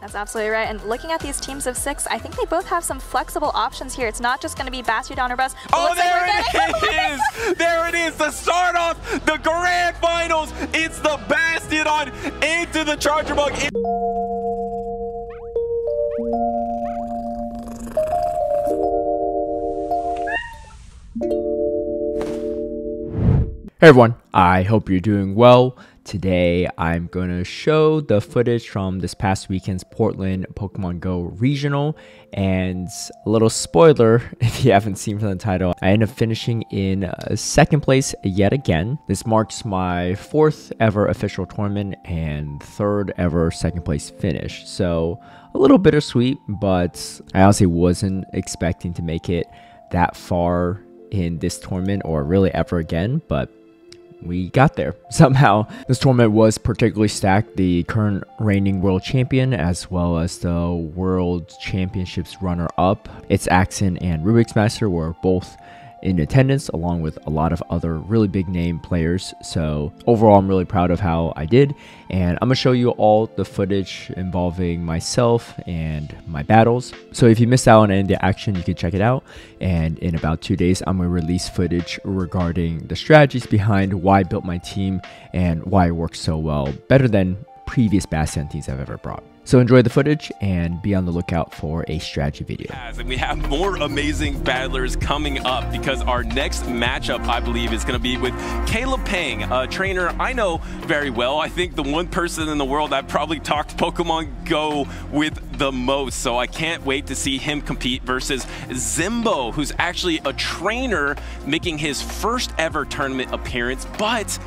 That's absolutely right. And looking at these teams of six, I think they both have some flexible options here. It's not just going to be Bastiodon or Buzz. Oh, there it is! there it is! The start off the grand finals. It's the Bastiodon into the Charjabug. Hey everyone, I hope you're doing well. Today I'm going to show the footage from this past weekend's Portland Pokemon Go regional and a little spoiler if you haven't seen from the title, I end up finishing in uh, second place yet again. This marks my fourth ever official tournament and third ever second place finish. So a little bittersweet, but I honestly wasn't expecting to make it that far in this tournament or really ever again, but we got there somehow. This tournament was particularly stacked. The current reigning world champion, as well as the world championships runner up, its Axon and Rubix Master were both in attendance along with a lot of other really big name players. So overall, I'm really proud of how I did. And I'm gonna show you all the footage involving myself and my battles. So if you missed out on any of the action, you can check it out. And in about two days, I'm gonna release footage regarding the strategies behind why I built my team and why it works so well, better than previous Bastion teams I've ever brought. So enjoy the footage and be on the lookout for a strategy video. And we have more amazing battlers coming up because our next matchup, I believe, is going to be with Caleb Peng, a trainer I know very well. I think the one person in the world I've probably talked Pokemon Go with the most. So I can't wait to see him compete versus Zimbo, who's actually a trainer making his first ever tournament appearance, but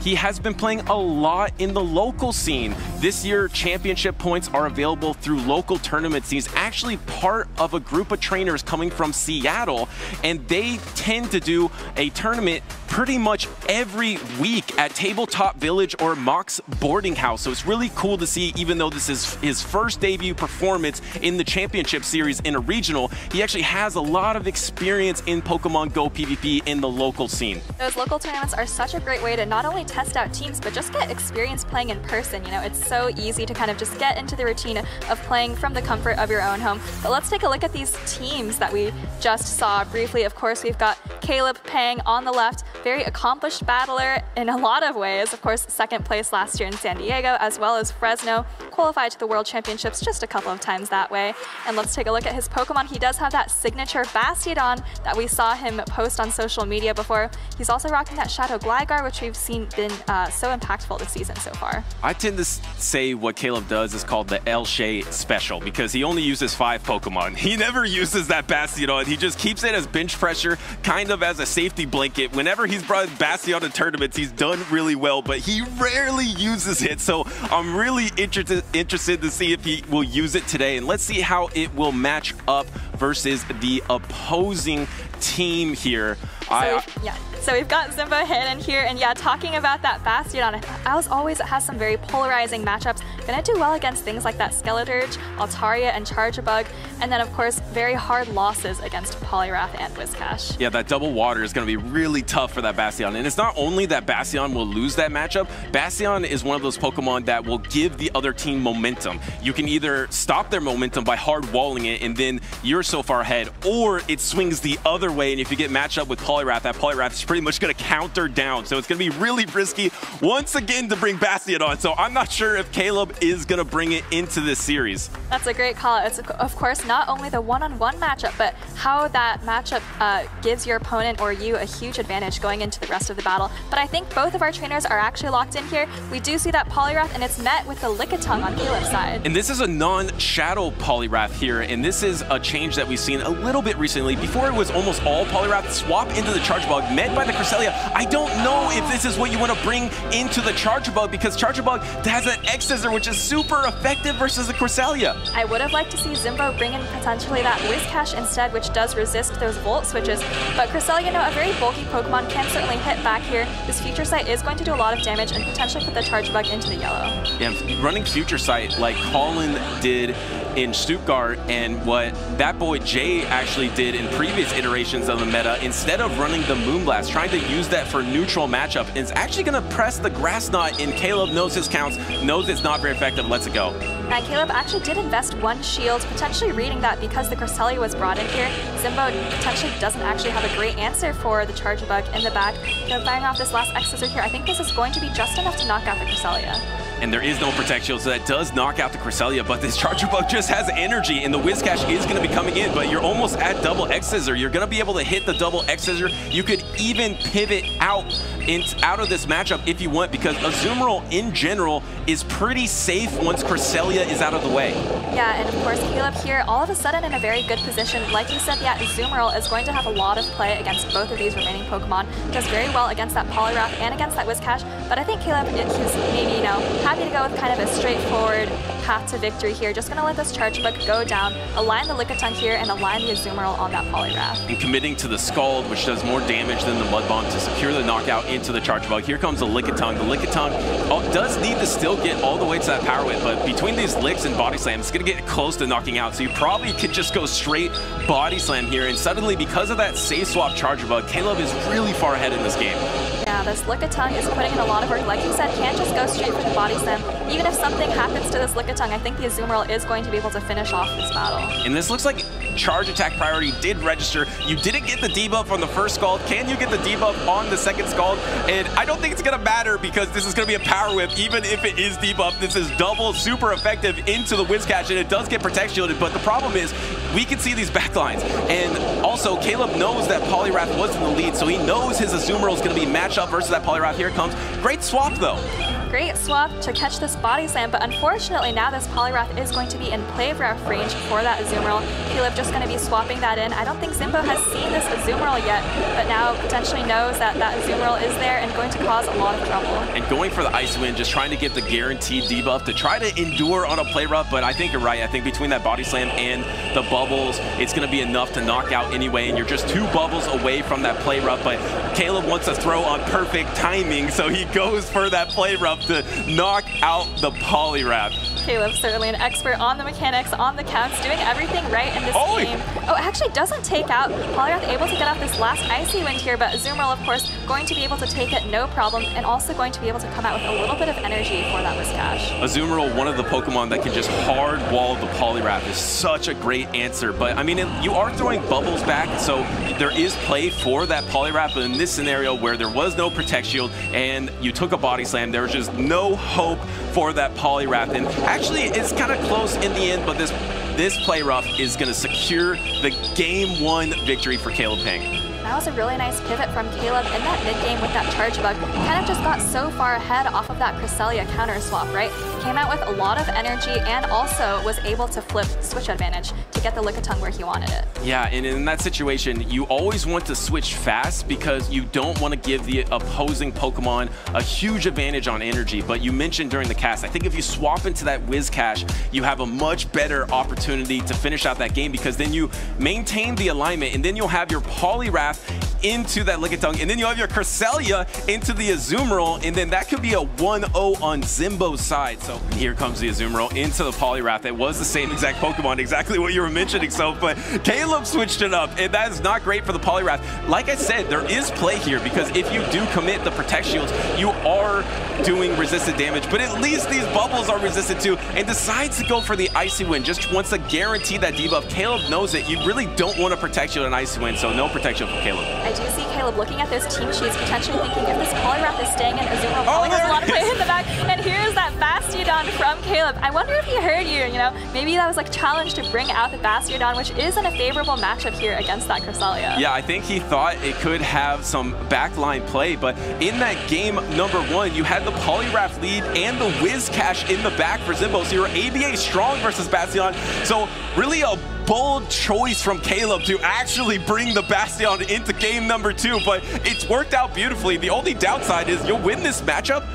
he has been playing a lot in the local scene. This year, championship points are available through local tournaments. He's actually part of a group of trainers coming from Seattle, and they tend to do a tournament pretty much every week at Tabletop Village or Mox Boarding House. So it's really cool to see, even though this is his first debut performance in the championship series in a regional, he actually has a lot of experience in Pokemon Go PvP in the local scene. Those local tournaments are such a great way to not only test out teams, but just get experience playing in person. You know, it's so easy to kind of just get into the routine of playing from the comfort of your own home. But let's take a look at these teams that we just saw briefly. Of course, we've got Caleb Peng on the left, very accomplished battler in a lot of ways. Of course, second place last year in San Diego, as well as Fresno, qualified to the World Championships just a couple of times that way. And let's take a look at his Pokemon. He does have that signature Bastiodon that we saw him post on social media before. He's also rocking that Shadow Gligar, which we've seen been uh, so impactful this season so far. I tend to say what Caleb does is called the El Shay special because he only uses five Pokemon. He never uses that Bastion. He just keeps it as bench pressure, kind of as a safety blanket. Whenever he's brought Bastion to tournaments, he's done really well, but he rarely uses it. So I'm really interested interested to see if he will use it today. And let's see how it will match up versus the opposing team here. So I, yeah, so we've got Zimbohanen here, and yeah, talking about that Bastion, as always, it has some very polarizing matchups. Gonna do well against things like that Skeledirge, Altaria, and Charjabug, and then of course, very hard losses against Poliwrath and Whiscash. Yeah, that double water is gonna be really tough for that Bastion, and it's not only that Bastion will lose that matchup, Bastion is one of those Pokemon that will give the other team momentum. You can either stop their momentum by hard walling it, and then you're so far ahead, or it swings the other way, and if you get matched up with Poliwrath, that Poliwrath is pretty much going to counter down. So it's going to be really risky once again to bring Bastion on. So I'm not sure if Caleb is going to bring it into this series. That's a great call. It's, of course, not only the one-on-one -on -one matchup, but how that matchup uh, gives your opponent or you a huge advantage going into the rest of the battle. But I think both of our trainers are actually locked in here. We do see that Poliwrath, and it's met with the Lickitung on Caleb's side. And this is a non-shadow Poliwrath here, and this is a change that we've seen a little bit recently. Before it was almost all Poliwrath swap into the Charjabug, met by the Cresselia. I don't know if this is what you want to bring into the Charjabug because Charjabug has an X-Scissor, which is super effective versus the Cresselia. I would have liked to see Zimbo bring in potentially that Whiscash instead, which does resist those Volt switches. But Cresselia, you know, a very bulky Pokemon can certainly hit back here. This Future Sight is going to do a lot of damage and potentially put the Charjabug into the yellow. Yeah, running Future Sight like Colin did in Stuttgart and what that boy Jay actually did in previous iterations of the meta, instead of running the Moonblast, trying to use that for neutral matchup, is actually going to press the Grass Knot, and Caleb knows his counts, knows it's not very effective, lets it go. And Caleb actually did invest one shield, potentially reading that because the Cresselia was brought in here, Zimbo potentially doesn't actually have a great answer for the Charjabug in the back. Caleb firing off this last X Scissor here. I think this is going to be just enough to knock out the Cresselia and there is no Protect Shield, so that does knock out the Cresselia, but this Charjabug just has energy, and the Whiscash is going to be coming in, but you're almost at double X Scissor. You're going to be able to hit the double X Scissor. You could even pivot out in, out of this matchup if you want, because Azumarill in general is pretty safe once Cresselia is out of the way. Yeah, and of course, Caleb here, all of a sudden in a very good position. Like you said, yeah, Azumarill is going to have a lot of play against both of these remaining Pokemon. Does very well against that Poliwrath and against that Whiscash, but I think Caleb, he's maybe, you know, happy to go with kind of a straightforward path to victory here. Just going to let this Charjabug go down, align the Lickitung here, and align the Azumarill on that Poliwrath. And committing to the Scald, which does more damage than the Mud Bomb to secure the knockout into the Charjabug. Here comes the Lickitung. The Lickitung oh, does need to still get all the way to that Power Whip, but between these licks and Body Slam, it's going to get close to knocking out. So you probably could just go straight Body Slam here, and suddenly, because of that Safe Swap Charjabug, Caleb is really far ahead in this game. This Lickitung is putting in a lot of work. Like you said, can't just go straight for the Body Slam. Even if something happens to this Lickitung, I think the Azumarill is going to be able to finish off this battle. And this looks like charge attack priority did register. You didn't get the debuff on the first Scald. Can you get the debuff on the second Scald? And I don't think it's going to matter because this is going to be a Power Whip. Even if it is debuff, this is double super effective into the Whiscash, and it does get Protect Shielded. But the problem is, we can see these backlines. And also, Caleb knows that Poliwrath was in the lead, so he knows his Azumarill is going to be matched up versus that Poliwrath. Here comes. Great swap, though. Great swap to catch this Body Slam, but unfortunately now this Poliwrath is going to be in play rough range for that Azumarill. Caleb just going to be swapping that in. I don't think Zimbo has seen this Azumarill yet, but now potentially knows that that Azumarill is there and going to cause a lot of trouble. And going for the Icy Wind, just trying to get the guaranteed debuff to try to endure on a play rough, but I think you're right. I think between that Body Slam and the Bubbles, it's going to be enough to knock out anyway, and you're just two Bubbles away from that play rough, but Caleb wants to throw on perfect timing, so he goes for that play rough to knock out the Poliwrath. Caleb, certainly an expert on the mechanics, on the counts, doing everything right in this Holy. game. Oh, actually doesn't take out. Poliwrath able to get off this last Icy Wind here, but Azumarill, of course, going to be able to take it no problem, and also going to be able to come out with a little bit of energy for that Whiscash. Azumarill, one of the Pokemon that can just hard wall the Poliwrath, is such a great answer. But, I mean, it, you are throwing bubbles back, so there is play for that Poliwrath, but in this scenario where there was no Protect Shield and you took a Body Slam, there was just no hope for that Poliwrath. And actually, it's kind of close in the end, but this this play rough is going to secure the game one victory for Caleb Peng. That was a really nice pivot from Caleb in that mid game with that Charjabug. Kind of just got so far ahead off of that Cresselia counter swap, right? Came out with a lot of energy and also was able to flip switch advantage to get the Lickitung where he wanted it. Yeah, and in that situation, you always want to switch fast because you don't want to give the opposing Pokemon a huge advantage on energy. But you mentioned during the cast, I think if you swap into that Whiscash, you have a much better opportunity to finish out that game because then you maintain the alignment and then you'll have your Poliwrath into that Lickitung, and then you have your Cresselia into the Azumarill, and then that could be a 1-0 on Zimbo's side. So here comes the Azumarill into the Poliwrath. It was the same exact Pokemon, exactly what you were mentioning, so, but Caleb switched it up, and that is not great for the Poliwrath. Like I said, there is play here, because if you do commit the Protect Shields, you are doing resisted damage, but at least these bubbles are resisted too, and decides to go for the Icy Wind, just wants to guarantee that debuff. Caleb knows it. You really don't want to Protect Shield and Icy Wind, so no Protect Shield for Caleb. I do see Caleb looking at those team sheets, potentially thinking if this Poliwrath is staying in, Azumarill probably oh, has a lot of play in the back. And here's that Bastiodon from Caleb. I wonder if he heard you, you know, maybe that was like a challenge to bring out the Bastiodon, which is in a favorable matchup here against that Cresselia. Yeah, I think he thought it could have some backline play, but in that game number one, you had the Poliwrath lead and the Whiscash in the back for Zimbo, so you're ABA strong versus Bastion. So really a bold choice from Caleb to actually bring the Bastion into game number two, but it's worked out beautifully. The only downside is you'll win this matchup,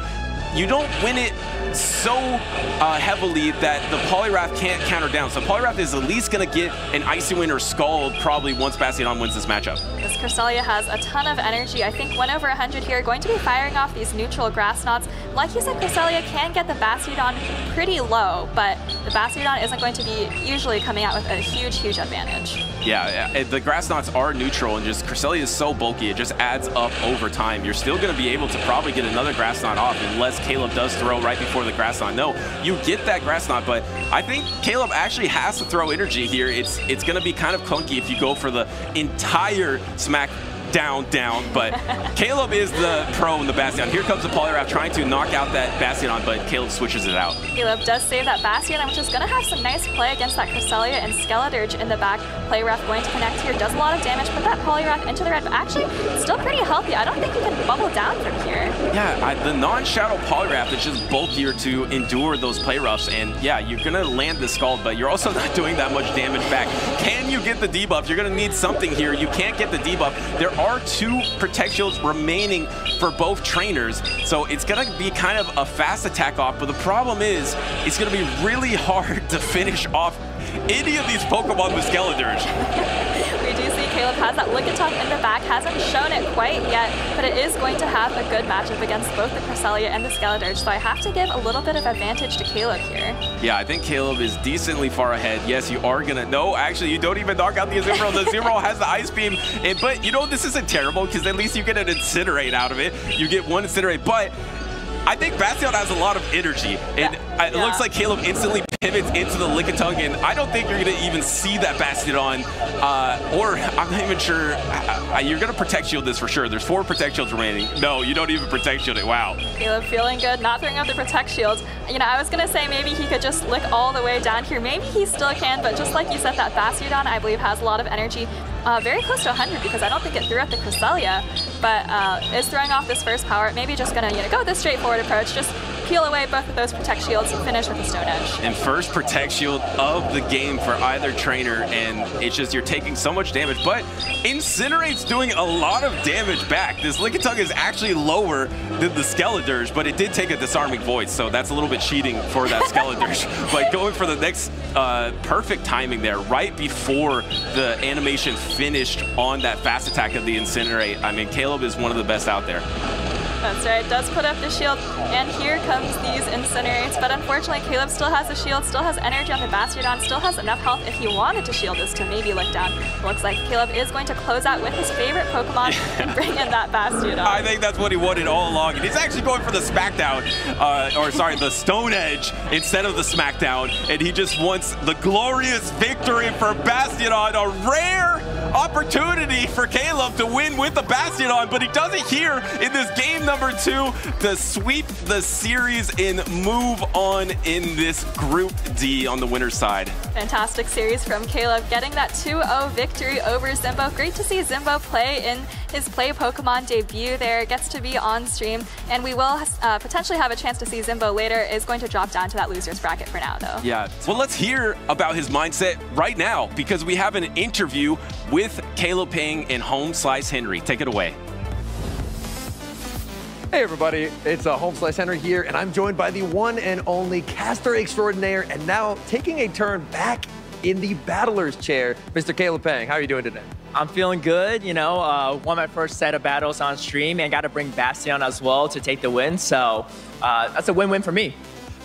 you don't win it so uh, heavily that the Poliwrath can't counter down. So Poliwrath is at least going to get an Icy Wind or Scald probably once Bastion wins this matchup. This Cresselia has a ton of energy. I think one over 100 here, going to be firing off these neutral grass knots. Like you said, Cresselia can get the Bastiodon pretty low, but the Bastiodon isn't going to be usually coming out with a huge, huge advantage. Yeah, the grass knots are neutral, and just Cresselia is so bulky, it just adds up over time. You're still going to be able to probably get another grass knot off unless Caleb does throw right before the Grass Knot. No, you get that Grass Knot, but I think Caleb actually has to throw energy here. It's it's going to be kind of clunky if you go for the entire smack down, down. But Caleb is the pro in the Bastion. Here comes the Poliwrath trying to knock out that Bastion, but Caleb switches it out. Caleb does save that Bastion, which is going to have some nice play against that Cresselia and Skeledirge in the back. Poliwrath going to connect here, does a lot of damage, put that Poliwrath into the red, but actually still pretty healthy. I don't think he can bubble down from here. Yeah, I, the non-shadow Poliwrath is just bulkier to endure those play roughs, and yeah, you're going to land the Scald, but you're also not doing that much damage back. Can you get the debuff? You're going to need something here. You can't get the debuff. There are two Protect Shields remaining for both trainers, so it's going to be kind of a fast attack off, but the problem is it's going to be really hard to finish off any of these Pokemon with Skeledirge. Caleb has that Lickitung in the back, hasn't shown it quite yet, but it is going to have a good matchup against both the Cresselia and the Skeledirge, so I have to give a little bit of advantage to Caleb here. Yeah, I think Caleb is decently far ahead. Yes, you are gonna, no, actually, you don't even knock out the Azumarill. the Azumarill has the Ice Beam, but you know, this isn't terrible, because at least you get an Incinerate out of it. You get one Incinerate, but I think Bastion has a lot of energy, and yeah. it yeah. looks like Caleb instantly pivots into the Lickitung, and I don't think you're going to even see that Bastion uh, or I'm not even sure. Uh, you're going to Protect Shield this for sure. There's four Protect Shields remaining. No, you don't even Protect Shield it. Wow. Caleb feeling good, not throwing out the Protect Shields. You know, I was going to say maybe he could just lick all the way down here. Maybe he still can, but just like you said, that Bastion, I believe, has a lot of energy. Uh, very close to 100 because I don't think it threw at the Cresselia, but uh, is throwing off this first power. Maybe just going to you know, go this straightforward approach, just peel away both of those Protect Shields and finish with the Stone Edge. And first Protect Shield of the game for either trainer, and it's just you're taking so much damage, but Incinerate's doing a lot of damage back. This Lickitung is actually lower than the Skeledirge, but it did take a Disarming Voice, so that's a little bit cheating for that Skeledirge. but going for the next uh, perfect timing there, right before the animation finished on that fast attack of the Incinerate. I mean, Caleb is one of the best out there. That's right, does put up the shield, and here comes these Incinerates, but unfortunately Caleb still has a shield, still has energy on the Bastiodon, still has enough health if he wanted to shield this to maybe look down. Looks like Caleb is going to close out with his favorite Pokemon yeah. and bring in that Bastiodon. I think that's what he wanted all along, and he's actually going for the Smackdown, uh, or sorry, the Stone Edge instead of the Smackdown, and he just wants the glorious victory for Bastiodon, a rare opportunity for Caleb to win with the Bastiodon, but he does it here in this game number two to sweep the series and move on in this Group D on the winner's side. Fantastic series from Caleb, getting that 2-0 victory over Zimbo. Great to see Zimbo play in his Play Pokemon debut there. Gets to be on stream, and we will uh, potentially have a chance to see Zimbo later. Is going to drop down to that loser's bracket for now, though. Yeah. Well, let's hear about his mindset right now because we have an interview with Caleb Peng and Home Slice Henry. Take it away. Hey everybody, it's uh, Home Slice Henry here, and I'm joined by the one and only caster extraordinaire, and now taking a turn back in the battler's chair, Mr. Caleb Peng. How are you doing today? I'm feeling good. You know, uh, won my first set of battles on stream and got to bring Bastion as well to take the win. So uh, that's a win-win for me.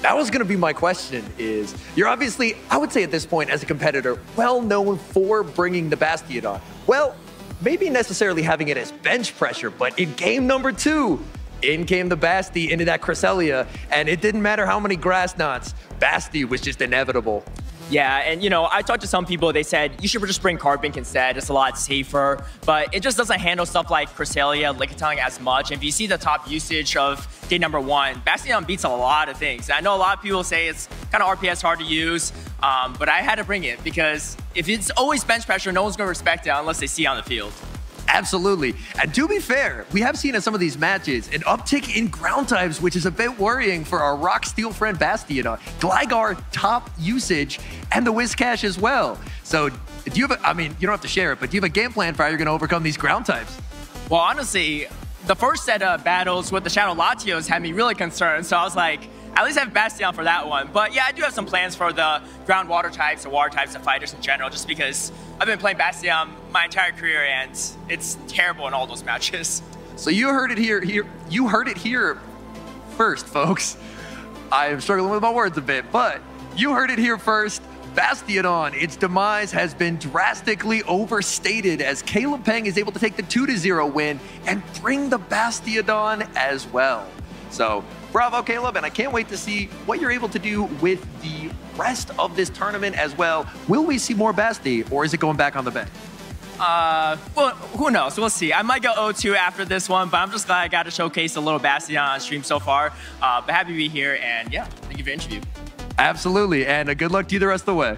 That was going to be my question is, you're obviously, I would say at this point as a competitor, well known for bringing the Bastion. on. Well, maybe necessarily having it as bench pressure, but in game number two, in came the Basti into that Cresselia, and it didn't matter how many grass knots, Basti was just inevitable. Yeah, and you know, I talked to some people, they said you should just bring Carbink instead, it's a lot safer, but it just doesn't handle stuff like Cresselia, Lickitung as much. And if you see the top usage of day number one, Bastion beats a lot of things. I know a lot of people say it's kind of RPS hard to use, um, but I had to bring it because if it's always bench pressure, no one's gonna respect it unless they see it on the field. Absolutely. And to be fair, we have seen in some of these matches an uptick in ground types, which is a bit worrying for our Rock Steel friend Bastion. Uh, Gligar top usage and the Whiscash as well. So do you have a, I mean, you don't have to share it, but do you have a game plan for how you're going to overcome these ground types? Well, honestly, the first set of battles with the Shadow Latios had me really concerned. So I was like, at least have Bastion for that one. But yeah, I do have some plans for the ground water types, the water types, the fighters in general, just because I've been playing Bastion my entire career and it's terrible in all those matches. So you heard it here, here you heard it here first, folks. I am struggling with my words a bit, but you heard it here first. Bastiodon, its demise has been drastically overstated as Caleb Peng is able to take the 2-0 win and bring the Bastiodon as well. So bravo, Caleb, and I can't wait to see what you're able to do with the rest of this tournament as well. Will we see more Basti, or is it going back on the bench? Uh, well, who knows? We'll see. I might go 0-2 after this one, but I'm just glad I got to showcase a little Bastion on stream so far. Uh, but happy to be here, and yeah, thank you for the interview. Absolutely, and a good luck to you the rest of the way.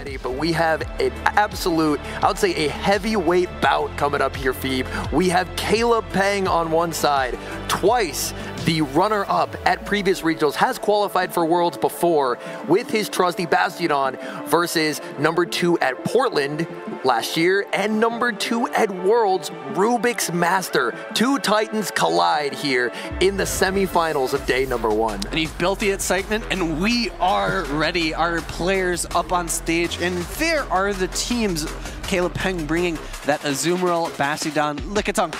Ready, but we have an absolute, I would say a heavyweight bout coming up here, Phoebe. We have Caleb Peng on one side, twice the runner-up at previous regionals, has qualified for Worlds before with his trusty Bastion versus number two at Portland last year and number two at Worlds, Rubix Master. Two Titans collide here in the semifinals of day number one. And you've built the excitement, and we are ready. Our players up on stage, and there are the teams. Caleb Peng bringing that Azumarill, Bastiodon, Lickitung,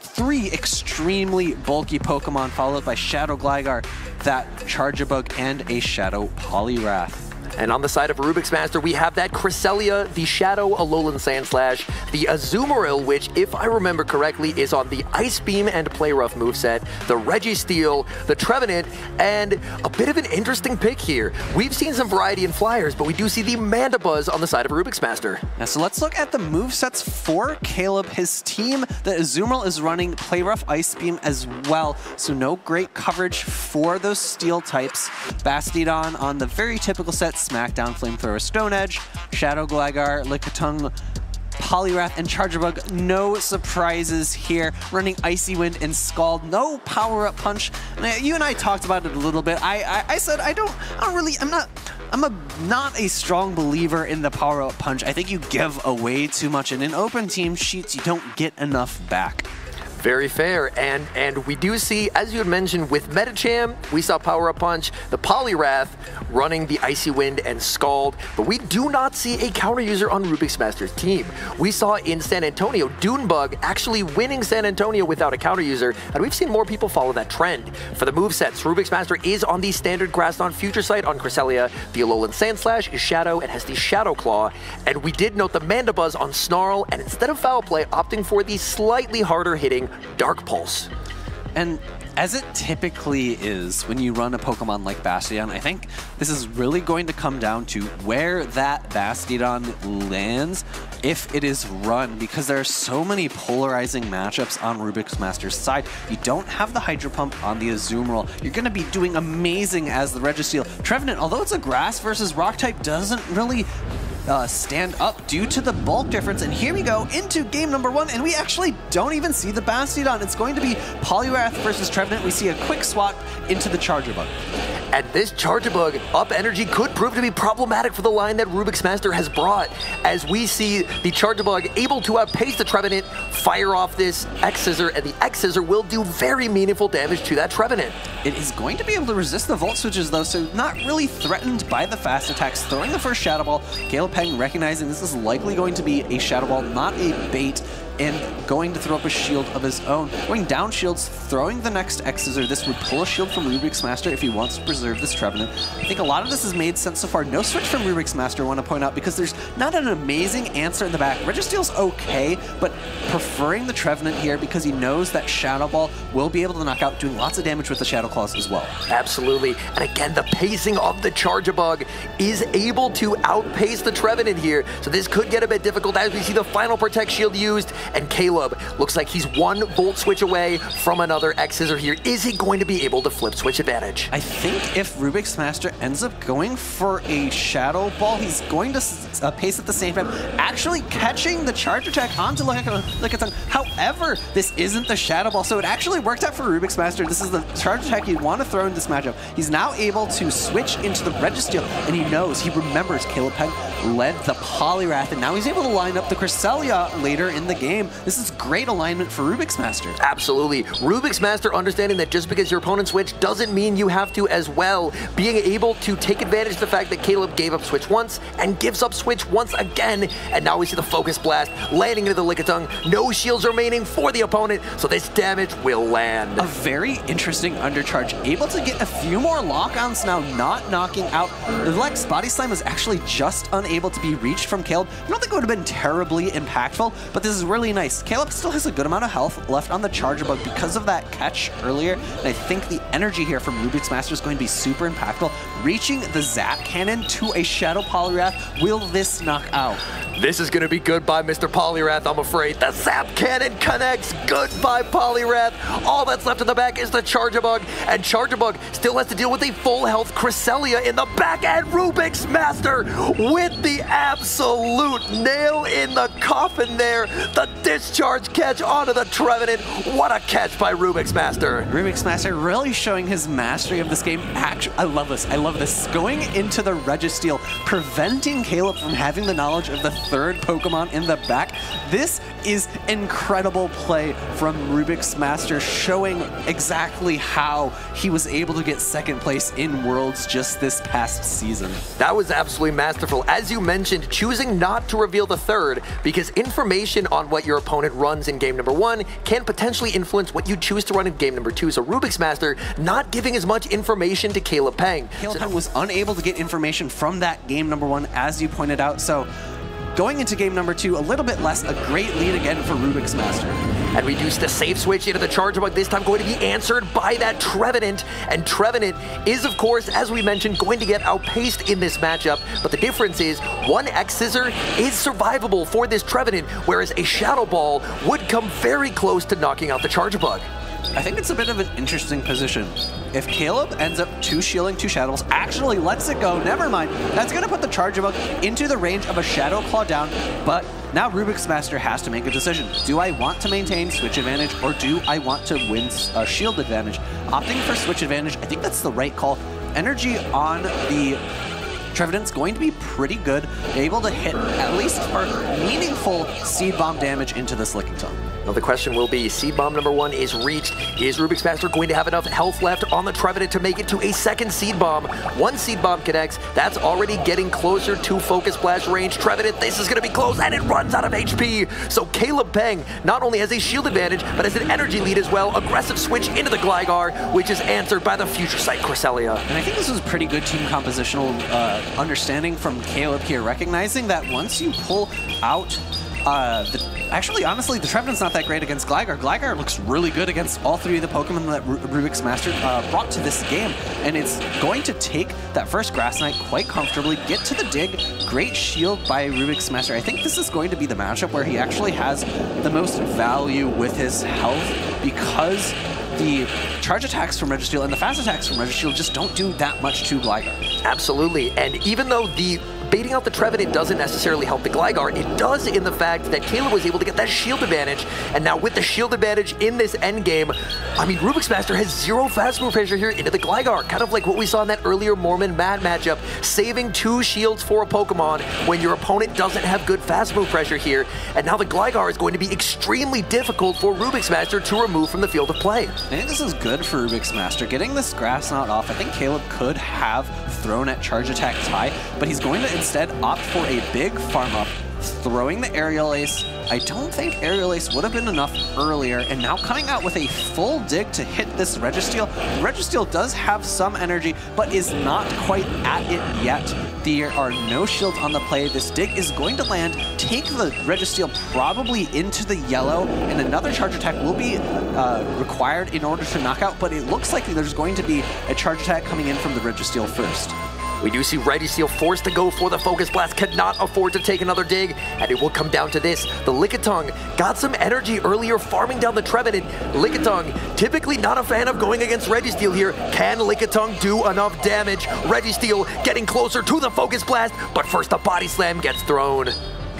three extremely bulky Pokemon, followed by Shadow Gligar, that Charjabug, and a Shadow Poliwrath. And on the side of Rubix Master, we have that Cresselia, the Shadow Alolan Sandslash, the Azumarill, which, if I remember correctly, is on the Ice Beam and Play Rough moveset, the Registeel, the Trevenant, and a bit of an interesting pick here. We've seen some variety in Flyers, but we do see the Mandibuzz on the side of Rubix Master. Yeah, so let's look at the movesets for Caleb. His team, the Azumarill is running Play Rough Ice Beam as well, so no great coverage for those steel types. Bastiodon on the very typical set, Smackdown, Flamethrower, Stone Edge, Shadow Gligar, Lickitung, Poliwrath, and Charjabug. No surprises here. Running Icy Wind and Scald. No power-up punch. You and I talked about it a little bit. I, I, I said I don't, I don't really, I'm not, I'm a, not a strong believer in the power-up punch. I think you give away too much, and in open team sheets, you don't get enough back. Very fair. And and we do see, as you had mentioned, with Medicham, we saw Power Up Punch, the Poliwrath running the Icy Wind and Scald, but we do not see a counter user on Rubix Master's team. We saw in San Antonio, Dunebug actually winning San Antonio without a counter user, and we've seen more people follow that trend. For the move sets, Rubix Master is on the standard Grass on Future Sight on Cresselia, the Alolan Sandslash is Shadow and has the Shadow Claw, and we did note the Mandibuzz on Snarl, and instead of Foul Play, opting for the slightly harder hitting Dark Pulse. And as it typically is when you run a Pokemon like Bastion, I think this is really going to come down to where that Bastiodon lands if it is run, because there are so many polarizing matchups on Rubix Master's side. You don't have the Hydro Pump on the Azumarill. You're going to be doing amazing as the Registeel. Trevenant, although it's a Grass versus Rock type, doesn't really uh, stand up due to the bulk difference. And here we go into game number one, and we actually don't even see the Bastiodon. It's going to be Poliwrath versus Trevenant. We see a quick swap into the Charjabug. And this Charjabug up energy could prove to be problematic for the line that Rubix Master has brought, as we see the Charjabug able to outpace the Trevenant, fire off this X-Scissor, and the X-Scissor will do very meaningful damage to that Trevenant. It is going to be able to resist the Volt Switches though, so not really threatened by the fast attacks. Throwing the first Shadow Ball, Caleb Peng recognizing this is likely going to be a Shadow Ball, not a bait, and going to throw up a shield of his own. Going down shields, throwing the next X-Scissor. This would pull a shield from Rubix Master if he wants to preserve this Trevenant. I think a lot of this has made sense so far. No switch from Rubix Master, I want to point out, because there's not an amazing answer in the back. Registeel's okay, but preferring the Trevenant here because he knows that Shadow Ball will be able to knock out, doing lots of damage with the Shadow Claws as well. Absolutely. And again, the pacing of the Charjabug is able to outpace the Trevenant here. So this could get a bit difficult as we see the final Protect Shield used and Caleb looks like he's one Volt Switch away from another X-Scissor here. Is he going to be able to flip switch advantage? I think if Rubix Master ends up going for a Shadow Ball, he's going to uh, pace at the same time, actually catching the Charge Attack onto Lickitung. However, this isn't the Shadow Ball, so it actually worked out for Rubix Master. This is the Charge Attack you want to throw in this matchup. He's now able to switch into the Registeel, and he knows, he remembers Caleb led the Poliwrath, and now he's able to line up the Cresselia later in the game. This is great alignment for Rubix Master. Absolutely. Rubix Master understanding that just because your opponent switched doesn't mean you have to as well. Being able to take advantage of the fact that Caleb gave up switch once and gives up switch once again. And now we see the Focus Blast landing into the Lickitung. No shields remaining for the opponent, so this damage will land. A very interesting undercharge. Able to get a few more lock-ons now, not knocking out. The Lex Body Slam was actually just unable to be reached from Caleb. I don't think it would have been terribly impactful, but this is where really nice. Caleb still has a good amount of health left on the Charjabug because of that catch earlier, and I think the energy here from Rubix Master is going to be super impactful. Reaching the Zap Cannon to a Shadow Poliwrath, will this knock out? This is going to be goodbye, Mr. Poliwrath, I'm afraid. The Zap Cannon connects. Goodbye, Poliwrath. All that's left in the back is the Charjabug, and Charjabug still has to deal with a full health Cresselia in the back, and Rubix Master with the absolute nail in the coffin there. The discharge catch onto the Trevenant. What a catch by Rubix Master. Rubix Master really showing his mastery of this game. Actually, I love this. I love this. Going into the Registeel, preventing Caleb from having the knowledge of the third Pokemon in the back. This is incredible play from Rubix Master, showing exactly how he was able to get second place in Worlds just this past season. That was absolutely masterful. As you mentioned, choosing not to reveal the third because information on what your opponent runs in game number one can potentially influence what you choose to run in game number two. So Rubix Master not giving as much information to Caleb Peng. Caleb Peng was unable to get information from that game number one, as you pointed out. So going into game number two, a little bit less, a great lead again for Rubix Master. And reduce the safe switch into the Charjabug, this time going to be answered by that Trevenant. And Trevenant is, of course, as we mentioned, going to get outpaced in this matchup. But the difference is, one X-Scissor is survivable for this Trevenant, whereas a Shadow Ball would come very close to knocking out the Charjabug. I think it's a bit of an interesting position. If Caleb ends up two shielding, two shadows, actually lets it go, never mind. That's going to put the Charjabug into the range of a Shadow Claw down, but now Rubix Master has to make a decision. Do I want to maintain switch advantage or do I want to win uh, shield advantage? Opting for switch advantage, I think that's the right call. Energy on the Trevenant's going to be pretty good, able to hit at least for meaningful Seed Bomb damage into this Lickitung. Now the question will be, Seed Bomb number one is reached. Is Rubix Master going to have enough health left on the Trevenant to make it to a second Seed Bomb? One Seed Bomb connects. That's already getting closer to Focus Blast range. Trevenant, this is going to be close, and it runs out of HP. So Caleb Peng not only has a shield advantage, but has an energy lead as well. Aggressive switch into the Gligar, which is answered by the Future Sight Cresselia. And I think this was a pretty good team compositional uh, understanding from Caleb here, recognizing that once you pull out uh, the, actually, honestly, the Trevenant's not that great against Gligar. Gligar looks really good against all three of the Pokemon that Ru- Rubix Master uh, brought to this game, and it's going to take that first Grass Knot quite comfortably, get to the dig, great shield by Rubix Master. I think this is going to be the matchup where he actually has the most value with his health because the charge attacks from Registeel and the fast attacks from Registeel just don't do that much to Gligar. Absolutely, and even though the baiting out the Trevenant doesn't necessarily help the Gligar, it does in the fact that Caleb was able to get that shield advantage, and now with the shield advantage in this endgame, I mean, Rubix Master has zero fast move pressure here into the Gligar, kind of like what we saw in that earlier Mormon Mad matchup, saving two shields for a Pokemon when your opponent doesn't have good fast move pressure here, and now the Gligar is going to be extremely difficult for Rubix Master to remove from the field of play. I think this is good for Rubix Master. Getting this Grass Knot off, I think Caleb could have thrown at Charge Attack tie, but he's going to instead opt for a big farm up, throwing the Aerial Ace. I don't think Aerial Ace would have been enough earlier, and now coming out with a full dig to hit this Registeel. Registeel does have some energy, but is not quite at it yet. There are no shields on the play. This dig is going to land, take the Registeel probably into the yellow, and another charge attack will be uh, required in order to knock out, but it looks like there's going to be a charge attack coming in from the Registeel first. We do see Registeel forced to go for the Focus Blast, cannot afford to take another dig, and it will come down to this. The Lickitung got some energy earlier farming down the Trevenant. Lickitung, typically not a fan of going against Registeel here. Can Lickitung do enough damage? Registeel getting closer to the Focus Blast, but first the Body Slam gets thrown.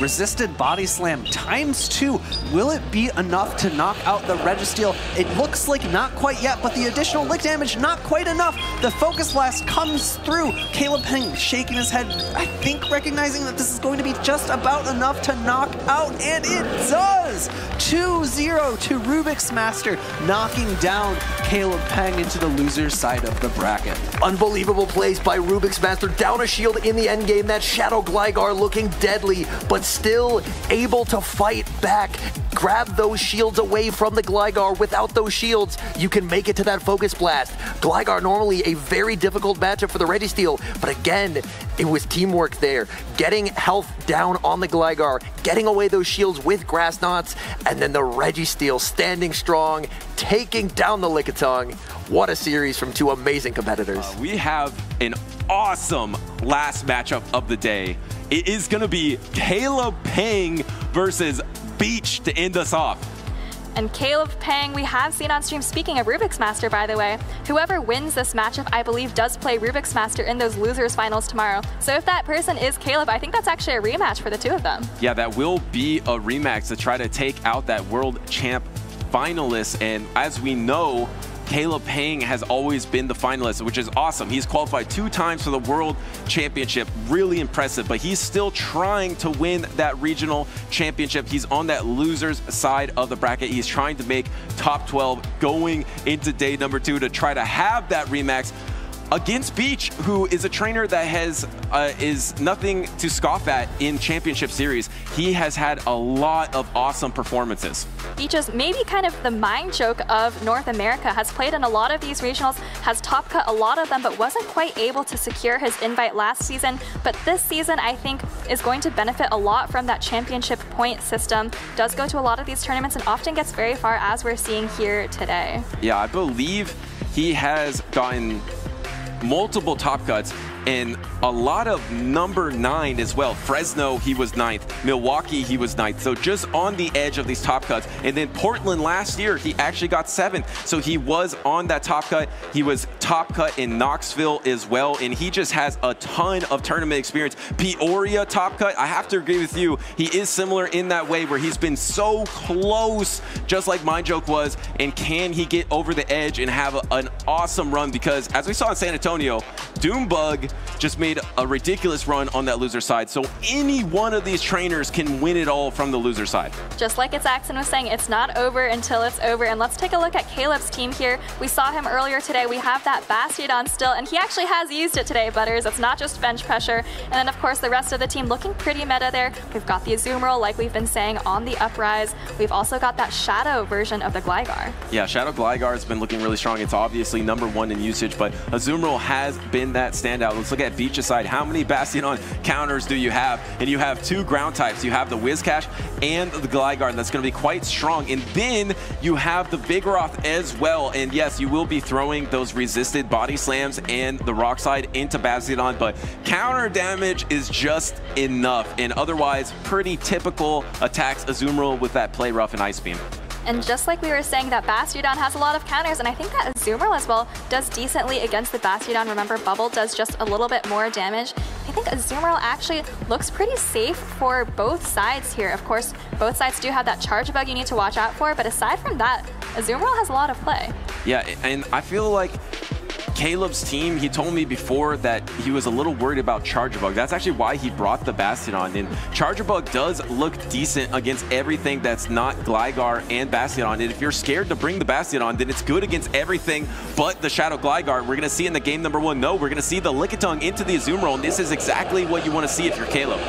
Resisted Body Slam times two. Will it be enough to knock out the Registeel? It looks like not quite yet, but the additional lick damage, not quite enough. The Focus Blast comes through. Caleb Peng shaking his head, I think recognizing that this is going to be just about enough to knock out, and it does! 2-0 to Rubix Master, knocking down Caleb Peng into the loser's side of the bracket. Unbelievable plays by Rubix Master. Down a shield in the endgame. That Shadow Gligar looking deadly, but still able to fight back, grab those shields away from the Gligar. Without those shields, you can make it to that Focus Blast. Gligar normally a very difficult matchup for the Registeel, but again, it was teamwork there. Getting health down on the Gligar, getting away those shields with Grass Knots, and then the Registeel standing strong, taking down the Lickitung. What a series from two amazing competitors. Uh, we have an awesome last matchup of the day. It is going to be Caleb Peng versus Beach to end us off. And Caleb Peng, we have seen on stream, speaking of Rubix Master, by the way, whoever wins this matchup, I believe, does play Rubix Master in those losers finals tomorrow. So if that person is Caleb, I think that's actually a rematch for the two of them. Yeah, that will be a rematch to try to take out that world champ finalist. And as we know, Caleb Peng has always been the finalist, which is awesome. He's qualified two times for the World Championship. Really impressive, but he's still trying to win that regional championship. He's on that loser's side of the bracket. He's trying to make top 12 going into day number two to try to have that rematch against Beach, who is a trainer that has uh, is nothing to scoff at in championship series. He has had a lot of awesome performances. Beach is maybe kind of the mind joke of North America, has played in a lot of these regionals, has top cut a lot of them, but wasn't quite able to secure his invite last season. But this season, I think, is going to benefit a lot from that championship point system. Does go to a lot of these tournaments and often gets very far, as we're seeing here today. Yeah, I believe he has gotten multiple top cuts and a lot of number nine as well. Fresno, he was ninth. Milwaukee, he was ninth. So just on the edge of these top cuts. And then Portland last year, he actually got seventh. So he was on that top cut. He was top cut in Knoxville as well. And he just has a ton of tournament experience. Peoria top cut, I have to agree with you. He is similar in that way where he's been so close, just like my Joke was. And can he get over the edge and have a, an awesome run? Because as we saw in San Antonio, Doombug just made a ridiculous run on that loser side. So any one of these trainers can win it all from the loser side. Just like it's Axon was saying, it's not over until it's over. And let's take a look at Caleb's team here. We saw him earlier today. We have that Bastiodon still, and he actually has used it today, Butters. It's not just bench pressure. And then, of course, the rest of the team looking pretty meta there. We've got the Azumarill, like we've been saying, on the uprise. We've also got that Shadow version of the Gligar. Yeah, Shadow Gligar has been looking really strong. It's obviously number one in usage, but Azumarill has been that standout. Let's look at Beach's side. How many Bastion counters do you have? And you have two ground types. You have the Whiscash and the Gligar. That's going to be quite strong. And then you have the Vigoroth as well. And yes, you will be throwing those resisted body slams and the rock slide into Bastiodon, but counter damage is just enough. And otherwise, pretty typical attacks Azumarill with that play rough and Ice Beam. And just like we were saying that Bastiodon has a lot of counters, and I think that Azumarill as well does decently against the Bastiodon. Remember, Bubble does just a little bit more damage. I think Azumarill actually looks pretty safe for both sides here. Of course, both sides do have that Charjabug you need to watch out for, but aside from that, Azumarill has a lot of play. Yeah, and I feel like Caleb's team, he told me before that he was a little worried about Charjabug. That's actually why he brought the Bastiodon. And Charjabug does look decent against everything that's not Gligar and Bastiodon. And if you're scared to bring the Bastiodon, then it's good against everything but the Shadow Gligar. We're going to see in the game number one, no, we're going to see the Lickitung into the Azumarill, and this is exactly what you want to see if you're Caleb.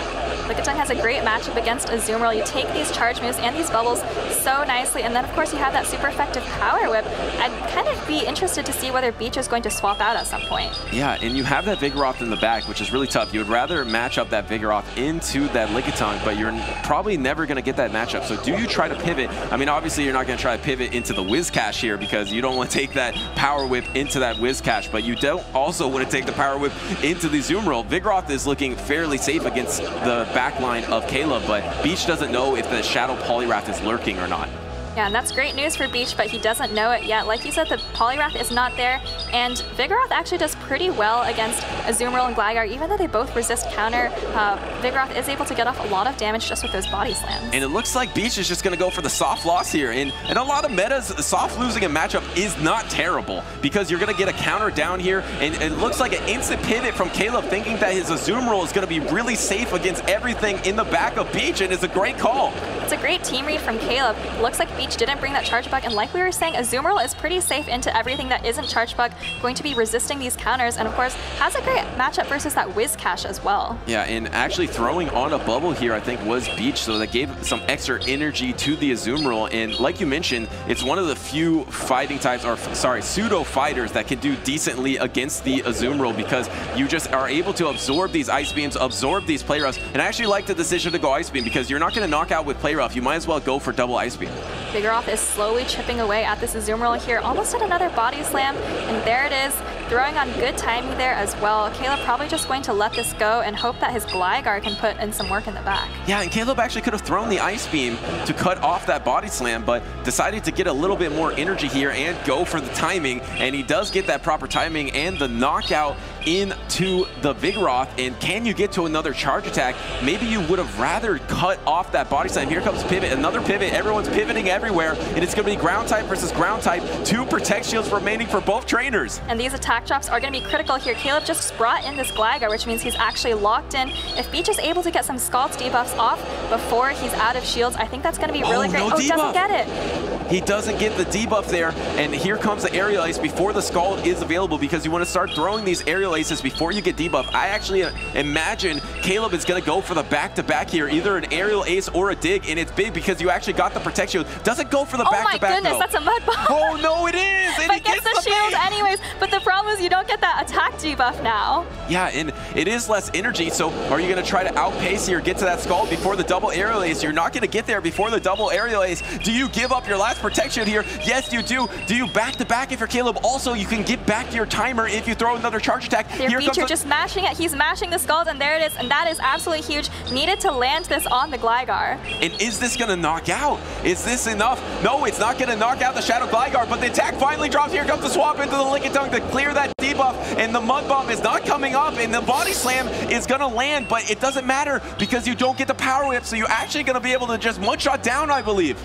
Lickitung has a great matchup against Azumarill. You take these charge moves and these bubbles so nicely, and then of course you have that super effective Power Whip. I'd kind of be interested to see whether Beach is going to swap out at some point. Yeah, and you have that Vigoroth in the back, which is really tough. You would rather match up that Vigoroth into that Lickitung, but you're probably never going to get that matchup. So do you try to pivot? I mean, obviously you're not going to try to pivot into the Whiscash here because you don't want to take that Power Whip into that Whiscash, but you don't also want to take the Power Whip into the Azumarill. Vigoroth is looking fairly safe against the back line of Caleb, but Beach doesn't know if the Shadow Poliwrath is lurking or not. Yeah, and that's great news for Beach, but he doesn't know it yet. Like you said, the Poliwrath is not there, and Vigoroth actually does pretty well against Azumarill and Gligar. Even though they both resist counter, uh, Vigoroth is able to get off a lot of damage just with those body slams. And it looks like Beach is just going to go for the soft loss here. And in a lot of metas, soft losing a matchup is not terrible because you're going to get a counter down here, and it looks like an instant pivot from Caleb thinking that his Azumarill is going to be really safe against everything in the back of Beach, and it's a great call. It's a great team read from Caleb. Looks like Beach didn't bring that Charjabug, and like we were saying, Azumarill is pretty safe into everything that isn't Charjabug, going to be resisting these counters and of course, has a great matchup versus that Whiscash as well. Yeah, and actually throwing on a bubble here, I think, was Beach, so that gave some extra energy to the Azumarill. And like you mentioned, it's one of the few fighting types, or sorry, pseudo fighters that can do decently against the Azumarill because you just are able to absorb these Ice Beams, absorb these Play Roughs. And I actually like the decision to go Ice Beam because you're not going to knock out with Play Rough. You might as well go for double Ice Beam. Vigoroth is slowly chipping away at this Azumarill here, almost at another body slam, and there it is, throwing on good timing there as well. Caleb probably just going to let this go and hope that his Gligar can put in some work in the back. Yeah, and Caleb actually could have thrown the Ice Beam to cut off that body slam, but decided to get a little bit more energy here and go for the timing, and he does get that proper timing and the knockout into the Vigoroth, and can you get to another charge attack? Maybe you would have rather cut off that body slam. Here comes pivot, another pivot. Everyone's pivoting everywhere, and it's going to be ground type versus ground type. Two protect shields remaining for both trainers. And these attack drops are going to be critical here. Caleb just brought in this Gligar, which means he's actually locked in. If Beach is able to get some Scald's debuffs off before he's out of shields, I think that's going to be oh, really oh, great. No oh, debuff. doesn't get it. He doesn't get the debuff there, and here comes the aerial ace before the Scald is available because you want to start throwing these aerial aces before you get debuff. I actually imagine Caleb is going to go for the back-to-back -back here, either an aerial ace or a dig, and it's big because you actually got the protection. Doesn't go for the back-to-back, Oh my goodness, though. that's a mud bomb. Oh, no, it is! And but he gets, gets the, the shield bait. anyways. But the problem is you don't get that attack debuff now. Yeah, and it is less energy, so are you going to try to outpace here, get to that Scald before the double aerial ace? You're not going to get there before the double aerial ace. Do you give up your last protection here? Yes, you do. Do you back-to-back if you're Caleb? Also, you can get back to your timer if you throw another charge attack. Their here feature just mashing it. He's mashing the Scald, and there it is. And that is absolutely huge. Needed to land this on the Gligar. And is this going to knock out? Is this enough? No, it's not going to knock out the Shadow Gligar, but the attack finally drops. Here comes the swap into the Lickitung to clear that debuff, and the Mud Bomb is not coming up, and the Body Slam is going to land, but it doesn't matter because you don't get the Power Whip, so you're actually going to be able to just one-shot down, I believe.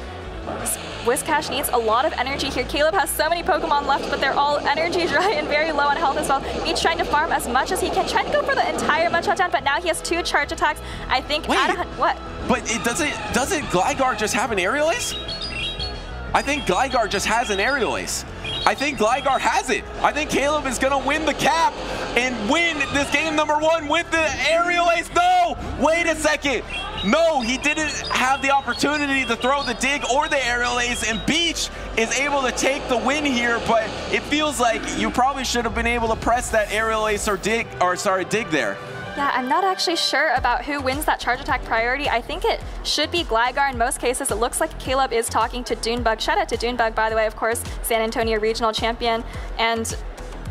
Whiscash needs a lot of energy here. Caleb has so many Pokemon left, but they're all energy dry and very low on health as well. He's trying to farm as much as he can, trying to go for the entire Mudshot down, but now he has two charge attacks. I think Wait. a, what? But it doesn't doesn't Gligar just have an aerial ace? I think Gligar just has an aerial ace. I think Gligar has it. I think Caleb is gonna win the cap and win this game number one with the aerial ace. No, wait a second. No, he didn't have the opportunity to throw the dig or the aerial ace, and Beach is able to take the win here, but it feels like you probably should have been able to press that aerial ace or dig, or sorry, dig there. Yeah, I'm not actually sure about who wins that charge attack priority. I think it should be Gligar in most cases. It looks like Caleb is talking to Dunebug. Shout out to Dunebug, by the way, of course, San Antonio regional champion. And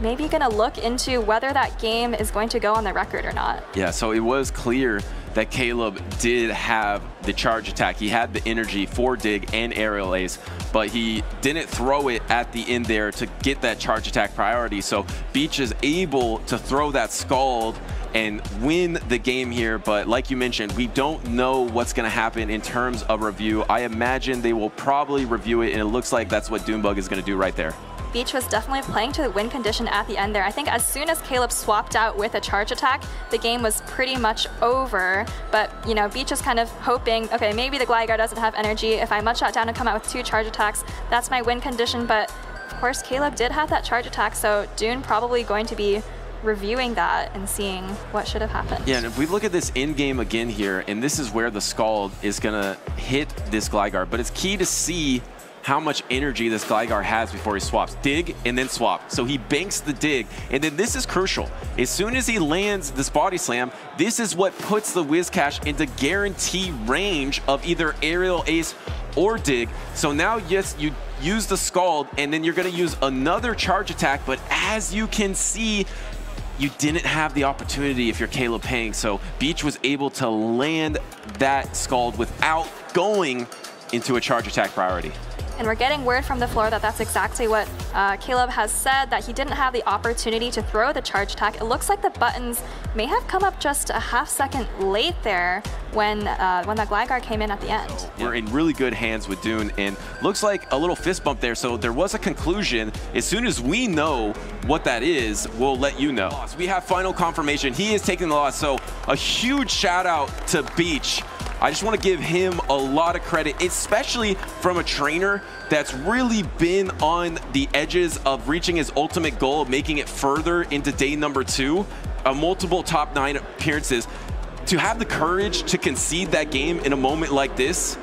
maybe gonna look into whether that game is going to go on the record or not. Yeah, so it was clear that Caleb did have the charge attack. He had the energy for dig and aerial ace, but he didn't throw it at the end there to get that charge attack priority. So Beach is able to throw that scald and win the game here. But like you mentioned, we don't know what's going to happen in terms of review. I imagine they will probably review it, and it looks like that's what Dunebug is going to do right there. Beach was definitely playing to the win condition at the end there. I think as soon as Caleb swapped out with a charge attack, the game was pretty much over. But, you know, Beach is kind of hoping, okay, maybe the Gligar doesn't have energy. If I mud shot down and come out with two charge attacks, that's my win condition. But, of course, Caleb did have that charge attack, so Dune probably going to be reviewing that and seeing what should have happened. Yeah, and if we look at this in game again here, and this is where the Scald is going to hit this Gligar, but it's key to see how much energy this Gligar has before he swaps. Dig and then swap. So he banks the dig. And then this is crucial. As soon as he lands this body slam, this is what puts the Whiscash into guarantee range of either aerial ace or dig. So now, yes, you use the Scald, and then you're going to use another charge attack. But as you can see, you didn't have the opportunity if you're Caleb Peng. So Beach was able to land that Scald without going into a charge attack priority. And we're getting word from the floor that that's exactly what uh, Caleb has said, that he didn't have the opportunity to throw the charge attack. It looks like the buttons may have come up just a half second late there when uh, when that Gligar came in at the end. We're in really good hands with Dune, and looks like a little fist bump there, so there was a conclusion. As soon as we know what that is, we'll let you know. We have final confirmation. He is taking the loss, so a huge shout out to Beach I just want to give him a lot of credit, especially from a trainer that's really been on the edges of reaching his ultimate goal making it further into day number two, uh, multiple top nine appearances. To have the courage to concede that game in a moment like this,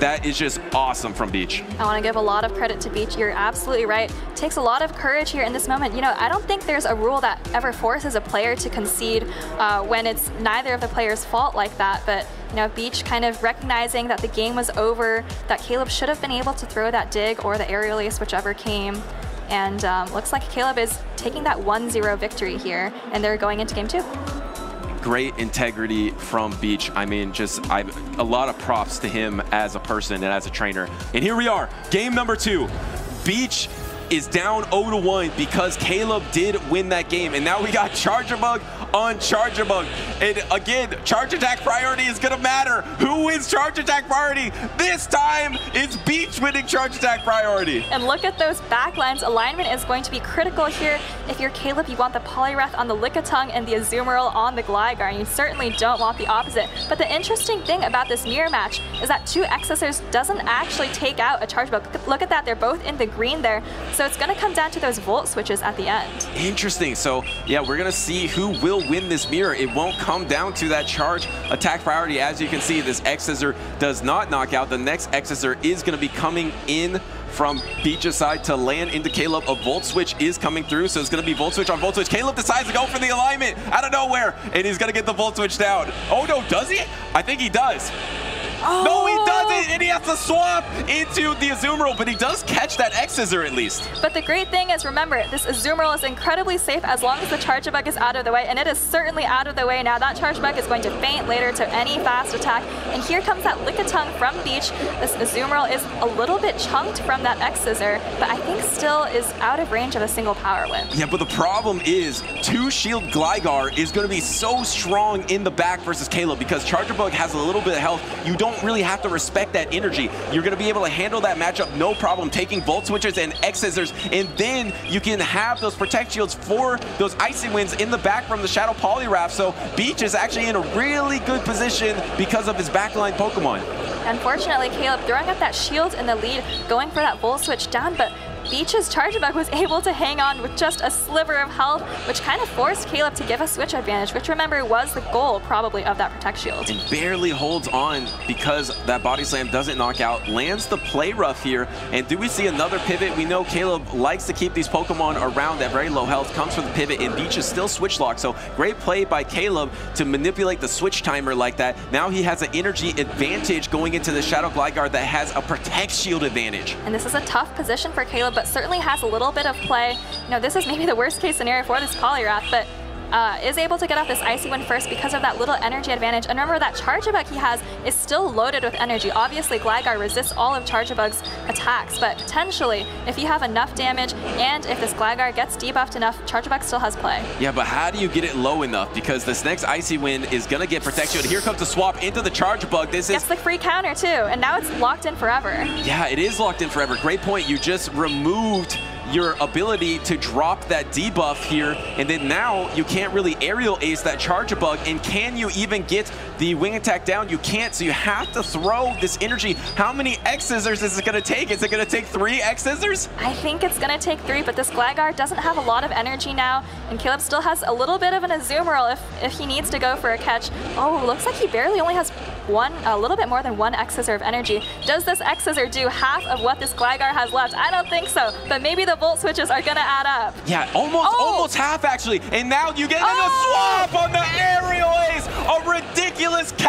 that is just awesome from Beach. I want to give a lot of credit to Beach. You're absolutely right. It takes a lot of courage here in this moment. You know, I don't think there's a rule that ever forces a player to concede uh, when it's neither of the player's fault like that. But, you know, Beach kind of recognizing that the game was over, that Caleb should have been able to throw that dig or the aerial ace, whichever came. And um, looks like Caleb is taking that 1-0 victory here, and they're going into game two great integrity from Beach. I mean, just I, a lot of props to him as a person and as a trainer. And here we are, game number two. Beach is down 0-1 because Caleb did win that game. And now we got Charjabug on Charjabug. And again, charge attack priority is gonna matter. Who wins charge attack priority? This time, it's Beach winning charge attack priority. And look at those backlines. Alignment is going to be critical here. If you're Caleb, you want the Poliwrath on the Lickitung and the Azumarill on the Gligar, and you certainly don't want the opposite. But the interesting thing about this mirror match is that two X-Scissors doesn't actually take out a Charjabug. Look at that, they're both in the green there. So it's gonna come down to those Volt switches at the end. Interesting, so yeah, we're gonna see who will win this mirror. It won't come down to that charge attack priority. As you can see, this X-Scissor does not knock out. The next X-Scissor is gonna be coming in from Beach's side to land into Caleb. A Volt Switch is coming through, so it's going to be Volt Switch on Volt Switch. Caleb decides to go for the alignment out of nowhere, and he's going to get the Volt Switch down. Oh, no, does he? I think he does. Oh. No, he oh. doesn't, and he has to swap into the Azumarill, but he does catch that X-Scissor at least. But the great thing is, remember, this Azumarill is incredibly safe as long as the Charjabug is out of the way, and it is certainly out of the way now. That Charjabug is going to faint later to any fast attack, and here comes that Lickitung from Beach. This Azumarill is a little bit chunked from that X-Scissor, but I think still is out of range of a single Power Whip. Yeah, but the problem is, two Shield Gligar is going to be so strong in the back versus Caleb because Charjabug has a little bit of health. You don't don't really have to respect that energy. You're going to be able to handle that matchup no problem, taking Volt Switches and X-Scissors, and then you can have those Protect Shields for those Icy Winds in the back from the Shadow Poliwrath. So Beach is actually in a really good position because of his backline Pokemon. Unfortunately, Caleb throwing up that shield in the lead, going for that Volt Switch down, but Beach's Charjabug was able to hang on with just a sliver of health, which kind of forced Caleb to give a switch advantage, which remember was the goal probably of that Protect Shield. And barely holds on because that Body Slam doesn't knock out, lands the Play Rough here, and do we see another pivot? We know Caleb likes to keep these Pokemon around at very low health, comes for the pivot, and Beach is still switch locked, so great play by Caleb to manipulate the switch timer like that. Now he has an energy advantage going into the Shadow Gligar that has a Protect Shield advantage. And this is a tough position for Caleb, but certainly has a little bit of play. You know, this is maybe the worst case scenario for this Poliwrath, but uh, is able to get off this Icy Wind first because of that little energy advantage. And remember that Charjabug he has is still loaded with energy. Obviously, Gligar resists all of Charjabug's attacks, but potentially, if you have enough damage and if this Gligar gets debuffed enough, Charjabug still has play. Yeah, but how do you get it low enough? Because this next Icy Wind is going to get protection. Here comes the swap into the Charjabug. This is... Gets the free counter, too, and now it's locked in forever. Yeah, it is locked in forever. Great point. You just removed your ability to drop that debuff here, and then now you can't really aerial ace that charge Bug, and can you even get the wing attack down? You can't, so you have to throw this energy. How many X-Scissors is it going to take? Is it going to take three X-Scissors? I think it's going to take three, but this Gligar doesn't have a lot of energy now, and Caleb still has a little bit of an Azumarill if, if he needs to go for a catch. Oh, looks like he barely only has one, a little bit more than one X-Scissor of energy. Does this X-Scissor do half of what this Gligar has left? I don't think so, but maybe the Volt Switches are gonna add up. Yeah, almost, oh. almost half actually. And now you get oh. a swap on the aerial ace. A ridiculous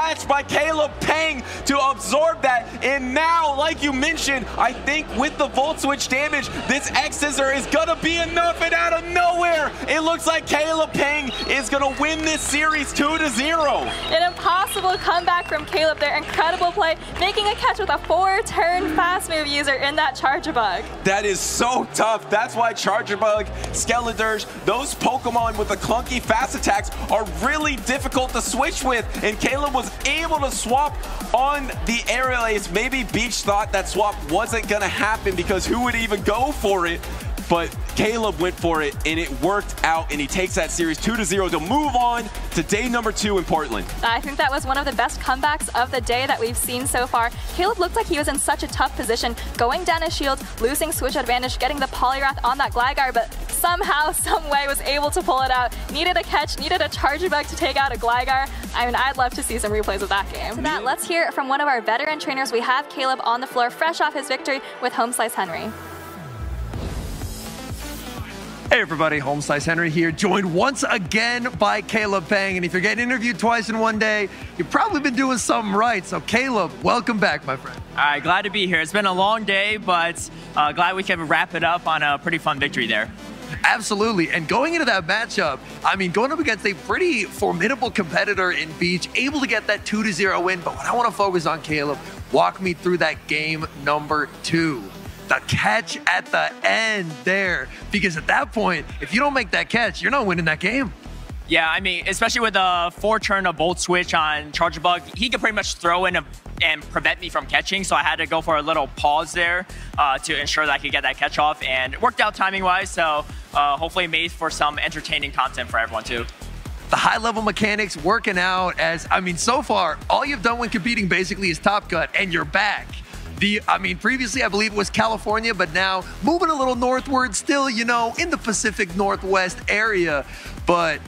catch by Caleb Peng to absorb that. And now, like you mentioned, I think with the Volt Switch damage, this X-Scissor is gonna be enough and out of nowhere. It looks like Caleb Peng is gonna win this series 2 to 0. An impossible comeback from Caleb there. Incredible play, making a catch with a four-turn fast move user in that Charjabug. That is so tough. That's why Charjabug, Skeledirge, those Pokemon with the clunky fast attacks are really difficult to switch with. And Caleb was able to swap on the aerial ace. Maybe Beach thought that swap wasn't going to happen because who would even go for it? But Caleb went for it and it worked out and he takes that series 2 to 0 to move on to day number 2 in Portland. I think that was one of the best comebacks of the day that we've seen so far. Caleb looked like he was in such a tough position, going down his shield, losing switch advantage, getting the Poliwrath on that Gligar, but somehow, some way was able to pull it out. Needed a catch, needed a Charjabug to take out a Gligar. I mean, I'd love to see some replays of that game. For that, let's hear from one of our veteran trainers. We have Caleb on the floor, fresh off his victory with Home Slice Henry. Hey everybody, Home Slice Henry here, joined once again by Caleb Peng. And if you're getting interviewed twice in one day, you've probably been doing something right. So Caleb, welcome back, my friend. All right, glad to be here. It's been a long day, but uh, glad we can wrap it up on a pretty fun victory there. Absolutely. And going into that matchup, I mean, going up against a pretty formidable competitor in Beach, able to get that 2 to 0 win. But what I want to focus on, Caleb, walk me through that game number two the catch at the end there. Because at that point, if you don't make that catch, you're not winning that game. Yeah, I mean, especially with a four turn of Volt Switch on Charjabug, he could pretty much throw in a, and prevent me from catching. So I had to go for a little pause there uh, to ensure that I could get that catch off. And it worked out timing wise. So uh, hopefully made for some entertaining content for everyone too the high level mechanics working out as I mean so far all you've done when competing basically is top cut and you're back the, I mean, previously I believe it was California, but now moving a little northward, still, you know, in the Pacific Northwest area. But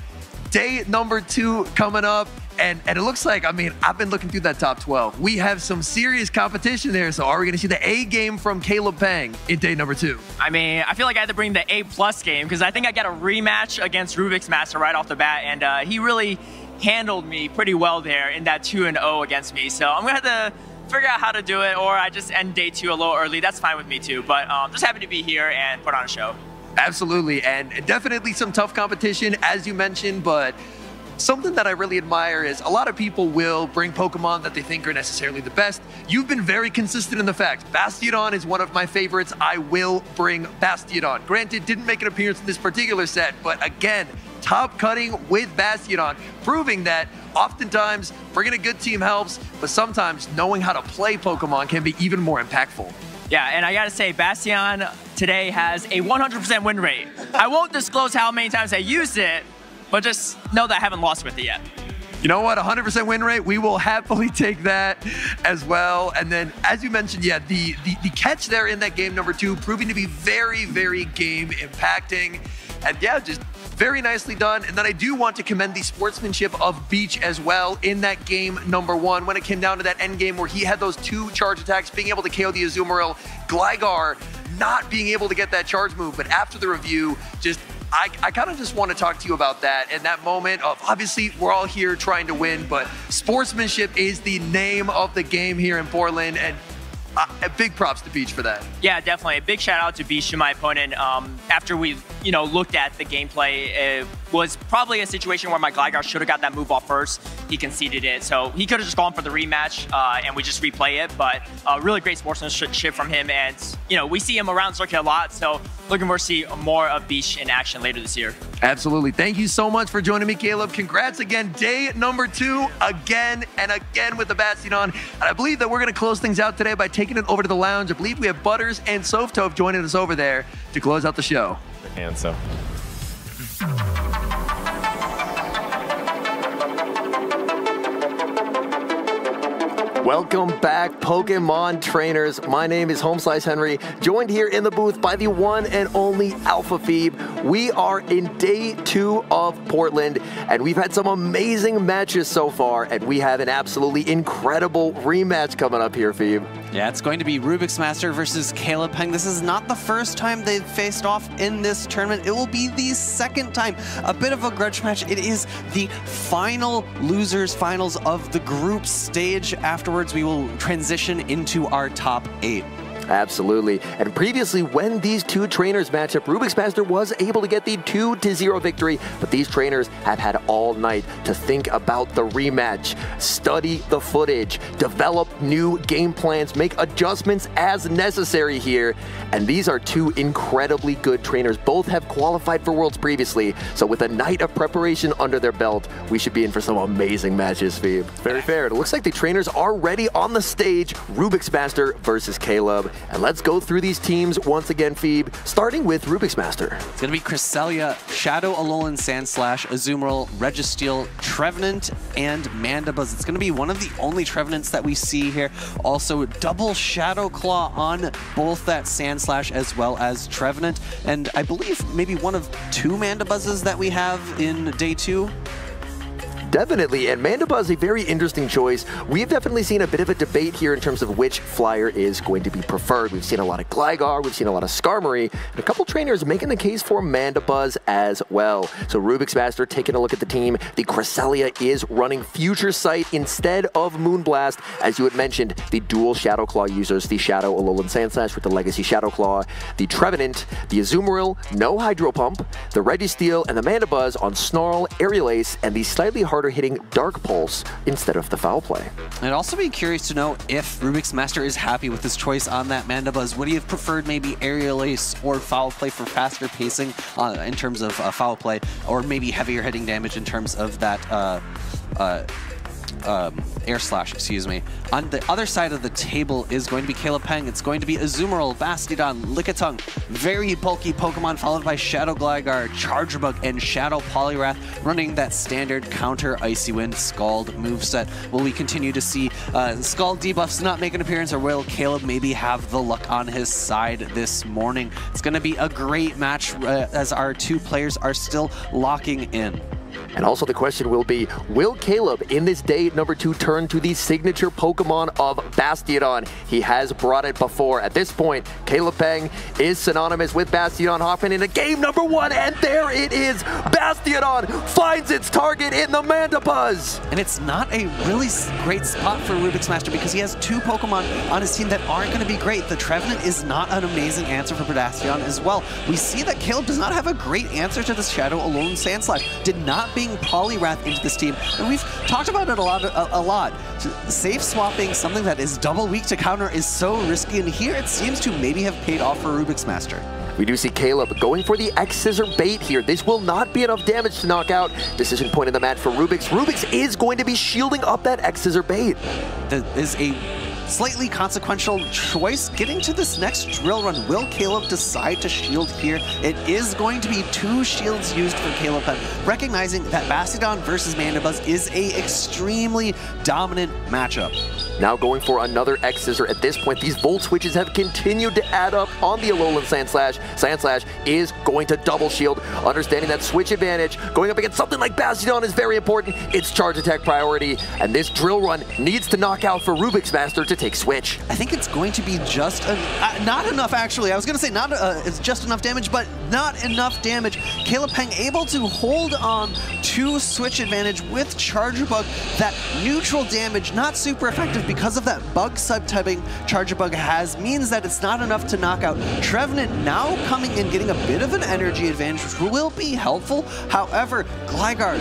day number two coming up. And, and it looks like, I mean, I've been looking through that top 12. We have some serious competition there. So are we going to see the A game from Caleb Peng in day number two? I mean, I feel like I had to bring the A plus game because I think I got a rematch against Rubix Master right off the bat. And uh, he really handled me pretty well there in that 2 and 0 against me. So I'm going to have to figure out how to do it, or I just end day two a little early. That's fine with me too. But um, just happy to be here and put on a show. Absolutely, and definitely some tough competition, as you mentioned, but something that I really admire is a lot of people will bring Pokemon that they think are necessarily the best. You've been very consistent in the fact. Bastiodon is one of my favorites. I will bring Bastiodon. Granted, didn't make an appearance in this particular set, but again, top cutting with Bastiodon, proving that oftentimes bringing a good team helps, but sometimes knowing how to play Pokemon can be even more impactful. Yeah, and I gotta say, Bastion today has a 100% win rate. I won't disclose how many times I used it, but just know that I haven't lost with it yet. You know what? 100% win rate. We will happily take that as well. And then, as you mentioned, yeah, the, the, the catch there in that game number two proving to be very, very game impacting. And yeah, just very nicely done. And then I do want to commend the sportsmanship of Beach as well in that game number one when it came down to that end game where he had those two charge attacks, being able to KO the Azumarill, Gligar not being able to get that charge move. But after the review, just I, I kind of just want to talk to you about that and that moment of obviously we're all here trying to win, but sportsmanship is the name of the game here in Portland. And uh, big props to Beach for that. Yeah, definitely. A big shout out to Beach, to my opponent. Um, after we, you know, looked at the gameplay, it was probably a situation where my Gligar should have got that move off first. He conceded it, so he could have just gone for the rematch, uh, and we just replay it. But uh, really great sportsmanship from him, and you know, we see him around circuit a lot. So looking forward to see more of Beach in action later this year. Absolutely. Thank you so much for joining me, Caleb. Congrats again. Day number two, again and again with the Bastiodon. And I believe that we're going to close things out today by taking it over to the lounge. I believe we have Butters and Softove joining us over there to close out the show. And so. Welcome back, Pokemon trainers. My name is Home Slice Henry, joined here in the booth by the one and only Alpha Phoebe. We are in day two of Portland, and we've had some amazing matches so far, and we have an absolutely incredible rematch coming up here, Phoebe. Yeah, it's going to be Rubix Master versus Caleb Peng. This is not the first time they've faced off in this tournament. It will be the second time. A bit of a grudge match. It is the final losers finals of the group stage. Afterwards, we will transition into our top eight. Absolutely. And previously, when these two trainers match up, Rubix Master was able to get the 2 to 0 victory, but these trainers have had all night to think about the rematch, study the footage, develop new game plans, make adjustments as necessary here. And these are two incredibly good trainers. Both have qualified for Worlds previously, so with a night of preparation under their belt, we should be in for some amazing matches, Phoebe. Very fair. It looks like the trainers are ready on the stage. Rubix Master versus Caleb. And let's go through these teams once again, Phoebe, starting with Rubix Master. It's going to be Cresselia, Shadow Alolan Sandslash, Azumarill, Registeel, Trevenant, and Mandibuzz. It's going to be one of the only Trevenants that we see here. Also, double Shadow Claw on both that Sandslash as well as Trevenant. And I believe maybe one of two Mandibuzzes that we have in day two. Definitely, and Mandibuzz, is a very interesting choice. We've definitely seen a bit of a debate here in terms of which flyer is going to be preferred. We've seen a lot of Gligar, we've seen a lot of Skarmory, and a couple trainers making the case for Mandibuzz as well. So Rubix Master taking a look at the team. The Cresselia is running Future Sight instead of Moonblast. As you had mentioned, the dual Shadow Claw users, the Shadow Alolan Sandslash with the Legacy Shadow Claw, the Trevenant, the Azumarill, no Hydro Pump, the Registeel, and the Mandibuzz on Snarl, Aerial Ace, and the slightly harder harder hitting Dark Pulse instead of the Foul Play. I'd also be curious to know if Rubix Master is happy with his choice on that Mandibuzz. Would he have preferred maybe Aerial Ace or Foul Play for faster pacing uh, in terms of uh, Foul Play, or maybe heavier hitting damage in terms of that uh, uh um, Air Slash, excuse me. On the other side of the table is going to be Caleb Peng. It's going to be Azumarill, Bastiodon, Lickitung, very bulky Pokemon, followed by Shadow Gligar, Charjabug, and Shadow Poliwrath, running that standard counter Icy Wind Scald moveset. Will we continue to see uh, Scald debuffs not make an appearance, or will Caleb maybe have the luck on his side this morning? It's going to be a great match uh, as our two players are still locking in. And also the question will be, will Caleb in this day number two turn to the signature Pokemon of Bastiodon? He has brought it before. At this point, Caleb Peng is synonymous with Bastiodon Hoffman in a game number one, and there it is. Bastiodon finds its target in the Mandibuzz. And it's not a really great spot for Rubix Master because he has two Pokemon on his team that aren't going to be great. The Trevenant is not an amazing answer for Bastiodon as well. We see that Caleb does not have a great answer to the Shadow Alolan Sandslash. Did not being Poliwrath into this team, and we've talked about it a lot. A, a lot. Safe swapping something that is double weak to counter is so risky, and here it seems to maybe have paid off for Rubix Master. We do see Caleb going for the X-Scissor bait here. This will not be enough damage to knock out. Decision point in the match for Rubix. Rubix is going to be shielding up that X-Scissor bait. That is a slightly consequential choice. Getting to this next drill run, will Caleb decide to shield here? It is going to be two shields used for Caleb, but recognizing that Bastiodon versus Mandibuzz is a extremely dominant matchup. Now going for another X Scissor. At this point, these Volt switches have continued to add up on the Alolan Sandslash. Sandslash is going to double shield, understanding that switch advantage. Going up against something like Bastiodon is very important. It's charge attack priority, and this drill run needs to knock out for Rubix Master to take switch. I think it's going to be just uh, not enough, actually. I was going to say not uh, it's just enough damage, but not enough damage. Caleb Peng able to hold on to switch advantage with Charjabug. That neutral damage, not super effective because of that bug subtyping Charjabug has, means that it's not enough to knock out. Trevenant now coming in, getting a bit of an energy advantage, which will be helpful. However, Gligar,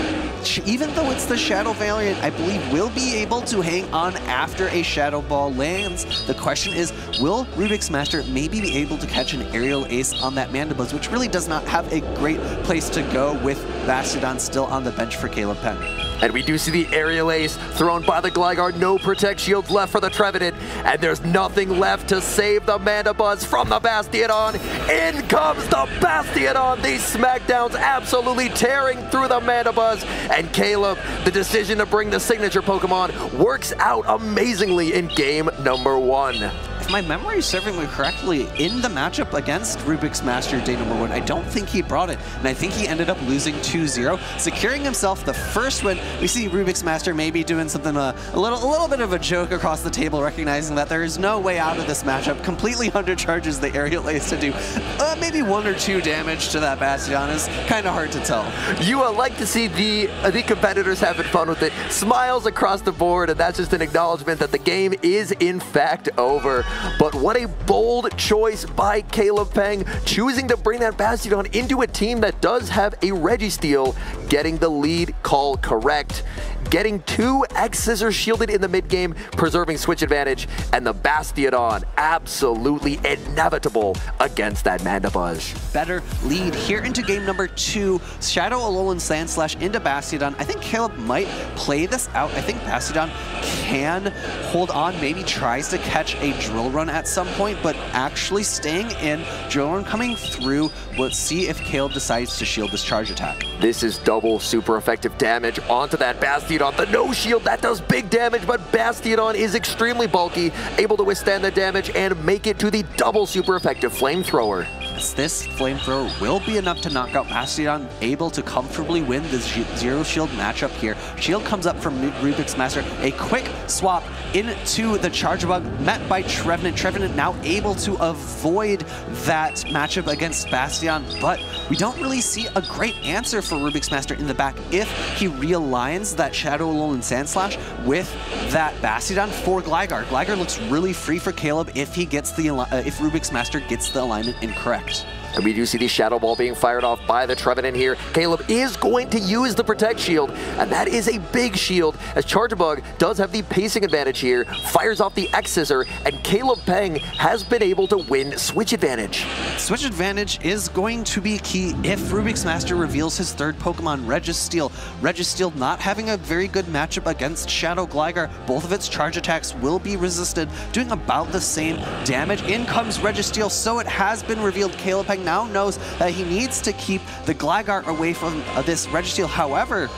even though it's the Shadow Valiant, I believe will be able to hang on after a Shadow Ball lands. The question is, will Rubix Master maybe be able to catch an aerial ace on that Mandibuzz, which really does not have a great place to go with Bastiodon still on the bench for Caleb Peng. And we do see the aerial ace thrown by the Gligar. No protect shields left for the Trevenant. And there's nothing left to save the Mandibuzz from the Bastiodon. In comes the Bastiodon. These smackdowns absolutely tearing through the Mandibuzz. And Caleb, the decision to bring the signature Pokemon works out amazingly in game number one if my memory is serving me correctly, in the matchup against Rubix Master Day number one, I don't think he brought it, and I think he ended up losing 2-0, securing himself the first win. We see Rubix Master maybe doing something, uh, a little a little bit of a joke across the table, recognizing that there is no way out of this matchup, completely undercharges the aerial ace to do uh, maybe one or two damage to that Bastion is kind of hard to tell. You uh, like to see the, uh, the competitors having fun with it. Smiles across the board, and that's just an acknowledgement that the game is in fact over. But what a bold choice by Caleb Peng, choosing to bring that Bastiodon into a team that does have a Registeel, getting the lead call correct getting two X-Scissors shielded in the mid-game, preserving switch advantage, and the Bastiodon absolutely inevitable against that Mandibuzz. Better lead here into game number two. Shadow Alolan Sandslash into Bastiodon. I think Caleb might play this out. I think Bastiodon can hold on, maybe tries to catch a drill run at some point, but actually staying in, drill run coming through. Let's see if Caleb decides to shield this charge attack. This is double super effective damage onto that Bastiodon. The no shield, that does big damage, but Bastiodon is extremely bulky, able to withstand the damage and make it to the double super effective flamethrower. This flamethrower will be enough to knock out Bastiodon, able to comfortably win the zero shield matchup here. Shield comes up from Rubix Master. A quick swap into the Charjabug, met by Trevenant. Trevenant now able to avoid that matchup against Bastion, but we don't really see a great answer for Rubix Master in the back if he realigns that Shadow Alolan Sandslash with that Bastiodon for Gligar. Gligar looks really free for Caleb if he gets the uh, if Rubix Master gets the alignment incorrect years. And we do see the Shadow Ball being fired off by the Trevenant here. Caleb is going to use the Protect Shield, and that is a big shield, as Charjabug does have the pacing advantage here, fires off the X-Scissor, and Caleb Peng has been able to win Switch Advantage. Switch Advantage is going to be key if Rubik's Master reveals his third Pokemon, Registeel. Registeel not having a very good matchup against Shadow Gligar. Both of its charge attacks will be resisted, doing about the same damage. In comes Registeel, so it has been revealed Caleb Peng now knows that he needs to keep the Gligar away from uh, this Registeel. However,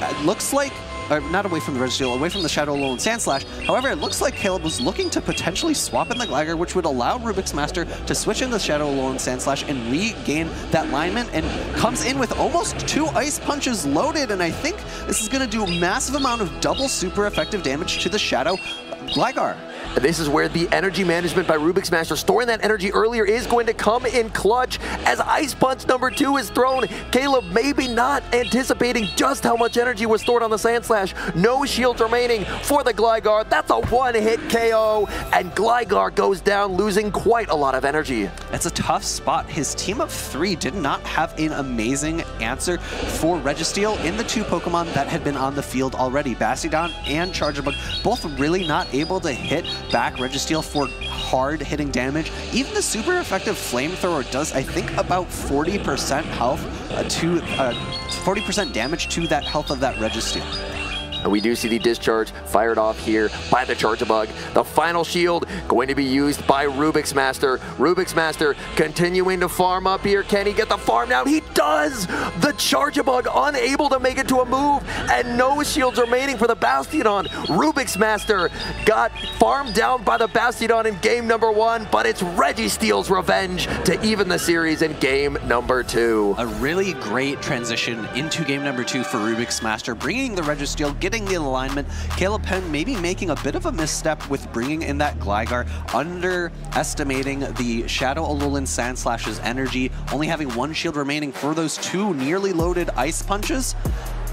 it looks like or not away from the Registeel, away from the Shadow Alolan Sandslash. However, it looks like Caleb was looking to potentially swap in the Gligar, which would allow Rubix Master to switch in the Shadow Alolan Sandslash and regain that alignment, and comes in with almost two Ice Punches loaded, and I think this is going to do a massive amount of double super effective damage to the Shadow Gligar. This is where the energy management by Rubix Master, storing that energy earlier, is going to come in clutch as Ice Punch number two is thrown. Caleb maybe not anticipating just how much energy was stored on the Sandslash. No shields remaining for the Gligar. That's a one-hit KO, and Gligar goes down, losing quite a lot of energy. It's a tough spot. His team of three did not have an amazing answer for Registeel in the two Pokemon that had been on the field already. Bastiodon and Charjabug both really not able to hit back Registeel for hard hitting damage. Even the super effective Flamethrower does, I think, about 40% health uh, to 40% uh, damage to that health of that Registeel. And we do see the discharge fired off here by the Charjabug. The final shield going to be used by Rubix Master. Rubix Master continuing to farm up here. Can he get the farm down? He does! The Charjabug unable to make it to a move and no shields remaining for the Bastiodon. Rubix Master got farmed down by the Bastiodon in game number one, but it's Registeel's revenge to even the series in game number two. A really great transition into game number two for Rubix Master, bringing the Registeel, getting the alignment. Caleb Peng maybe making a bit of a misstep with bringing in that Gligar, underestimating the Shadow Alolan Sandslash's energy, only having one shield remaining for those two nearly loaded Ice Punches.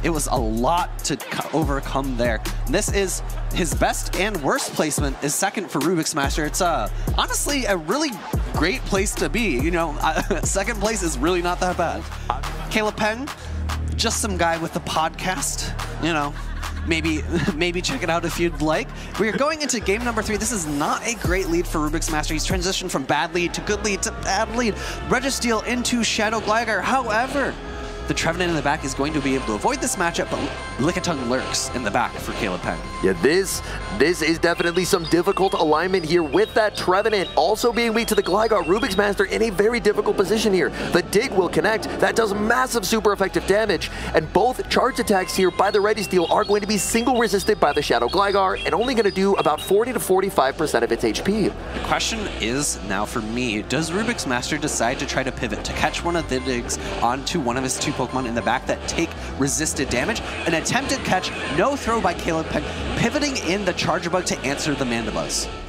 It was a lot to overcome there. This is his best and worst placement is second for Rubix Master. It's uh, honestly a really great place to be. You know, second place is really not that bad. Caleb Peng, just some guy with a podcast, you know, maybe maybe check it out if you'd like. We are going into game number three. This is not a great lead for Rubix Master. He's transitioned from bad lead to good lead to bad lead. Registeel into Shadow Gligar. However, the Trevenant in the back is going to be able to avoid this matchup, but Lickitung lurks in the back for Caleb Peng. Yeah, this this is definitely some difficult alignment here with that Trevenant also being weak to the Gligar. Rubix Master in a very difficult position here. The Dig will connect. That does massive super effective damage, and both charge attacks here by the Registeel are going to be single resisted by the Shadow Gligar and only going to do about 40 to 45% of its HP. The question is now for me, does Rubix Master decide to try to pivot to catch one of the Digs onto one of his two Pokemon in the back that take resisted damage. An attempted catch, no throw by Caleb Peng, pivoting in the Charjabug to answer the Mandibuzz.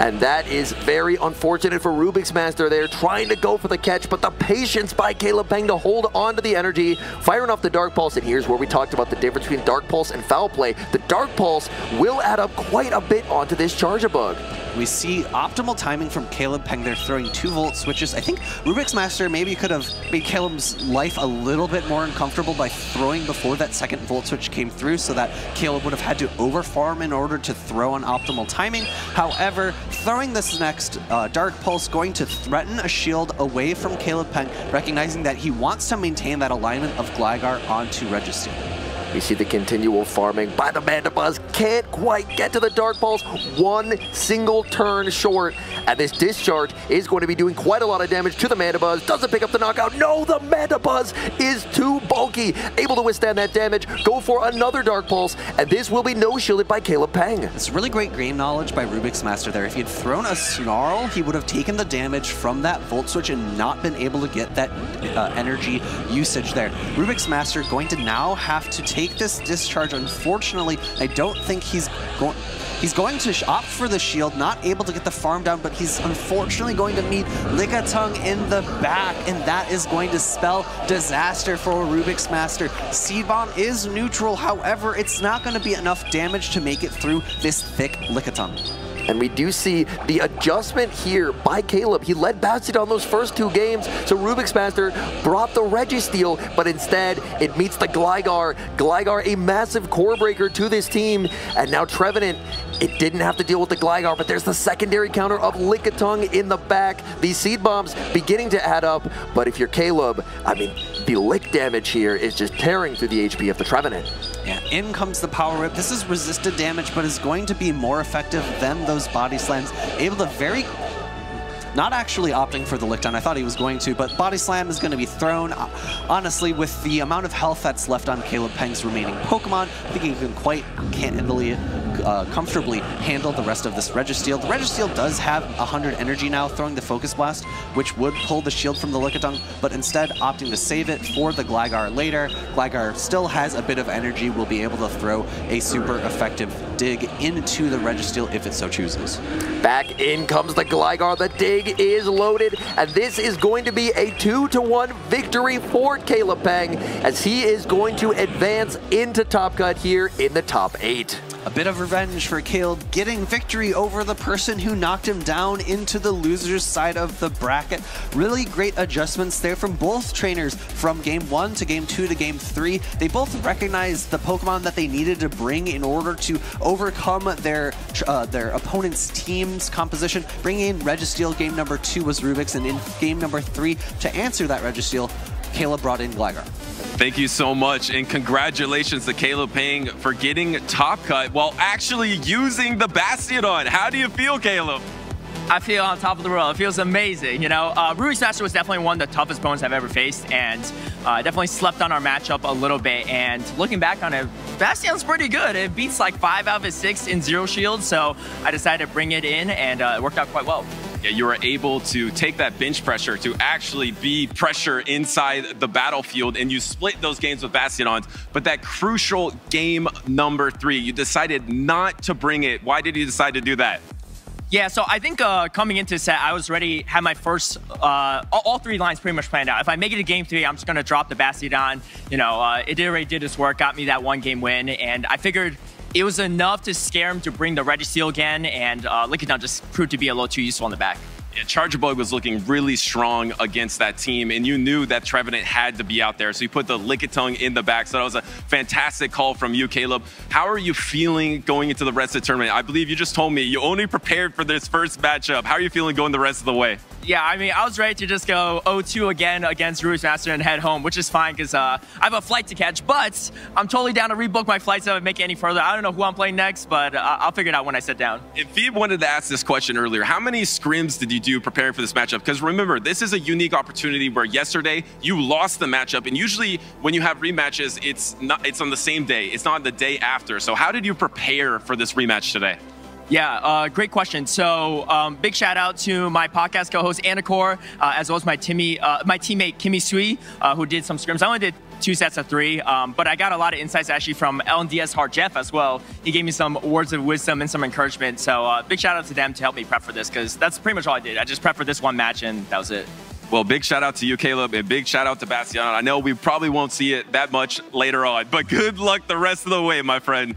And that is very unfortunate for Rubix Master there, trying to go for the catch, but the patience by Caleb Peng to hold on to the energy, firing off the Dark Pulse, and here's where we talked about the difference between Dark Pulse and Foul Play. The Dark Pulse will add up quite a bit onto this Charjabug. We see optimal timing from Caleb Peng there, throwing two volt switches. I think Rubix Master maybe could have made Caleb's life a little bit more uncomfortable by throwing before that second volt switch came through so that Caleb would have had to overfarm in order to throw on optimal timing. However, throwing this next uh, Dark Pulse going to threaten a shield away from Caleb Peng, recognizing that he wants to maintain that alignment of Gligar onto Registeel. We see the continual farming by the Mandibuzz. Can't quite get to the Dark Pulse. One single turn short. And this discharge is going to be doing quite a lot of damage to the Mandibuzz. Doesn't pick up the knockout. No, the Mandibuzz is too bulky. Able to withstand that damage. Go for another Dark Pulse. And this will be no shielded by Caleb Peng. It's really great game knowledge by Rubix Master there. If he had thrown a Snarl, he would have taken the damage from that Volt Switch and not been able to get that uh, energy usage there. Rubix Master going to now have to take this discharge. Unfortunately, I don't think he's going... He's going to opt for the shield, not able to get the farm down, but he's unfortunately going to meet Lickitung in the back, and that is going to spell disaster for Rubix Master. Seed Bomb is neutral, however, it's not going to be enough damage to make it through this thick Lickitung. And we do see the adjustment here by Caleb. He led Bastion on those first two games, so Rubix Master brought the Registeel, but instead it meets the Gligar. Gligar, a massive core breaker to this team, and now Trevenant, it didn't have to deal with the Gligar, but there's the secondary counter of Lickitung in the back. These Seed Bombs beginning to add up, but if you're Caleb, I mean, the lick damage here is just tearing through the HP of the Trevenant. Yeah, in comes the Power Whip. This is resisted damage, but is going to be more effective than those Body Slams. Able to very not actually opting for the lick down. I thought he was going to, but Body Slam is going to be thrown. Uh, honestly, with the amount of health that's left on Caleb Peng's remaining Pokemon, I think he can quite candidly uh, comfortably handle the rest of this Registeel. The Registeel does have 100 energy now, throwing the Focus Blast, which would pull the shield from the Lickitung, but instead opting to save it for the Gligar later. Gligar still has a bit of energy, will be able to throw a super effective dig into the Registeel if it so chooses. Back in comes the Gligar. The dig is loaded, and this is going to be a 2 to one victory for Caleb Peng as he is going to advance into Top Cut here in the top 8. A bit of revenge for Caleb, getting victory over the person who knocked him down into the loser's side of the bracket. Really great adjustments there from both trainers from game one to game two to game three. They both recognized the Pokemon that they needed to bring in order to overcome their uh, their opponent's team's composition. Bringing in Registeel game number two was Rubix, and in game number three, to answer that Registeel, Caleb brought in Gligar. Thank you so much, and congratulations to Caleb Peng for getting top cut while actually using the Bastiodon. How do you feel, Caleb? I feel on top of the world. It feels amazing. You know, uh, Rubix Master was definitely one of the toughest opponents I've ever faced, and uh, definitely slept on our matchup a little bit. And looking back on it, Bastion's pretty good. It beats like five out of his six in zero shield, so I decided to bring it in, and uh, it worked out quite well yeah, you were able to take that bench pressure to actually be pressure inside the battlefield, and you split those games with Bastiodons. But that crucial game number three, you decided not to bring it. Why did you decide to do that? Yeah, so I think uh, coming into set, I was ready, had my first, uh, all, all, three lines pretty much planned out. If I make it to game three, I'm just going to drop the Bastion. You know, uh, it already did its work, got me that one game win, and I figured it was enough to scare him to bring the Registeel again, and uh, Lickitung just proved to be a little too useful in the back. Yeah, Charjabug was looking really strong against that team, and you knew that Trevenant had to be out there. So you put the Lickitung in the back. So that was a fantastic call from you, Caleb. How are you feeling going into the rest of the tournament? I believe you just told me you only prepared for this first matchup. How are you feeling going the rest of the way? Yeah, I mean, I was ready to just go 0-2 again against Rubix Master and head home, which is fine because uh, I have a flight to catch. But I'm totally down to rebook my flights if I make it any further. I don't know who I'm playing next, but uh, I'll figure it out when I sit down. If Phoebe wanted to ask this question earlier, how many scrims did you do preparing for this matchup? Because remember, this is a unique opportunity where yesterday you lost the matchup, and usually when you have rematches, it's not it's on the same day. It's not the day after. So how did you prepare for this rematch today? Yeah, uh, great question. So, um, big shout out to my podcast co-host Anacor, uh, as well as my Timmy, uh, my teammate Kimmy Sui, uh, who did some scrims. I only did two sets of three, um, but I got a lot of insights actually from LNDS Hard Jeff as well. He gave me some words of wisdom and some encouragement. So, uh, big shout out to them to help me prep for this because that's pretty much all I did. I just prepped for this one match and that was it. Well, big shout out to you, Caleb, and big shout out to Bastion. I know we probably won't see it that much later on, but good luck the rest of the way, my friend.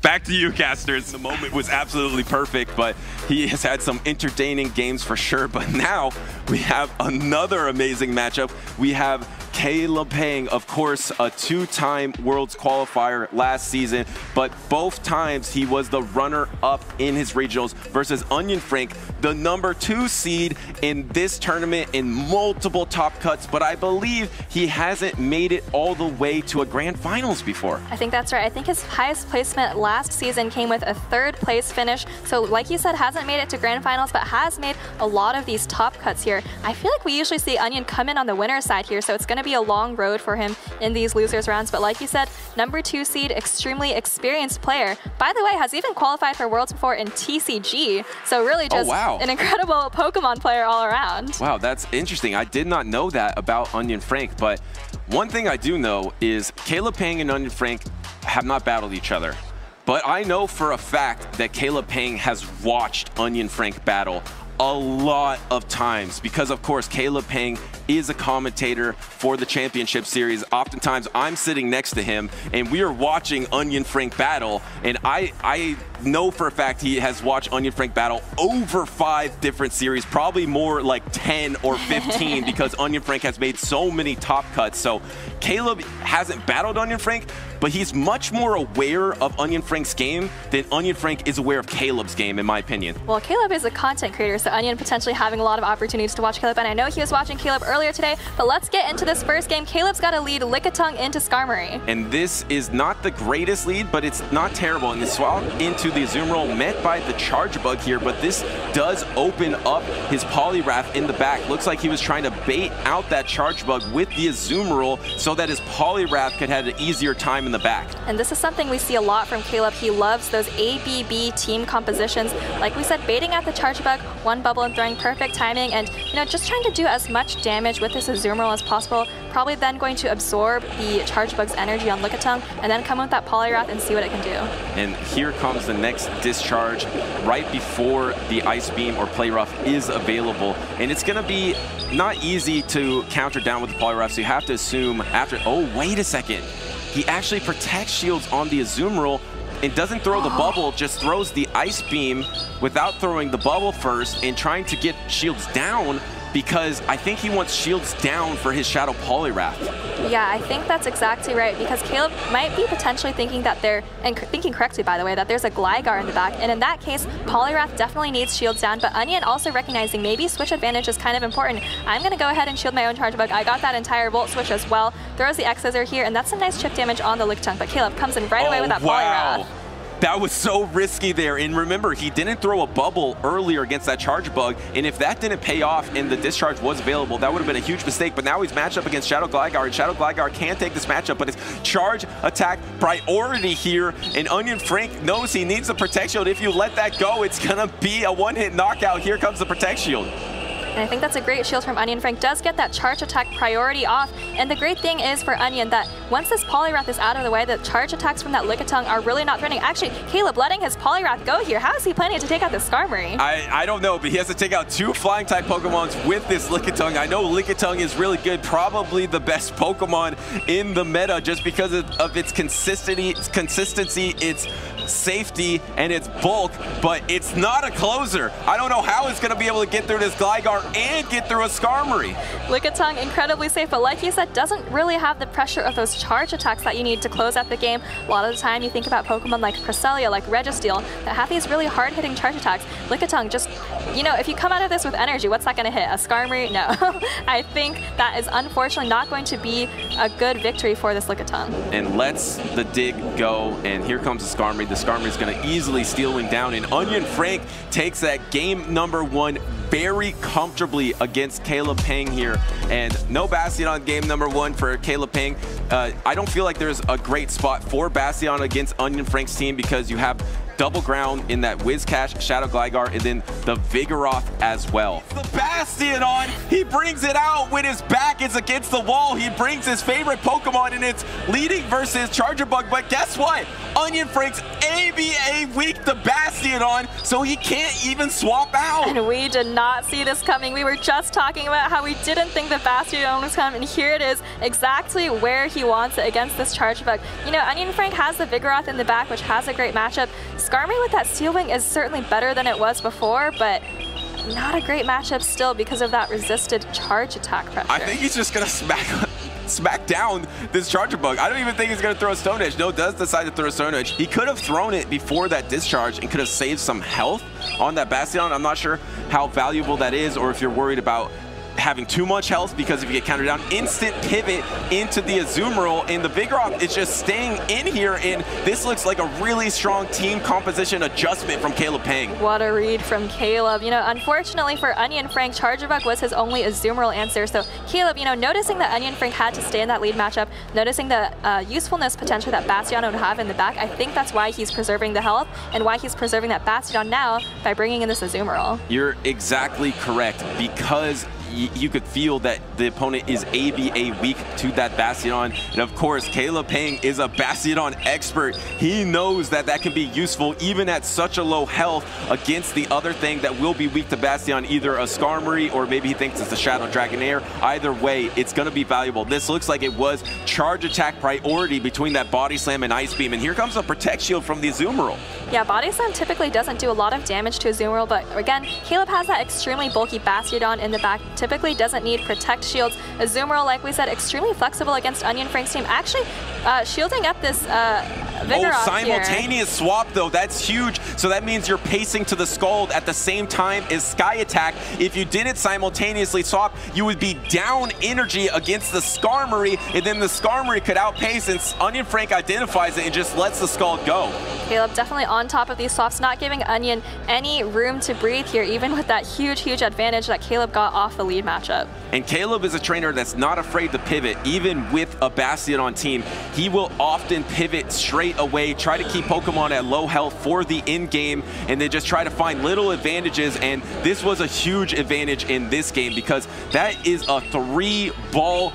Back to you, casters. The moment was absolutely perfect, but he has had some entertaining games for sure. But now we have another amazing matchup. We have Caleb Peng, of course, a two-time Worlds qualifier last season, but both times he was the runner-up in his regionals versus Onion Frank, the number two seed in this tournament in multiple top cuts, but I believe he hasn't made it all the way to a grand finals before. I think that's right. I think his highest placement last season came with a third place finish. So like you said, hasn't made it to grand finals, but has made a lot of these top cuts here. I feel like we usually see Onion come in on the winner's side here, so it's going to be be a long road for him in these losers rounds. But like you said, number two seed, extremely experienced player. By the way, has even qualified for Worlds before in TCG. So really oh, just oh, wow. an incredible Pokemon player all around. Wow, that's interesting. I did not know that about Onion Frank, but one thing I do know is Caleb Peng and Onion Frank have not battled each other. But I know for a fact that Caleb Peng has watched Onion Frank battle a lot of times because, of course, Caleb Peng is a commentator for the championship series. Oftentimes, I'm sitting next to him, and we are watching Onion Frank battle, and I, I know for a fact he has watched Onion Frank battle over five different series, probably more like 10 or 15 because Onion Frank has made so many top cuts. So Caleb hasn't battled Onion Frank, but he's much more aware of Onion Frank's game than Onion Frank is aware of Caleb's game, in my opinion. Well, Caleb is a content creator, so Onion potentially having a lot of opportunities to watch Caleb, and I know he was watching Caleb earlier today, but let's get into this first game. Caleb's got to lead Lickitung into Skarmory. And this is not the greatest lead, but it's not terrible. And the swap into the Azumarill met by the Charjabug here, but this does open up his Poliwrath in the back. Looks like he was trying to bait out that Charjabug with the Azumarill so that his Poliwrath could have an easier time in the back. And this is something we see a lot from Caleb. He loves those ABB team compositions. Like we said, baiting out the Charjabug, one bubble and throwing perfect timing, and you know just trying to do as much damage with this Azumarill as possible. Probably then going to absorb the Charjabug's energy on Lickitung, and then come with that Poliwrath and see what it can do. And here comes the next discharge right before the Ice Beam or Play Rough is available. And it's going to be not easy to counter down with the Poliwrath, so you have to assume after... Oh, wait a second. He actually protects shields on the Azumarill and doesn't throw the bubble, just throws the Ice Beam without throwing the bubble first and trying to get shields down because I think he wants shields down for his Shadow Poliwrath. Yeah, I think that's exactly right because Caleb might be potentially thinking that there, and thinking correctly by the way, that there's a Gligar in the back, and in that case, Poliwrath definitely needs shields down, but Onion also recognizing maybe switch advantage is kind of important. I'm going to go ahead and shield my own Charjabug. I got that entire Volt switch as well. Throws the X-Scissor here, and that's some nice chip damage on the Lickitung, but Caleb comes in right oh, away with that wow. Poliwrath. That was so risky there. And remember, he didn't throw a bubble earlier against that Charjabug. And if that didn't pay off and the discharge was available, that would have been a huge mistake. But now he's matched up against Shadow Gligar. And Shadow Gligar can take this matchup, but it's charge attack priority here. And Onion Frank knows he needs the Protect Shield. If you let that go, it's going to be a one-hit knockout. Here comes the Protect Shield. And I think that's a great shield from Onion. Frank does get that charge attack priority off. And the great thing is for Onion that once this Poliwrath is out of the way, the charge attacks from that Lickitung are really not threatening. Actually, Caleb letting his Poliwrath go here. How is he planning to take out the Skarmory? I, I don't know, but he has to take out two flying type Pokemons with this Lickitung. I know Lickitung is really good, probably the best Pokemon in the meta just because of, of its consistency, its consistency, its safety, and its bulk, but it's not a closer. I don't know how it's going to be able to get through this Gligar and get through a Skarmory. Lickitung, incredibly safe, but like you said, doesn't really have the pressure of those charge attacks that you need to close out the game. A lot of the time you think about Pokemon like Cresselia, like Registeel, that have these really hard-hitting charge attacks. Lickitung just, you know, if you come out of this with energy, what's that going to hit? A Skarmory? No. I think that is unfortunately not going to be a good victory for this Lickitung. And lets the dig go, and here comes the Skarmory. Skarmory is going to easily steal him down, and Onion Frank takes that game number one very comfortably against Caleb Peng here. And no Bastion on game number one for Caleb Peng. Uh, I don't feel like there's a great spot for Bastion against Onion Frank's team because you have double ground in that Whiscash, Shadow Gligar, and then the Vigoroth as well. The Bastion on, he brings it out when his back is against the wall. He brings his favorite Pokemon and it's leading versus Charjabug, but guess what? Onion Frank's ABA weak the Bastion Bastion so he can't even swap out. And we did not see this coming. We were just talking about how we didn't think the Bastion was coming, and here it is, exactly where he wants it against this Charjabug. You know, Onion Frank has the Vigoroth in the back, which has a great matchup. Skarmory with that Steel Wing is certainly better than it was before, but not a great matchup still because of that resisted charge attack pressure. I think he's just going to smack smack down this Charjabug. I don't even think he's going to throw a Stone Edge. No, does decide to throw a Stone Edge. He could have thrown it before that discharge and could have saved some health on that Bastion. I'm not sure how valuable that is or if you're worried about having too much health because if you get countered down, instant pivot into the Azumarill, and the Vigoroth is just staying in here, and this looks like a really strong team composition adjustment from Caleb Peng. What a read from Caleb. You know, unfortunately for Onion Frank, Charjabug was his only Azumarill answer, so Caleb, you know, noticing that Onion Frank had to stay in that lead matchup, noticing the uh, usefulness potential that Bastion would have in the back, I think that's why he's preserving the health and why he's preserving that Bastion now by bringing in this Azumarill. You're exactly correct, because you could feel that the opponent is ABA weak to that Bastion. And of course, Caleb Peng is a Bastion expert. He knows that that can be useful even at such a low health against the other thing that will be weak to Bastion, either a Skarmory or maybe he thinks it's a Shadow Dragonair. Either way, it's going to be valuable. This looks like it was charge attack priority between that Body Slam and Ice Beam. And here comes a Protect Shield from the Azumarill. Yeah, Body Slam typically doesn't do a lot of damage to Azumarill, but again, Caleb has that extremely bulky Bastion in the back typically doesn't need protect shields. Azumarill, like we said, extremely flexible against Onion Frank's team. Actually, uh, shielding up this uh, Oh, simultaneous here. swap though, that's huge. So that means you're pacing to the Scald at the same time as Sky Attack. If you didn't simultaneously swap, you would be down energy against the Skarmory, and then the Skarmory could outpace, and Onion Frank identifies it and just lets the Scald go. Caleb definitely on top of these swaps, not giving Onion any room to breathe here, even with that huge, huge advantage that Caleb got off the lead matchup matchup. And Caleb is a trainer that's not afraid to pivot, even with a Bastion on team. He will often pivot straight away, try to keep Pokemon at low health for the end game, and then just try to find little advantages. And this was a huge advantage in this game because that is a three ball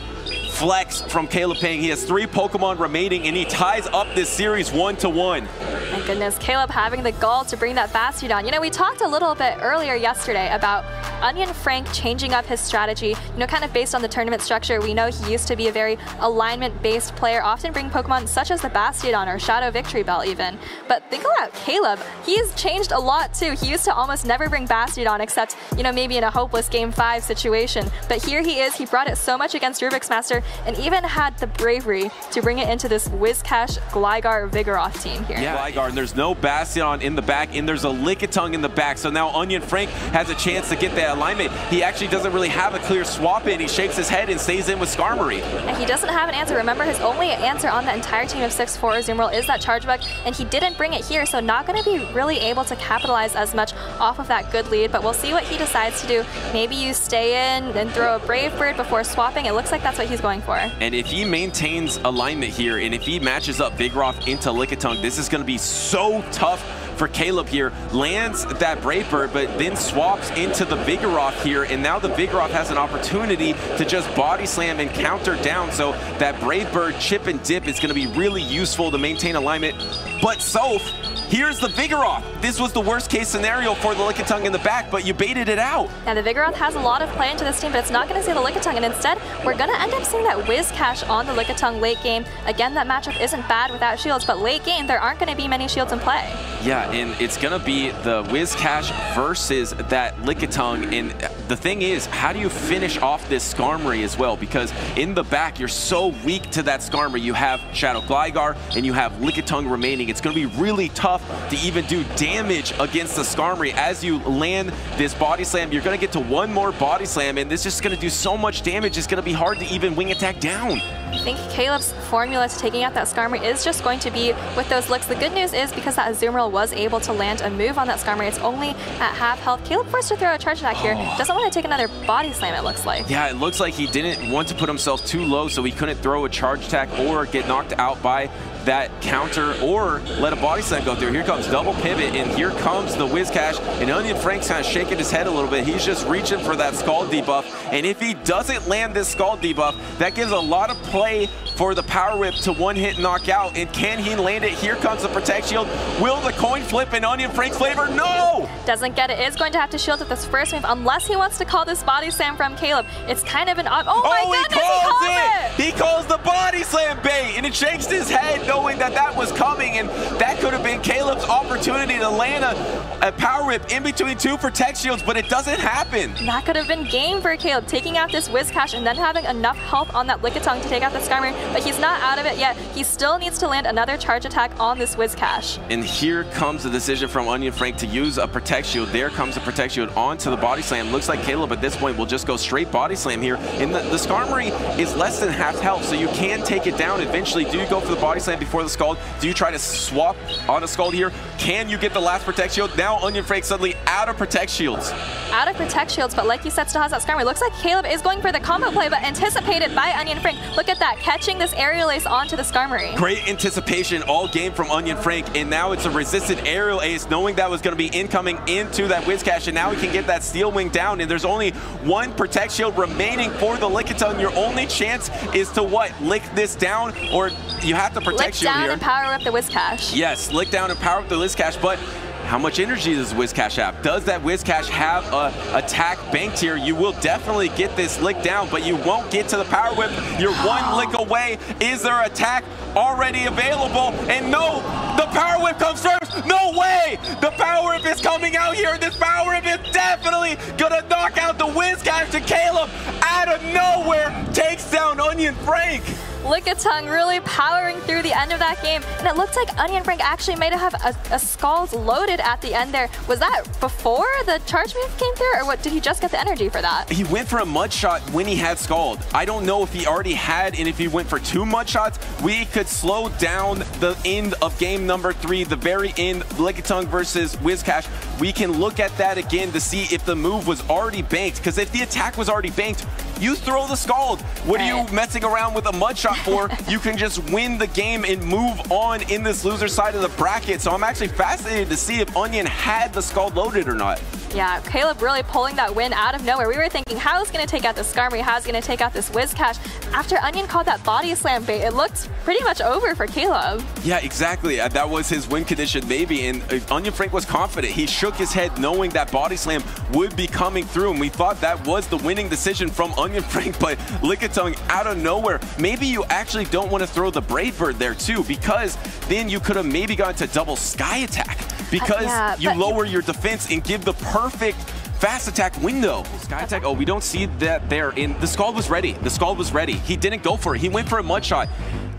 flex from Caleb Peng. He has three Pokemon remaining, and he ties up this series one to one. My goodness, Caleb having the gall to bring that Bastion on. You know, we talked a little bit earlier yesterday about Onion Frank changing up his strategy, you know, kind of based on the tournament structure. We know he used to be a very alignment-based player, often bring Pokemon such as the Bastion or Shadow Victreebel even. But think about Caleb. He's changed a lot too. He used to almost never bring Bastion except, you know, maybe in a hopeless Game 5 situation. But here he is. He brought it so much against Rubik's Master and even had the bravery to bring it into this Whiscash Gligar Vigoroth team here. Yeah, Gligar, and there's no Bastion in the back, and there's a Lickitung in the back. So now Onion Frank has a chance to get that alignment. He actually doesn't really have a clear swap in. He shakes his head and stays in with Skarmory. And he doesn't have an answer. Remember, his only answer on the entire team of 6-4 Azumarill is that Charjabug, and he didn't bring it here, so not going to be really able to capitalize as much off of that good lead, but we'll see what he decides to do. Maybe you stay in and throw a Brave Bird before swapping. It looks like that's what he's going for. And if he maintains alignment here, and if he matches up Vigoroth into Lickitung, this is going to be so tough for Caleb here. Lands that Brave Bird, but then swaps into the Vigoroth here, and now the Vigoroth has an opportunity to just body slam and counter down. So that Brave Bird chip and dip is going to be really useful to maintain alignment. But Soph, here's the Vigoroth. This was the worst case scenario for the Lickitung in the back, but you baited it out. Now the Vigoroth has a lot of play into this team, but it's not going to see the Lickitung, and instead we're going to end up seeing that Whiscash on the Lickitung late game. Again, that matchup isn't bad without shields, but late game there aren't going to be many shields in play. Yeah, and it's going to be the Whiscash versus that Lickitung, and the thing is, how do you finish off this Skarmory as well? Because in the back, you're so weak to that Skarmory. You have Shadow Gligar, and you have Lickitung remaining. It's going to be really tough to even do damage against the Skarmory. As you land this Body Slam, you're going to get to one more Body Slam, and this is just going to do so much damage, it's going to be hard to even Wing Attack down. I think Caleb's formula to taking out that Skarmory is just going to be with those licks. The good news is because that Azumarill was able to land a move on that Skarmory, it's only at half health. Caleb forced to throw a charge attack here. Oh. Doesn't want to take another body slam, it looks like. Yeah, it looks like he didn't want to put himself too low so he couldn't throw a charge attack or get knocked out by that counter or let a body slam go through. Here comes double pivot, and here comes the Whiscash, and Onion Frank's kind of shaking his head a little bit. He's just reaching for that Scald debuff, and if he doesn't land this Scald debuff, that gives a lot of play for the Power Whip to one-hit knockout, and can he land it? Here comes the Protect Shield. Will the coin flip in Onion Frank's favor? No! Doesn't get it. Is going to have to shield at this first move unless he wants to call this body slam from Caleb. It's kind of an odd. Oh my oh, goodness, he calls, he calls it. it. He calls the body slam bait, and it shakes his head knowing that that was coming, and that could have been Caleb's opportunity to land a, a power whip in between two protect shields, but it doesn't happen. That could have been game for Caleb, taking out this Whiscash and then having enough health on that Lickitung to take out the Skarmory, but he's not out of it yet. He still needs to land another charge attack on this Whiscash. And here comes the decision from Onion Frank to use a protect shield. There comes the protect shield onto the body slam. Looks like Caleb at this point will just go straight body slam here. And the, the Skarmory is less than half health, so you can take it down eventually. Do you go for the body slam before the Scald? Do you try to swap on a Scald here? Can you get the last protect shield? Now Onion Frank suddenly out of protect shields. Out of protect shields, but like you said, still has that Skarmory. Looks like Caleb is going for the combo play, but anticipated by Onion Frank. Look at that, catching this aerial ace onto the Skarmory. Great anticipation all game from Onion Frank, and now it's a resisted aerial ace, knowing that was going to be incoming into that Whiscash, and now he can get that Steel Wing down, and there's only one Protect Shield remaining for the Lickitung. Your only chance is to what? Lick this down, or you have to Protect Lick Shield down here. and power up the Whiscash. Yes, lick down and power up the Whiscash, but how much energy does Whiscash have? Does that Whiscash have a attack banked here? You will definitely get this lick down, but you won't get to the Power Whip. You're one lick away. Is there attack already available? And no, the Power Whip comes first. No way! The Power Whip is coming out here. This Power Whip is definitely gonna knock out the Whiscash to Caleb out of nowhere. Takes down Onion Frank. Lickitung really powering through the end of that game. And it looked like Onion Frank actually may have a, a Scald loaded at the end there. Was that before the charge move came through, or what? Did he just get the energy for that? He went for a mud shot when he had Scald. I don't know if he already had, and if he went for two mud shots, we could slow down the end of game number three, the very end, Lickitung versus Whiscash. We can look at that again to see if the move was already banked, because if the attack was already banked, you throw the Scald. What Right. are you messing around with a mud shot for? you can just win the game and move on in this loser side of the bracket. So I'm actually fascinated to see if Onion had the Scald loaded or not. Yeah, Caleb really pulling that win out of nowhere. We were thinking, how's going to take out the Skarmory? How's going to take out this Whiscash? After Onion called that body slam bait, it looked pretty much over for Caleb. Yeah, exactly. Uh, That was his win condition, maybe. And uh, Onion Frank was confident. He shook his head knowing that body slam would be coming through. And we thought that was the winning decision from Onion Frank. But Lickitung out of nowhere. Maybe you actually don't want to throw the Brave Bird there, too, because then you could have maybe gone to double Sky Attack. Because yeah, you lower your defense and give the perfect fast attack window. Sky oh, we don't see that there. In The Scald was ready. The Scald was ready. He didn't go for it. He went for a mud shot.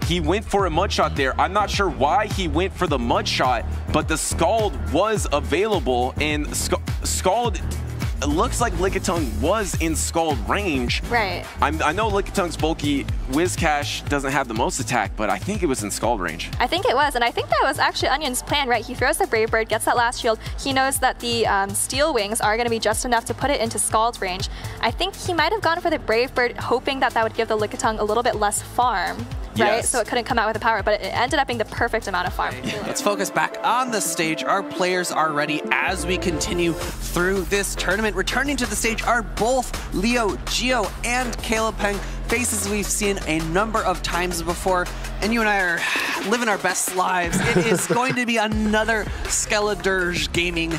He went for a mud shot there. I'm not sure why he went for the mud shot, but the Scald was available, and Sc- Scald it looks like Lickitung was in Scald range. Right. I'm, I know Lickitung's bulky. Whiscash doesn't have the most attack, but I think it was in Scald range. I think it was, and I think that was actually Onion's plan, right? He throws the Brave Bird, gets that last shield. He knows that the um, Steel Wings are going to be just enough to put it into Scald range. I think he might have gone for the Brave Bird, hoping that that would give the Lickitung a little bit less farm, right? Yes. So it couldn't come out with the power, but it ended up being the perfect amount of farm. Let's focus back on the stage. Our players are ready as we continue through this tournament. Returning to the stage are both Leo, Geo, and Caleb Peng, faces we've seen a number of times before. And you and I are living our best lives. It is going to be another Skeledirge gaming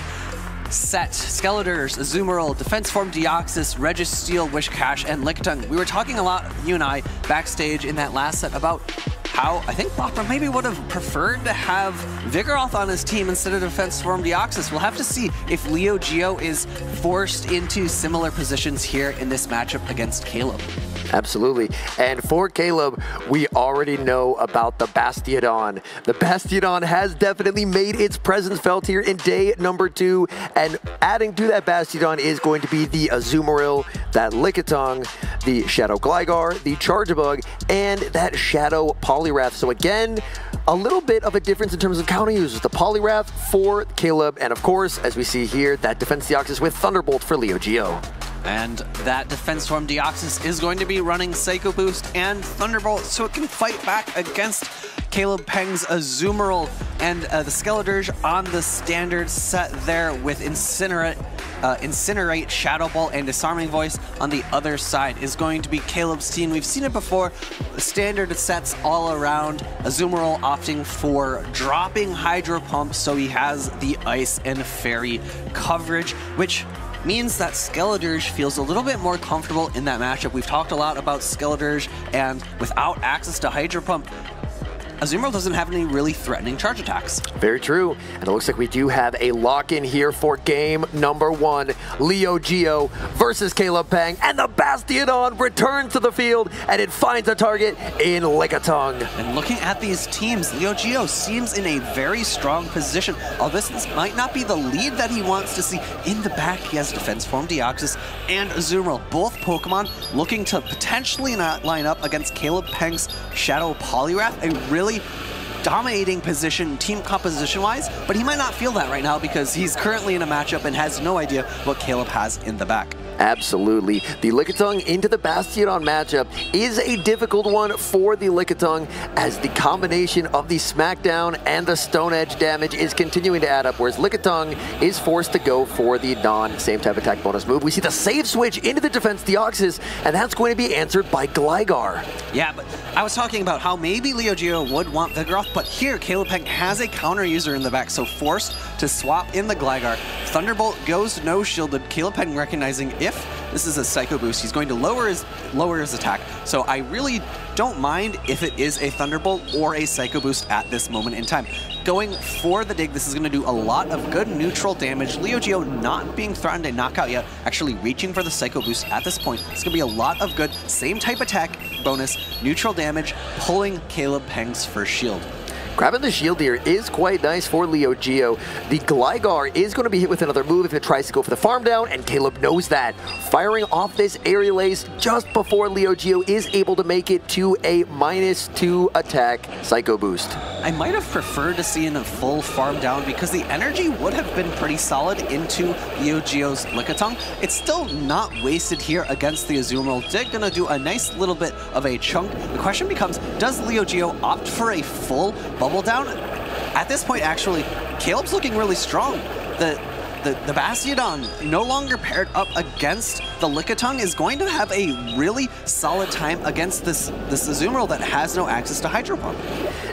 set. Skeledirge, Azumarill, Defense Form Deoxys, Registeel, Whiscash, and Lickitung. We were talking a lot, you and I, backstage in that last set about how I think Bachman maybe would have preferred to have Vigoroth on his team instead of Defense Form Deoxys. We'll have to see if Leo Geo is forced into similar positions here in this matchup against Caleb. Absolutely. And for Caleb, we already know about the Bastiodon. The Bastiodon has definitely made its presence felt here in day number two. And adding to that Bastiodon is going to be the Azumarill, that Lickitung, the Shadow Gligar, the Charjabug, and that Shadow Poliwrath. So again, a little bit of a difference in terms of counter uses. The Poliwrath for Caleb, and of course, as we see here, that Defense Deoxys with Thunderbolt for Leo Geo. And that Defense Form Deoxys is going to be running Psycho Boost and Thunderbolt so it can fight back against Caleb Peng's Azumarill and uh, the Skeledirge on the standard set there with Incinerate, uh, Incinerate, Shadow Ball, and Disarming Voice on the other side is going to be Caleb's team. We've seen it before, standard sets all around. Azumarill opting for dropping Hydro Pump so he has the Ice and Fairy coverage, which means that Skeledirge feels a little bit more comfortable in that matchup. We've talked a lot about Skeledirge, and without access to Hydro Pump, Azumarill doesn't have any really threatening charge attacks. Very true. And it looks like we do have a lock-in here for game number one. Leo Geo versus Caleb Peng. And the Bastiodon returns to the field, and it finds a target in Lickitung. And looking at these teams, Leo Geo seems in a very strong position. Although this might not be the lead that he wants to see, in the back he has Defense Form Deoxys and Azumarill, both Pokemon looking to potentially not line up against Caleb Peng's Shadow Poliwrath, a really really dominating position team composition-wise, but he might not feel that right now because he's currently in a matchup and has no idea what Caleb has in the back. Absolutely. The Lickitung into the Bastiodon matchup is a difficult one for the Lickitung as the combination of the Smackdown and the Stone Edge damage is continuing to add up, whereas Lickitung is forced to go for the non-same type attack bonus move. We see the save switch into the Defense Deoxys, and that's going to be answered by Gligar. Yeah, but I was talking about how maybe Leo Geo would want Vigoroth, but here Caleb Peng has a counter user in the back, so forced to swap in the Gligar. Thunderbolt goes no shielded, Caleb Peng recognizing this is a Psycho Boost, he's going to lower his lower his attack. So I really don't mind if it is a Thunderbolt or a Psycho Boost at this moment in time. Going for the dig, this is going to do a lot of good neutral damage. Leo Geo not being threatened a knockout yet, actually reaching for the Psycho Boost at this point. It's going to be a lot of good, same type attack bonus, neutral damage, pulling Caleb Peng's first shield. Grabbing the shield here is quite nice for Leo Geo. The Gligar is going to be hit with another move if it tries to go for the farm down, and Caleb knows that. Firing off this aerial ace just before Leo Geo is able to make it to a minus two attack Psycho Boost. I might have preferred to see in a full farm down because the energy would have been pretty solid into Leo Geo's Lickitung. It's still not wasted here against the Azumarill. They're going to do a nice little bit of a chunk. The question becomes, does Leo Geo opt for a full down. At this point, actually, Caleb's looking really strong. The the, the Bastiodon, no longer paired up against the Lickitung, is going to have a really solid time against this, this Azumarill that has no access to Hydro Pump.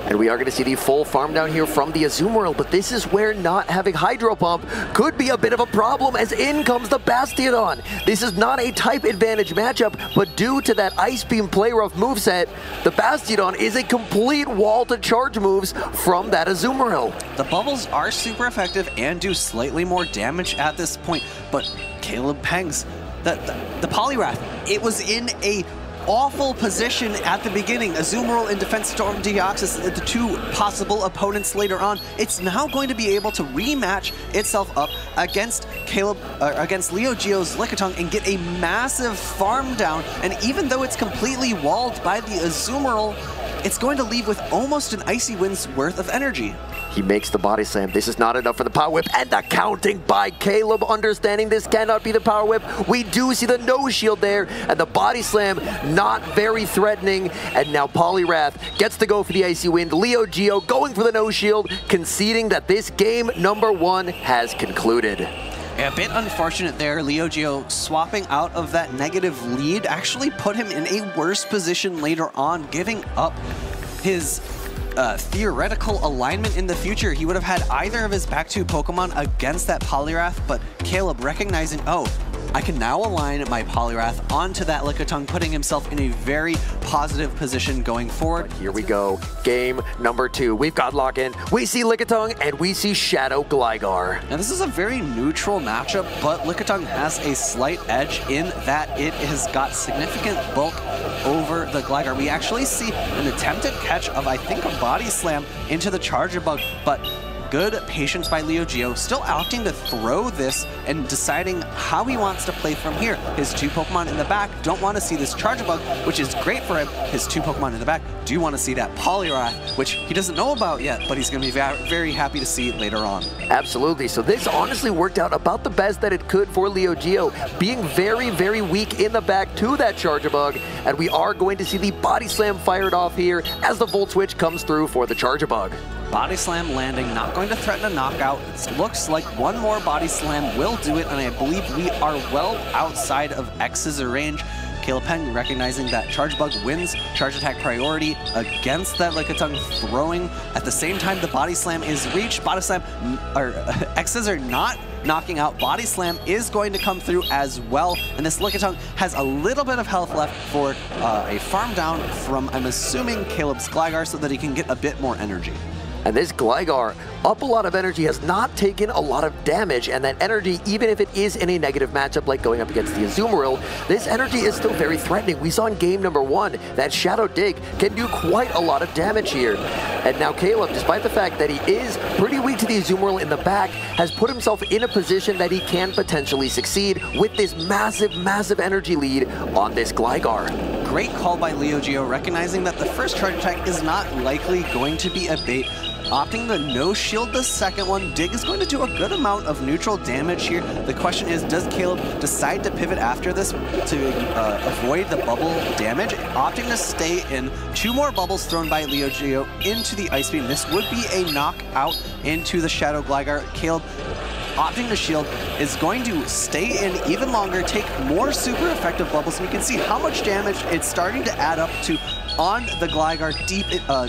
And we are going to see the full farm down here from the Azumarill, but this is where not having Hydro Pump could be a bit of a problem as in comes the Bastiodon. This is not a type advantage matchup, but due to that Ice Beam Play Rough moveset, the Bastiodon is a complete wall to charge moves from that Azumarill. The bubbles are super effective and do slightly more damage at this point, but Caleb Pengs, the, the, the Poliwrath, it was in a awful position at the beginning. Azumarill and Defense Form Deoxys, the two possible opponents later on. It's now going to be able to rematch itself up against Caleb, uh, against Leo Geo's Lickitung and get a massive farm down. And even though it's completely walled by the Azumarill, it's going to leave with almost an Icy Wind's worth of energy. He makes the body slam. This is not enough for the power whip. And the counting by Caleb, understanding this cannot be the power whip. We do see the no shield there. And the body slam, not very threatening. And now Poliwrath gets to go for the Icy Wind. Leo Geo going for the no shield, conceding that this game number one has concluded. A bit unfortunate there, Leo Geo swapping out of that negative lead actually put him in a worse position later on, giving up his uh, theoretical alignment in the future. He would have had either of his back two Pokemon against that Poliwrath, but Caleb recognizing, oh, I can now align my Poliwrath onto that Lickitung, putting himself in a very positive position going forward. Here we go. Game number two. We've got lock-in. We see Lickitung and we see Shadow Gligar. Now this is a very neutral matchup, but Lickitung has a slight edge in that it has got significant bulk over the Gligar. We actually see an attempted catch of, I think, a Body Slam into the Charjabug, but good patience by Leo Geo, still opting to throw this and deciding how he wants to play from here. His two Pokemon in the back don't want to see this Charjabug, which is great for him. His two Pokemon in the back do want to see that Poliwrath, which he doesn't know about yet, but he's going to be very happy to see later on. Absolutely. So this honestly worked out about the best that it could for Leo Geo, being very, very weak in the back to that Charjabug, and we are going to see the Body Slam fired off here as the Volt Switch comes through for the Charjabug. Body Slam landing, not going to threaten a knockout. It looks like one more Body Slam will do it, and I believe we are well outside of X's range. Caleb Peng recognizing that Charjabug wins charge attack priority against that Lickitung throwing. At the same time, the Body Slam is reached. Body Slam, or X's are not knocking out. Body Slam is going to come through as well. And this Lickitung has a little bit of health left for uh, a farm down from, I'm assuming, Caleb's Gligar so that he can get a bit more energy. And this Gligar, up a lot of energy, has not taken a lot of damage. And that energy, even if it is in a negative matchup like going up against the Azumarill, this energy is still very threatening. We saw in game number one that Shadow Dig can do quite a lot of damage here. And now Caleb, despite the fact that he is pretty weak to the Azumarill in the back, has put himself in a position that he can potentially succeed with this massive, massive energy lead on this Gligar. Great call by Leo Geo, recognizing that the first charge attack is not likely going to be a bait opting the no shield the second one. Dig is going to do a good amount of neutral damage here. The question is, does Caleb decide to pivot after this to uh, avoid the bubble damage? Opting to stay in. Two more bubbles thrown by Leo Geo into the Ice Beam. This would be a knockout into the Shadow Gligar. Caleb opting to shield is going to stay in even longer, take more super effective bubbles, and you can see how much damage it's starting to add up to on the Gligar deep, uh,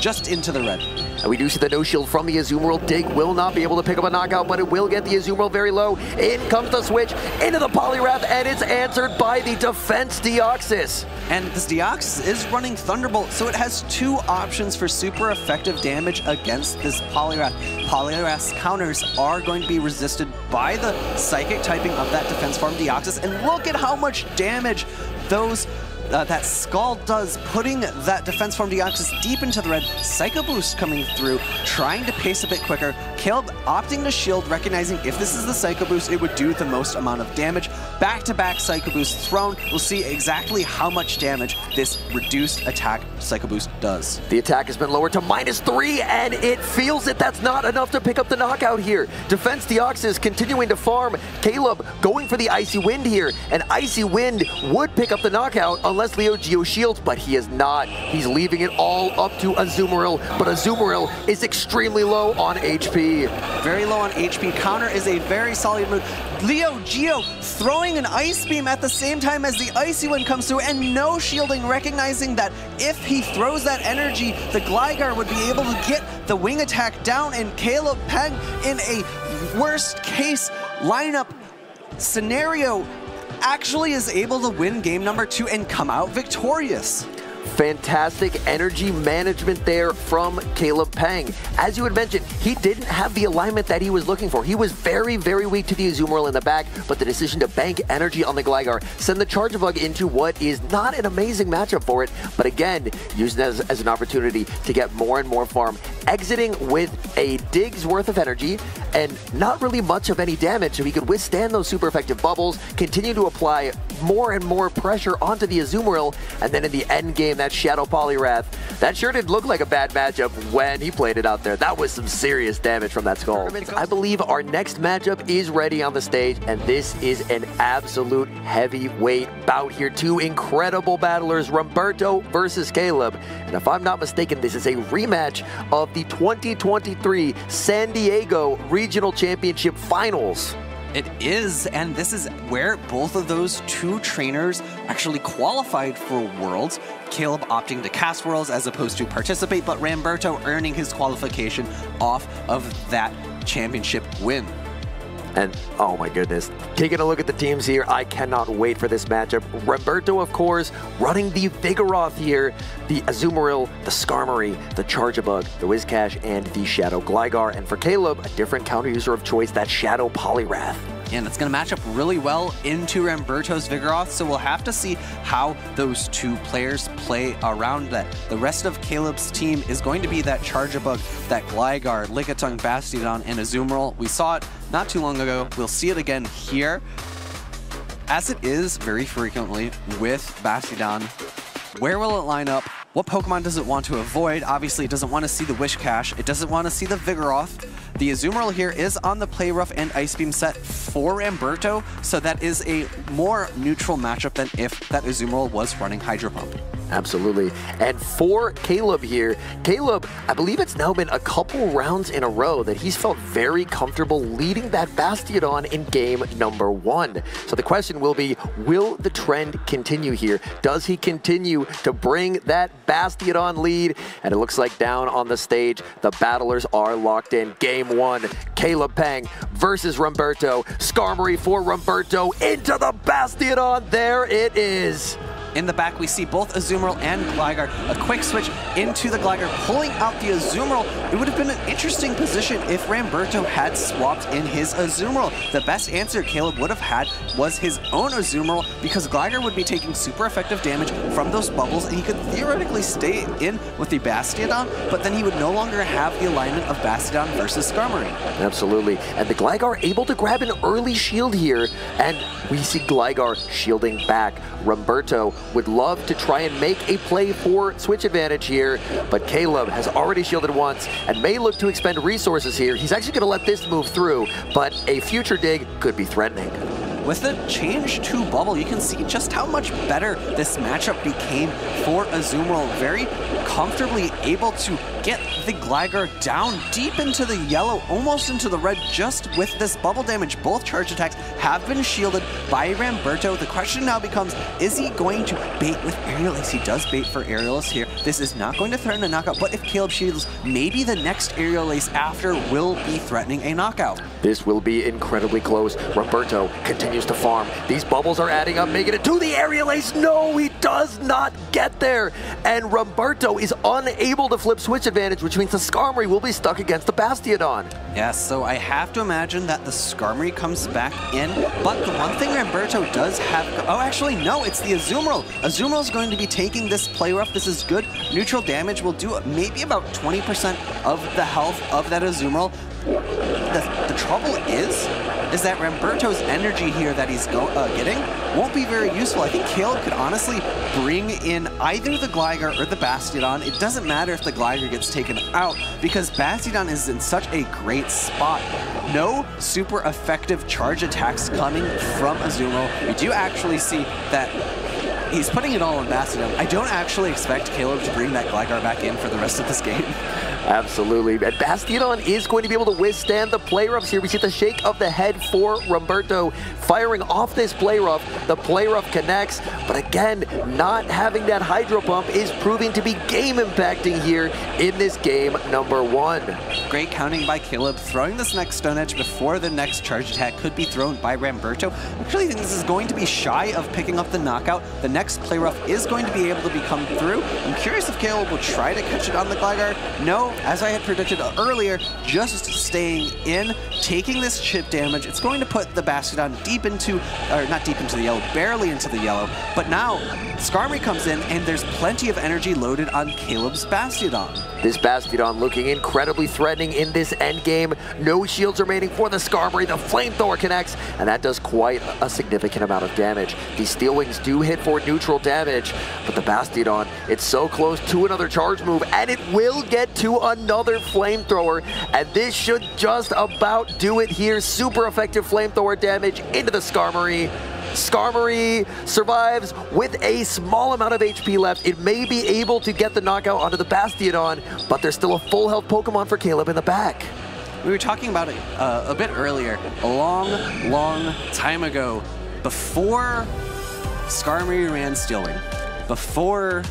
just into the red. And we do see the no shield from the Azumarill. Dig will not be able to pick up a knockout, but it will get the Azumarill very low. In comes the switch into the Poliwrath, and it's answered by the Defense Deoxys. And this Deoxys is running Thunderbolt, so it has two options for super effective damage against this Poliwrath. Poliwrath's counters are going to be resisted by the Psychic typing of that Defense Form Deoxys, and look at how much damage those uh, that Scald does, putting that Defense Form Deoxys deep into the red. Psycho Boost coming through, trying to pace a bit quicker. Caleb opting to shield, recognizing if this is the Psycho Boost, it would do the most amount of damage. Back-to-back -back Psycho Boost thrown. We'll see exactly how much damage this reduced attack Psycho Boost does. The attack has been lowered to minus three, and it feels that that's not enough to pick up the knockout here. Defense Deoxys continuing to farm. Caleb going for the Icy Wind here, and Icy Wind would pick up the knockout unless Leo Geo shields, but he is not. He's leaving it all up to Azumarill, but Azumarill is extremely low on HP. Very low on HP. Counter is a very solid move. Leo Geo throwing an Ice Beam at the same time as the Icy Wind comes through and no shielding, recognizing that if he throws that energy, the Gligar would be able to get the wing attack down and Caleb Peng in a worst case lineup scenario actually is able to win game number two and come out victorious. Fantastic energy management there from Caleb Peng. As you had mentioned, he didn't have the alignment that he was looking for. He was very, very weak to the Azumarill in the back, but the decision to bank energy on the Gligar, send the Charjabug into what is not an amazing matchup for it, but again, using it as, as an opportunity to get more and more farm, exiting with a dig's worth of energy and not really much of any damage, so he could withstand those super effective bubbles, continue to apply more and more pressure onto the Azumarill, and then in the end game, that Shadow Poliwrath, that sure did look like a bad matchup when he played it out there. That was some serious damage from that Scald. I believe our next matchup is ready on the stage, and this is an absolute heavyweight bout here. Two incredible battlers, Ramberto versus Caleb. And if I'm not mistaken, this is a rematch of the 2023 San Diego Regional Championship Finals. It is, and this is where both of those two trainers actually qualified for Worlds. Caleb opting to cast Worlds as opposed to participate, but Ramberto earning his qualification off of that championship win. And oh my goodness, taking a look at the teams here, I cannot wait for this matchup. Ramberto, of course, running the Vigoroth here, the Azumarill, the Skarmory, the Charjabug, the Whiscash, and the Shadow Gligar. And for Caleb, a different counter user of choice, that Shadow Poliwrath. And it's going to match up really well into Ramberto's Vigoroth, so we'll have to see how those two players play around that. The rest of Caleb's team is going to be that Charjabug, that Gligar, Lickitung, Bastiodon, and Azumarill. We saw it not too long ago. We'll see it again here. As it is very frequently with Bastiodon, where will it line up? What Pokemon does it want to avoid? Obviously, it doesn't want to see the Whiscash. It doesn't want to see the Vigoroth. The Azumarill here is on the Play Rough and Ice Beam set for Ramberto, so that is a more neutral matchup than if that Azumarill was running Hydro Pump. Absolutely. And for Caleb here, Caleb, I believe it's now been a couple rounds in a row that he's felt very comfortable leading that Bastiodon in game number one. So the question will be, will the trend continue here? Does he continue to bring that Bastiodon lead? And it looks like down on the stage, the battlers are locked in. Game one, Caleb Peng versus Ramberto. Skarmory for Ramberto into the Bastiodon. There it is. In the back, we see both Azumarill and Gligar. A quick switch into the Gligar, pulling out the Azumarill. It would have been an interesting position if Ramberto had swapped in his Azumarill. The best answer Caleb would have had was his own Azumarill because Gligar would be taking super effective damage from those bubbles and he could theoretically stay in with the Bastiodon, but then he would no longer have the alignment of Bastiodon versus Skarmory. Absolutely. And the Gligar able to grab an early shield here, and we see Gligar shielding back. Ramberto would love to try and make a play for switch advantage here, but Caleb has already shielded once and may look to expend resources here. He's actually going to let this move through, but a future dig could be threatening. With the change to Bubble, you can see just how much better this matchup became for Azumarill. Very comfortably able to get the Gligar down deep into the yellow, almost into the red, just with this bubble damage. Both charge attacks have been shielded by Ramberto. The question now becomes, is he going to bait with Aerial Ace? He does bait for Aerial Ace here. This is not going to threaten a knockout, but if Caleb shields, maybe the next Aerial Ace after will be threatening a knockout. This will be incredibly close. Ramberto continues to farm. These bubbles are adding up, making it to the aerial ace. No, he does not get there. And Ramberto is unable to flip switch advantage, which means the Skarmory will be stuck against the Bastiodon. Yes, so I have to imagine that the Skarmory comes back in, but the one thing Ramberto does have... Oh, actually, no, it's the Azumarill. Azumarill is going to be taking this play rough. This is good. Neutral damage will do maybe about 20% of the health of that Azumarill. The, the trouble is, is that Ramberto's energy here that he's uh, getting won't be very useful. I think Caleb could honestly bring in either the Gligar or the Bastiodon. It doesn't matter if the Gligar gets taken out because Bastiodon is in such a great spot. No super effective charge attacks coming from Azumarill. We do actually see that he's putting it all on Bastiodon. I don't actually expect Caleb to bring that Gligar back in for the rest of this game. Absolutely. And Bastiodon is going to be able to withstand the play roughs here. We see the shake of the head for Ramberto firing off this play rough. The play rough connects, but again, not having that hydro pump is proving to be game impacting here in this game number one. Great counting by Caleb, throwing this next Stone Edge before the next charge attack could be thrown by Ramberto. I actually think this is going to be shy of picking up the knockout. The next play rough is going to be able to be come through. I'm curious if Caleb will try to catch it on the Gligar. No, as I had predicted earlier, just staying in, taking this chip damage. It's going to put the Bastiodon deep into, or not deep into the yellow, barely into the yellow. But now, Skarmory comes in, and there's plenty of energy loaded on Caleb's Bastiodon. This Bastiodon looking incredibly threatening in this end game. No shields remaining for the Skarmory. The Flamethrower connects, and that does quite a significant amount of damage. These Steel Wings do hit for neutral damage, but the Bastiodon, it's so close to another charge move, and it will get to another Flamethrower, and this should just about do it here. Super effective Flamethrower damage into the Skarmory. Skarmory survives with a small amount of HP left. It may be able to get the knockout onto the Bastiodon, but there's still a full health Pokemon for Caleb in the back. We were talking about it uh, a bit earlier, a long, long time ago, before Skarmory ran Steel Wing, before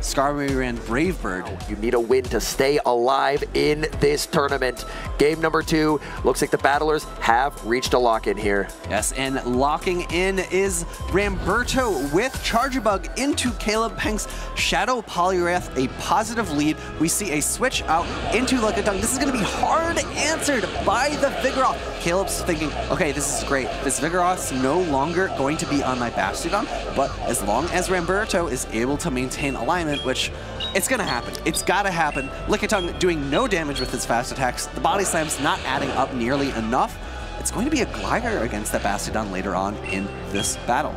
Skarmory Brave Bird. You need a win to stay alive in this tournament. Game number two, looks like the battlers have reached a lock-in here. Yes, and locking in is Ramberto with Charjabug into Caleb Peng's Shadow Poliwrath, a positive lead. We see a switch out into Lickitung. This is going to be hard answered by the Vigoroth. Caleb's thinking, okay, this is great. This Vigoroth's no longer going to be on my Bastiodon, but as long as Ramberto is able to maintain alignment, which it's gonna happen. It's gotta happen. Lickitung doing no damage with his fast attacks. The body slam's not adding up nearly enough. It's going to be a Gligar against that Bastiodon later on in this battle.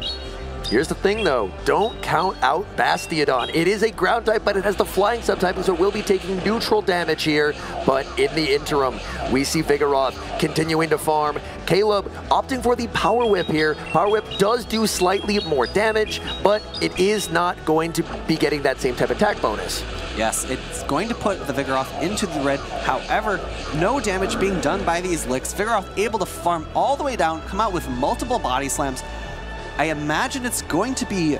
Here's the thing though, don't count out Bastiodon. It is a ground type, but it has the flying subtype, so it will be taking neutral damage here. But in the interim, we see Vigoroth continuing to farm. Caleb opting for the Power Whip here. Power Whip does do slightly more damage, but it is not going to be getting that same type of attack bonus. Yes, it's going to put the Vigoroth into the red. However, no damage being done by these licks. Vigoroth able to farm all the way down, come out with multiple body slams. I imagine it's going to be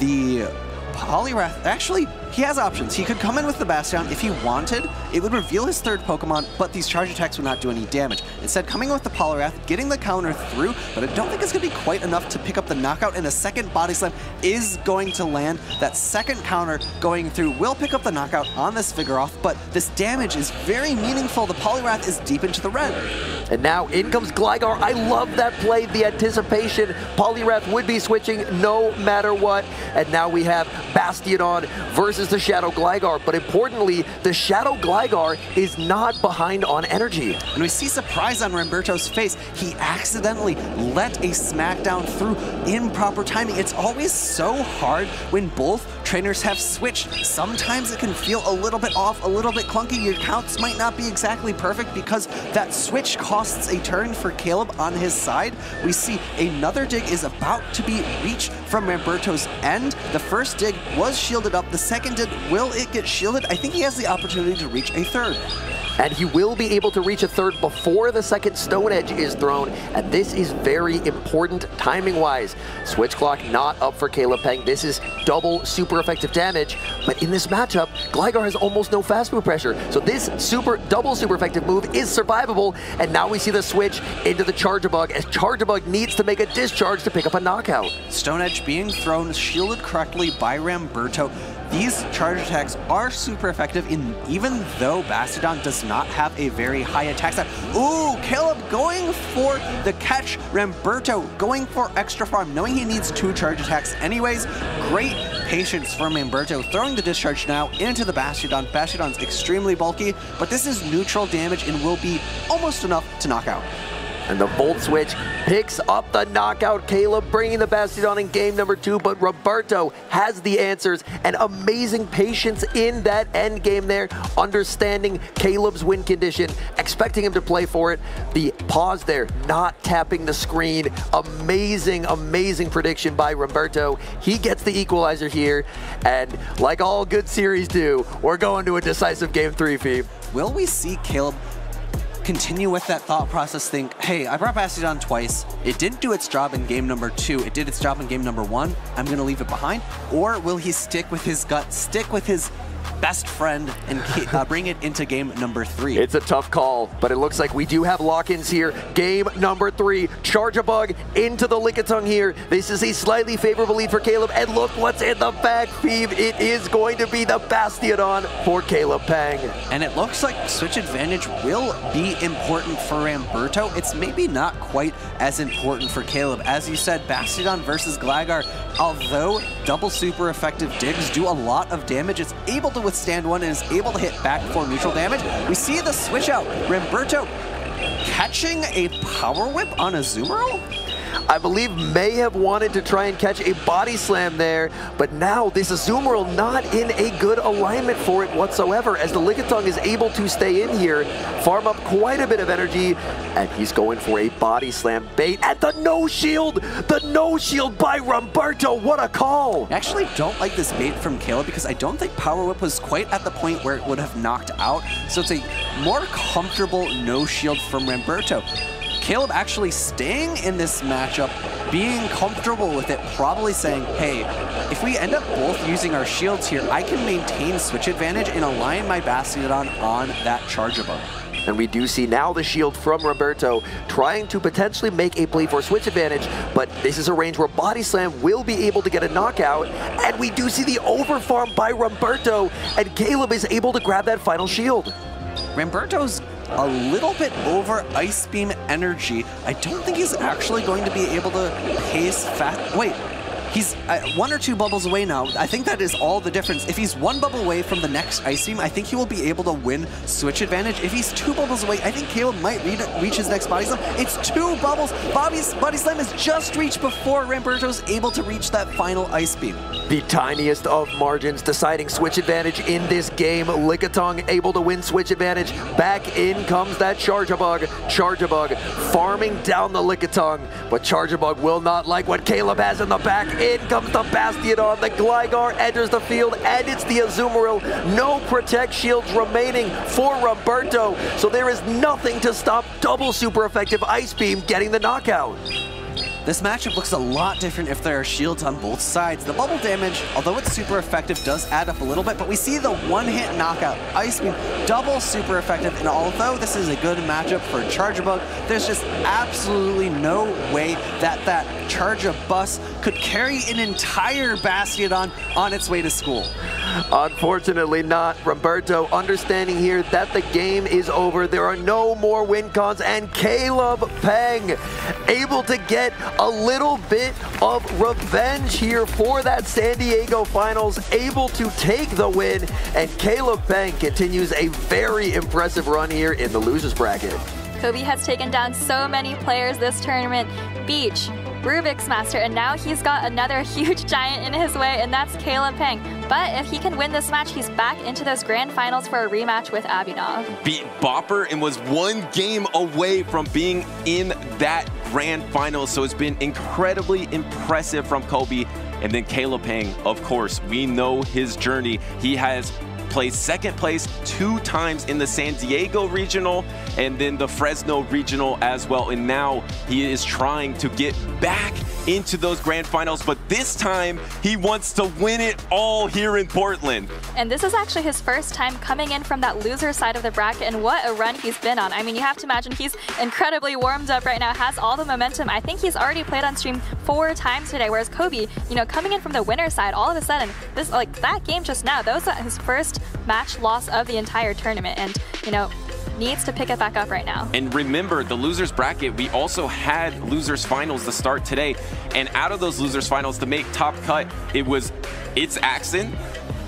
the Poliwrath. Actually, he has options. He could come in with the Bastion if he wanted. It would reveal his third Pokemon, but these charge attacks would not do any damage. Instead, coming with the Poliwrath, getting the counter through, but I don't think it's going to be quite enough to pick up the knockout, and a second Body Slam is going to land. That second counter going through will pick up the knockout on this Vigoroth, but this damage is very meaningful. The Poliwrath is deep into the red. And now in comes Gligar. I love that play, the anticipation. Poliwrath would be switching no matter what. And now we have Bastiodon versus the Shadow Gligar. But importantly, the Shadow Gligar is not behind on energy. And we see surprise on Ramberto's face. He accidentally let a smackdown through improper timing. It's always so hard when both trainers have switched. Sometimes it can feel a little bit off, a little bit clunky. Your counts might not be exactly perfect because that switch costs a turn for Caleb on his side. We see another dig is about to be reached from Ramberto's end. The first dig was shielded up. The second dig, will it get shielded? I think he has the opportunity to reach a third and he will be able to reach a third before the second Stone Edge is thrown, and this is very important timing-wise. Switch Clock not up for Caleb Peng. This is double super effective damage, but in this matchup, Gligar has almost no fast move pressure, so this super double super effective move is survivable, and now we see the switch into the Charjabug as bug needs to make a discharge to pick up a knockout. Stone Edge being thrown, shielded correctly by Ramberto. These charge attacks are super effective, in, even though Bastiodon does not have a very high attack stat. Ooh, Caleb going for the catch. Ramberto going for extra farm, knowing he needs two charge attacks anyways. Great patience from Ramberto, throwing the discharge now into the Bastiodon. Bastiodon's extremely bulky, but this is neutral damage and will be almost enough to knock out. And the Volt Switch picks up the knockout. Caleb bringing the Bastiodon in game number two, but Ramberto has the answers and amazing patience in that end game there, understanding Caleb's win condition, expecting him to play for it. The pause there, not tapping the screen. Amazing, amazing prediction by Ramberto. He gets the equalizer here, and like all good series do, we're going to a decisive game three, Phoebe. Will we see Caleb continue with that thought process, think, hey, I brought Bastiodon twice. It didn't do its job in game number two. It did its job in game number one. I'm going to leave it behind. Or will he stick with his gut, stick with his best friend and uh, bring it into game number three. It's a tough call, but it looks like we do have lock-ins here. Game number three, Charjabug into the Lickitung here. This is a slightly favorable lead for Caleb, and look what's in the back, Phoebe. It is going to be the Bastiodon for Caleb Peng. And it looks like switch advantage will be important for Ramberto. It's maybe not quite as important for Caleb. As you said, Bastiodon versus Gligar, although double super effective digs do a lot of damage, it's able to withstand one and is able to hit back for neutral damage. We see the switch out. Ramberto catching a Power Whip on a Azumarill? I believe may have wanted to try and catch a body slam there, but now this Azumarill not in a good alignment for it whatsoever as the Lickitung is able to stay in here, farm up quite a bit of energy, and he's going for a body slam bait at the no shield, the no shield by Ramberto, what a call! I actually don't like this bait from Caleb because I don't think Power Whip was quite at the point where it would have knocked out, so it's a more comfortable no shield from Ramberto. Caleb actually staying in this matchup, being comfortable with it, probably saying, hey, if we end up both using our shields here, I can maintain switch advantage and align my Bastiodon on that Charjabug. And we do see now the shield from Roberto trying to potentially make a play for switch advantage, but this is a range where Body Slam will be able to get a knockout. And we do see the overfarm by Roberto, and Caleb is able to grab that final shield. Ramberto's a little bit over Ice Beam energy. I don't think he's actually going to be able to pace fast. Wait, He's uh, one or two bubbles away now. I think that is all the difference. If he's one bubble away from the next Ice Beam, I think he will be able to win switch advantage. If he's two bubbles away, I think Caleb might reach his next Body Slam. It's two bubbles. Bobby's Body Slam is just reached before Ramberto's able to reach that final Ice Beam. The tiniest of margins deciding switch advantage in this game. Lickitung able to win switch advantage. Back in comes that. Charjabug farming down the Lickitung, but Charjabug will not like what Caleb has in the back. In comes the Bastiodon. The Gligar enters the field, and it's the Azumarill. No Protect Shields remaining for Roberto, so there is nothing to stop double super effective Ice Beam getting the knockout. This matchup looks a lot different if there are shields on both sides. The bubble damage, although it's super effective, does add up a little bit, but we see the one-hit knockout. Ice Beam, double super effective, and although this is a good matchup for Charjabug, there's just absolutely no way that that Charjabug could carry an entire Bastiodon on its way to school. Unfortunately not. Roberto understanding here that the game is over. There are no more win cons and Caleb Peng able to get a little bit of revenge here for that San Diego Finals, able to take the win and Caleb Peng continues a very impressive run here in the losers bracket. Kobe has taken down so many players this tournament. Beach, Rubix Master, and now he's got another huge giant in his way, and that's Caleb Peng. But if he can win this match, he's back into those grand finals for a rematch with Abhinav. Beat Bopper and was one game away from being in that grand final, so it's been incredibly impressive from Kobe. And then Caleb Peng, of course, we know his journey. He has placed second place two times in the San Diego Regional and then the Fresno Regional as well. And now he is trying to get back into those grand finals, but this time he wants to win it all here in Portland. And this is actually his first time coming in from that loser side of the bracket, and what a run he's been on. I mean, you have to imagine he's incredibly warmed up right now, has all the momentum. I think he's already played on stream four times today, whereas Kobe, you know, coming in from the winner's side, all of a sudden, this like that game just now, that was his first match loss of the entire tournament, and you know, needs to pick it back up right now. And remember, the losers bracket, we also had losers finals to start today. And out of those losers finals to make top cut, it was it's Axon,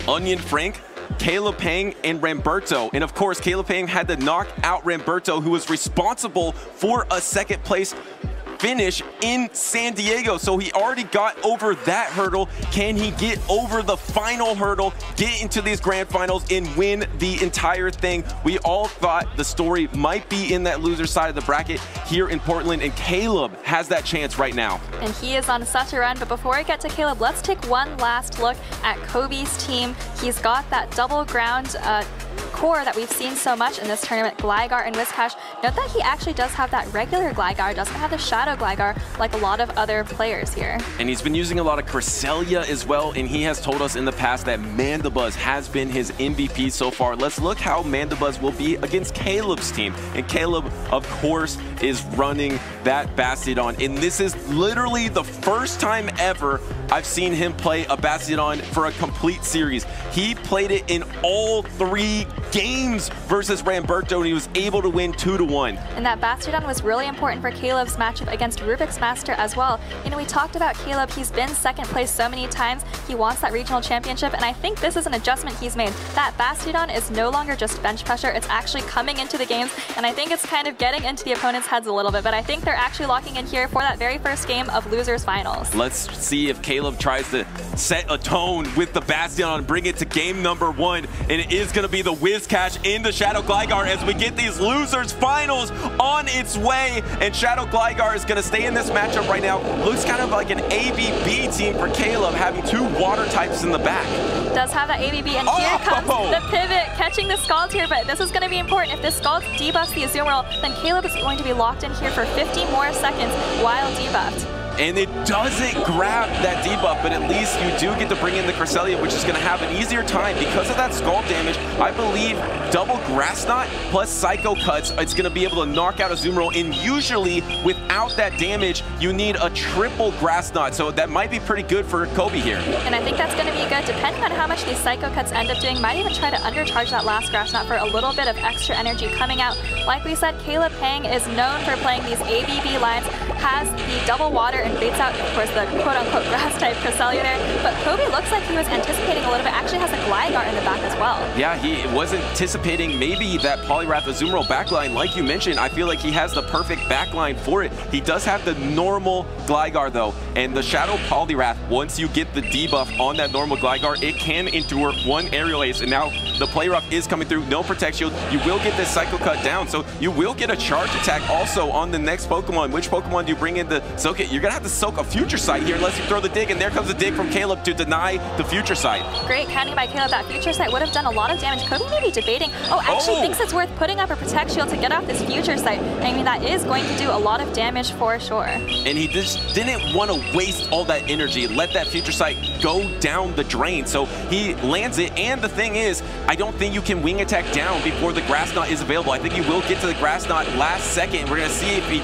Onion Frank, Caleb Peng and Ramberto. And of course, Caleb Peng had to knock out Ramberto, who was responsible for a second place finish in San Diego. So he already got over that hurdle. Can he get over the final hurdle, get into these grand finals, and win the entire thing? We all thought the story might be in that loser side of the bracket here in Portland, and Caleb has that chance right now. And he is on such a run. But before I get to Caleb, let's take one last look at Kobe's team. He's got that double ground uh, core that we've seen so much in this tournament, Gligar and Whiscash. Note that he actually does have that regular Gligar, doesn't have the Shadow Gligar like a lot of other players here. And he's been using a lot of Cresselia as well, and he has told us in the past that Mandibuzz has been his MVP so far. Let's look how Mandibuzz will be against Caleb's team. And Caleb, of course, is running that Bastiodon. And this is literally the first time ever I've seen him play a Bastiodon for a complete series. He played it in all three games versus Ramberto, and he was able to win 2 to one. And that Bastiodon was really important for Caleb's matchup against Rubix Master as well. You know, we talked about Caleb. He's been second place so many times. He wants that regional championship, and I think this is an adjustment he's made. That Bastiodon is no longer just bench pressure. It's actually coming into the games, and I think it's kind of getting into the opponent's heads a little bit, but I think they're actually locking in here for that very first game of Losers Finals. Let's see if Caleb tries to set a tone with the Bastion and bring it to game number one, and it is going to be the Wiz Whiscash into Shadow Gligar as we get these losers finals on its way. And Shadow Gligar is going to stay in this matchup right now. Looks kind of like an ABB team for Caleb, having two water types in the back. Does have that ABB, and oh! here comes the pivot, catching the Scald here, but this is going to be important. If this Scald debuffs the Azumarill, then Caleb is going to be locked in here for 50 more seconds while debuffed and it doesn't grab that debuff, but at least you do get to bring in the Cresselia, which is going to have an easier time because of that Scald damage. I believe double Grass Knot plus Psycho Cuts, it's going to be able to knock out a Azumarill, and usually without that damage, you need a triple Grass Knot, so that might be pretty good for Kobe here. And I think that's going to be good, depending on how much these Psycho Cuts end up doing. Might even try to undercharge that last Grass Knot for a little bit of extra energy coming out. Like we said, Caleb Peng is known for playing these ABB lines, has the double water and baits out, of course, the quote-unquote grass-type Cresselia there. But Kobe looks like he was anticipating a little bit. Actually has a Gligar in the back as well. Yeah, he was anticipating maybe that Poliwrath Azumarill backline. Like you mentioned, I feel like he has the perfect backline for it. He does have the normal Gligar, though. And the Shadow Poliwrath, once you get the debuff on that normal Gligar, it can endure one Aerial Ace. And now the Play Rough is coming through. No Protect Shield. You will get this Psycho Cut down. So you will get a Charge Attack also on the next Pokemon. Which Pokemon do you bring in the soak it? You're going to have to soak a Future Sight here unless you throw the dig. And there comes the dig from Caleb to deny the Future Sight. Great counting by Caleb. That Future Sight would have done a lot of damage. Kobe may be debating, oh, actually oh. thinks it's worth putting up a Protect Shield to get off this Future Sight. I mean, that is going to do a lot of damage for sure. And he just didn't want to waste all that energy, let that Future Sight go down the drain. So he lands it. And the thing is, I don't think you can wing attack down before the Grass Knot is available. I think you will get to the Grass Knot last second. We're going to see if he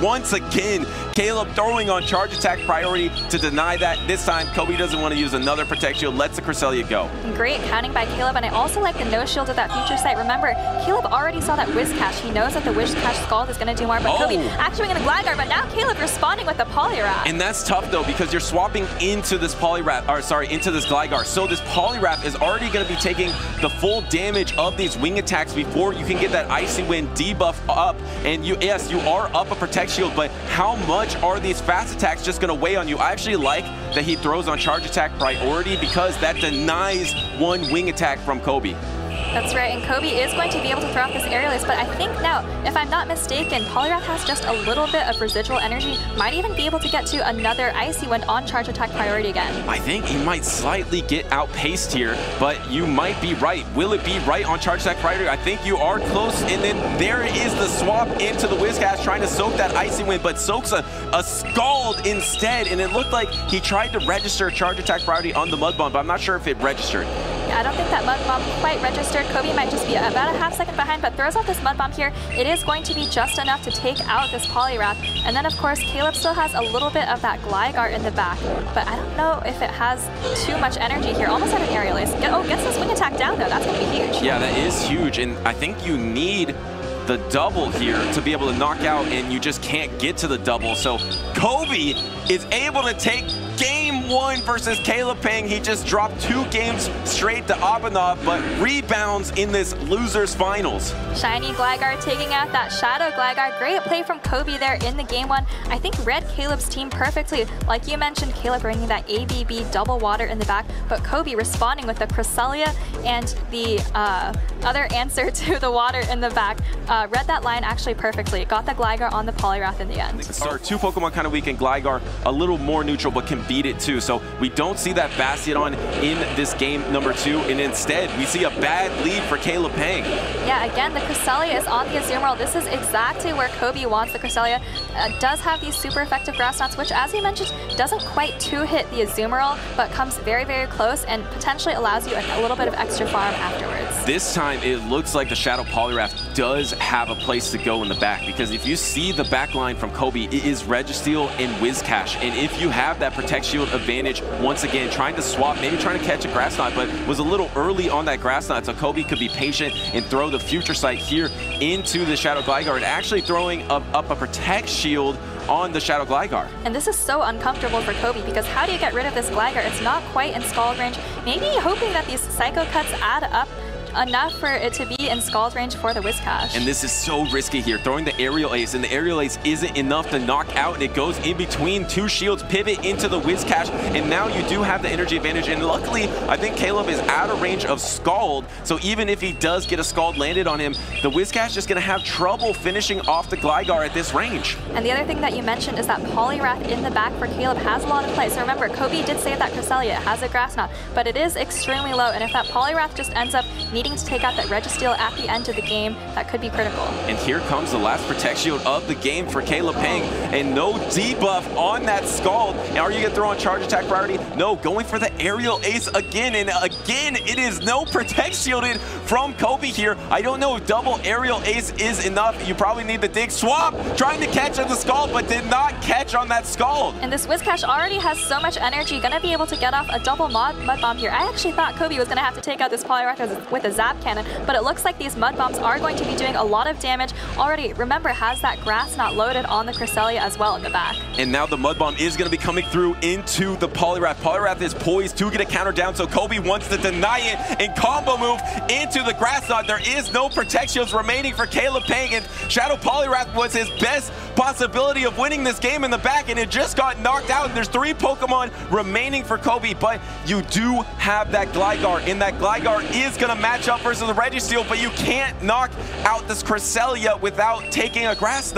once again Caleb throwing on charge attack priority to deny that. This time, Kobe doesn't want to use another protect shield, lets the Cresselia go. Great counting by Caleb, and I also like the no shield of that future sight. Remember, Caleb already saw that Whiscash. He knows that the Whiscash Scald is going to do more, but oh. Kobe actually going to Gligar, but now Caleb responding with the Poliwrath. And that's tough, though, because you're swapping into this Poliwrath, or sorry, into this Gligar. So this Poliwrath is already going to be taking the full damage of these wing attacks before you can get that Icy Wind debuff up. And you, yes, you are up a Protect Shield, but how much are these fast attacks just going to weigh on you? I actually like that he throws on charge attack priority because that denies one wing attack from Kobe. That's right, and Kobe is going to be able to throw out this aerial ace, but I think now, if I'm not mistaken, Poliwrath has just a little bit of residual energy, might even be able to get to another Icy Wind on charge attack priority again. I think he might slightly get outpaced here, but you might be right. Will it be right on charge attack priority? I think you are close, and then there is the swap into the Whiscash trying to soak that Icy Wind, but soaks a, a Scald instead, and it looked like he tried to register charge attack priority on the Mud Bomb, but I'm not sure if it registered. I don't think that Mud Bomb quite registered. Kobe might just be about a half second behind, but throws out this Mud Bomb here. It is going to be just enough to take out this Poliwrath. And then, of course, Caleb still has a little bit of that Gligar in the back, but I don't know if it has too much energy here. Almost at an Aerial Ace. Oh, gets this Wing Attack down, though. That's going to be huge. Yeah, that is huge, and I think you need the double here to be able to knock out, and you just can't get to the double. So Kobe is able to take game one versus Caleb Peng. He just dropped two games straight to Abhinav, but rebounds in this loser's finals. Shiny Gligar taking out that Shadow Gligar. Great play from Kobe there in the game one. I think read Caleb's team perfectly. Like you mentioned, Caleb bringing that ABB double water in the back, but Kobe responding with the Cresselia and the uh, other answer to the water in the back. Uh, read that line actually perfectly. Got the Gligar on the Poliwrath in the end. So two Pokemon kind of weak and Gligar a little more neutral, but can beat it too. So we don't see that Bastiodon in this game number two, and instead we see a bad lead for Caleb Peng. Yeah, again, the Cresselia is on the Azumarill. This is exactly where Kobe wants the Cresselia. Uh, does have these super effective Grass Knots, which, as you mentioned, doesn't quite two-hit the Azumarill, but comes very, very close and potentially allows you a, a little bit of extra farm afterwards. This time, it looks like the Shadow Poliwrath does have a place to go in the back, because if you see the back line from Kobe, it is Registeel and Whiscash, and if you have that Protect Shield advantage once again, trying to swap, maybe trying to catch a Grass Knot, but was a little early on that Grass Knot, so Kobe could be patient and throw the Future Sight here into the Shadow Gligar, and actually throwing up, up a Protect Shield on the Shadow Gligar. And this is so uncomfortable for Kobe because how do you get rid of this Gligar? It's not quite in Scald range. Maybe hoping that these Psycho Cuts add up enough for it to be in Scald range for the Whiscash. And this is so risky here, throwing the aerial ace, and the aerial ace isn't enough to knock out, and it goes in between two shields, pivot into the Whiscash, and now you do have the energy advantage, and luckily, I think Caleb is out of range of Scald, so even if he does get a Scald landed on him, the Whiscash just gonna have trouble finishing off the Gligar at this range. And the other thing that you mentioned is that Poliwrath in the back for Caleb has a lot of play. So remember, Kobe did say that Cresselia has a Grass Knot, but it is extremely low, and if that Poliwrath just ends up needing to take out that Registeel at the end of the game, that could be critical. And here comes the last Protect Shield of the game for Caleb Peng, and no debuff on that Scald. And are you gonna throw on Charge Attack priority? No, going for the Aerial Ace again, and again, it is no Protect Shielded from Kobe here. I don't know if double Aerial Ace is enough. You probably need the Dig Swap, trying to catch on the Scald, but did not catch on that Scald. And this Whiscash already has so much energy, gonna be able to get off a double mod Mud Bomb here. I actually thought Kobe was gonna have to take out this Poliwrath with a Zap Cannon, but it looks like these Mud Bombs are going to be doing a lot of damage already. Remember, has that Grass Knot loaded on the Cresselia as well in the back. And now the Mud Bomb is gonna be coming through into the Poliwrath. Poliwrath is poised to get a counter down, so Kobe wants to deny it and combo move into the Grass Knot. There is no protections remaining for Caleb Peng, and Shadow Poliwrath was his best possibility of winning this game in the back, and it just got knocked out. And there's three Pokemon remaining for Kobe, but you do have that Gligar, and that Gligar is gonna match up versus the Registeel, but you can't knock out this Cresselia without taking a Grass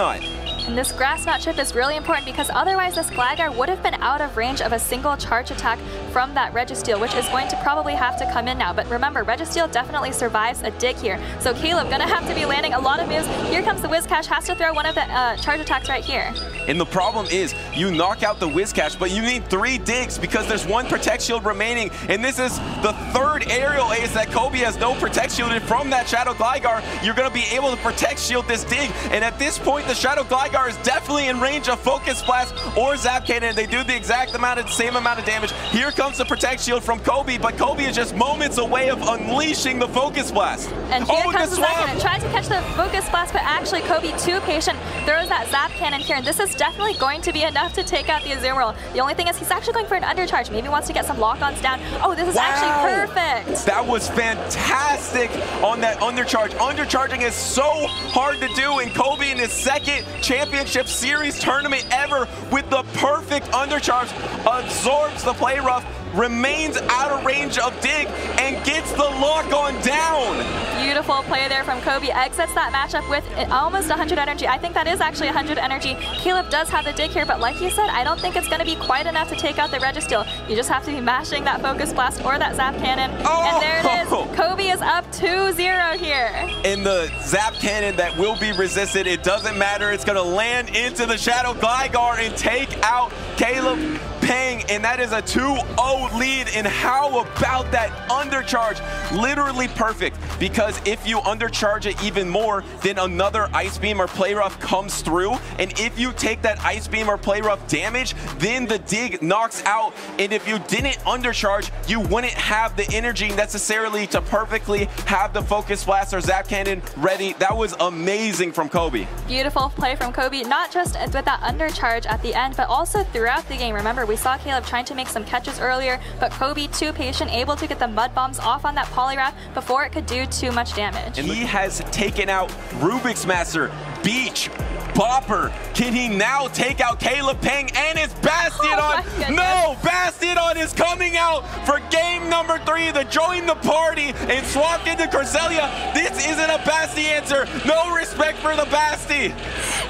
And this Grass Knot chip is really important because otherwise this Gligar would have been out of range of a single charge attack from that Registeel, which is going to probably have to come in now. But remember, Registeel definitely survives a dig here. So Caleb gonna have to be landing a lot of moves. Here comes the Whiscash, has to throw one of the uh, charge attacks right here. And the problem is, you knock out the Whiscash, but you need three digs because there's one Protect Shield remaining. And this is the third aerial ace that Kobe has no Protect Shielded from that Shadow Gligar. You're gonna be able to Protect Shield this dig. And at this point, the Shadow Gligar is definitely in range of Focus Blast or Zap Cannon. They do the exact amount of same amount of damage. Here comes the Protect Shield from Kobe, but Kobe is just moments away of unleashing the Focus Blast. And here oh, comes the Zap swap. Cannon, trying to catch the Focus Blast, but actually Kobe, too patient, throws that Zap Cannon here, and this is definitely going to be enough to take out the Azumarill. The only thing is he's actually going for an undercharge. Maybe wants to get some lock-ons down. Oh, this is Wow. actually perfect. That was fantastic on that undercharge. Undercharging is so hard to do, and Kobe in his second championship series tournament ever with the perfect undercharge absorbs the play rough, remains out of range of dig, and gets the lock on down. Beautiful play there from Kobe. Exits that matchup with almost 100 energy. I think that is actually 100 energy. Caleb does have the dig here, but like you said, I don't think it's going to be quite enough to take out the Registeel. You just have to be mashing that Focus Blast or that Zap Cannon. Oh. And there it Oh! Kobe is up 2-0 here. in the Zap Cannon that will be resisted. It doesn't matter. It's going to land into the Shadow Gligar and take out Caleb Peng. And that is a 2-0 lead. And how about that undercharge? Literally perfect. Because if you undercharge it even more, then another Ice Beam or Play Rough comes through. And if you take that Ice Beam or Play Rough damage, then the dig knocks out. And if you didn't undercharge, you wouldn't have the energy necessarily to perfectly have the Focus Blast or Zap Cannon ready. That was amazing from Kobe. Beautiful play from Kobe, not just with that undercharge at the end, but also throughout the game. Remember, we saw Caleb trying to make some catches earlier, but Kobe, too patient, able to get the mud bombs off on that Poliwrath before it could do too much damage. And he has taken out Rubix Master, Beach, Bopper. Can he now take out Caleb Peng and his Bastion Oh on? No, Bastion on is coming out for game number three to join the party and swapped into Cresselia. This isn't a Basti answer. No respect for the Basti.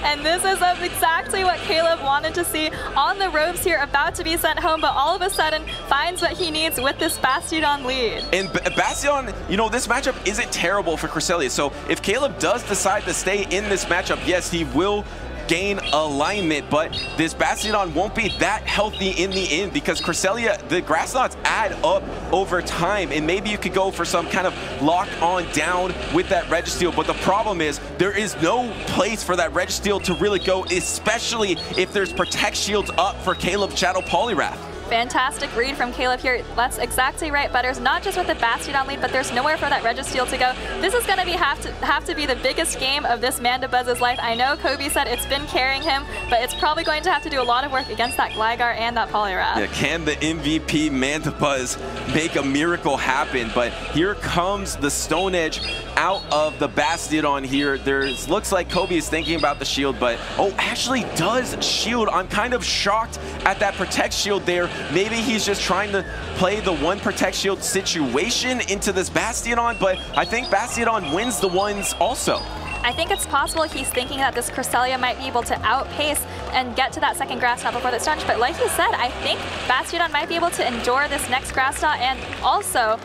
And this is exactly what Caleb wanted to see on the ropes here, about to be sent home, but all of a sudden finds what he needs with this Bastiodon lead. And B- Bastion, you know, this matchup isn't terrible for Cresselia. So if Caleb does decide to stay in this matchup, yes, he will gain alignment, but this Bastion won't be that healthy in the end because Cresselia, the grass knots add up over time, and maybe you could go for some kind of lock on down with that Registeel, but the problem is there is no place for that Registeel to really go, especially if there's Protect Shields up for Caleb Shadow Poliwrath. Fantastic read from Caleb here. That's exactly right, Butters. Not just with the Bastiodon lead, but there's nowhere for that Registeel to go. This is going to be have to have to be the biggest game of this Mandibuzz's life. I know Kobe said it's been carrying him, but it's probably going to have to do a lot of work against that Gligar and that Poliwrath. Yeah, can the MVP Mandibuzz make a miracle happen? But here comes the Stone Edge out of the Bastiodon here. There looks like Kobe is thinking about the shield, but oh, actually does shield. I'm kind of shocked at that protect shield there. Maybe he's just trying to play the one protect shield situation into this Bastiodon, but I think Bastiodon wins the ones also. I think it's possible he's thinking that this Cresselia might be able to outpace and get to that second grass knot before the stunch. But like you said, I think Bastiodon might be able to endure this next grass knot and also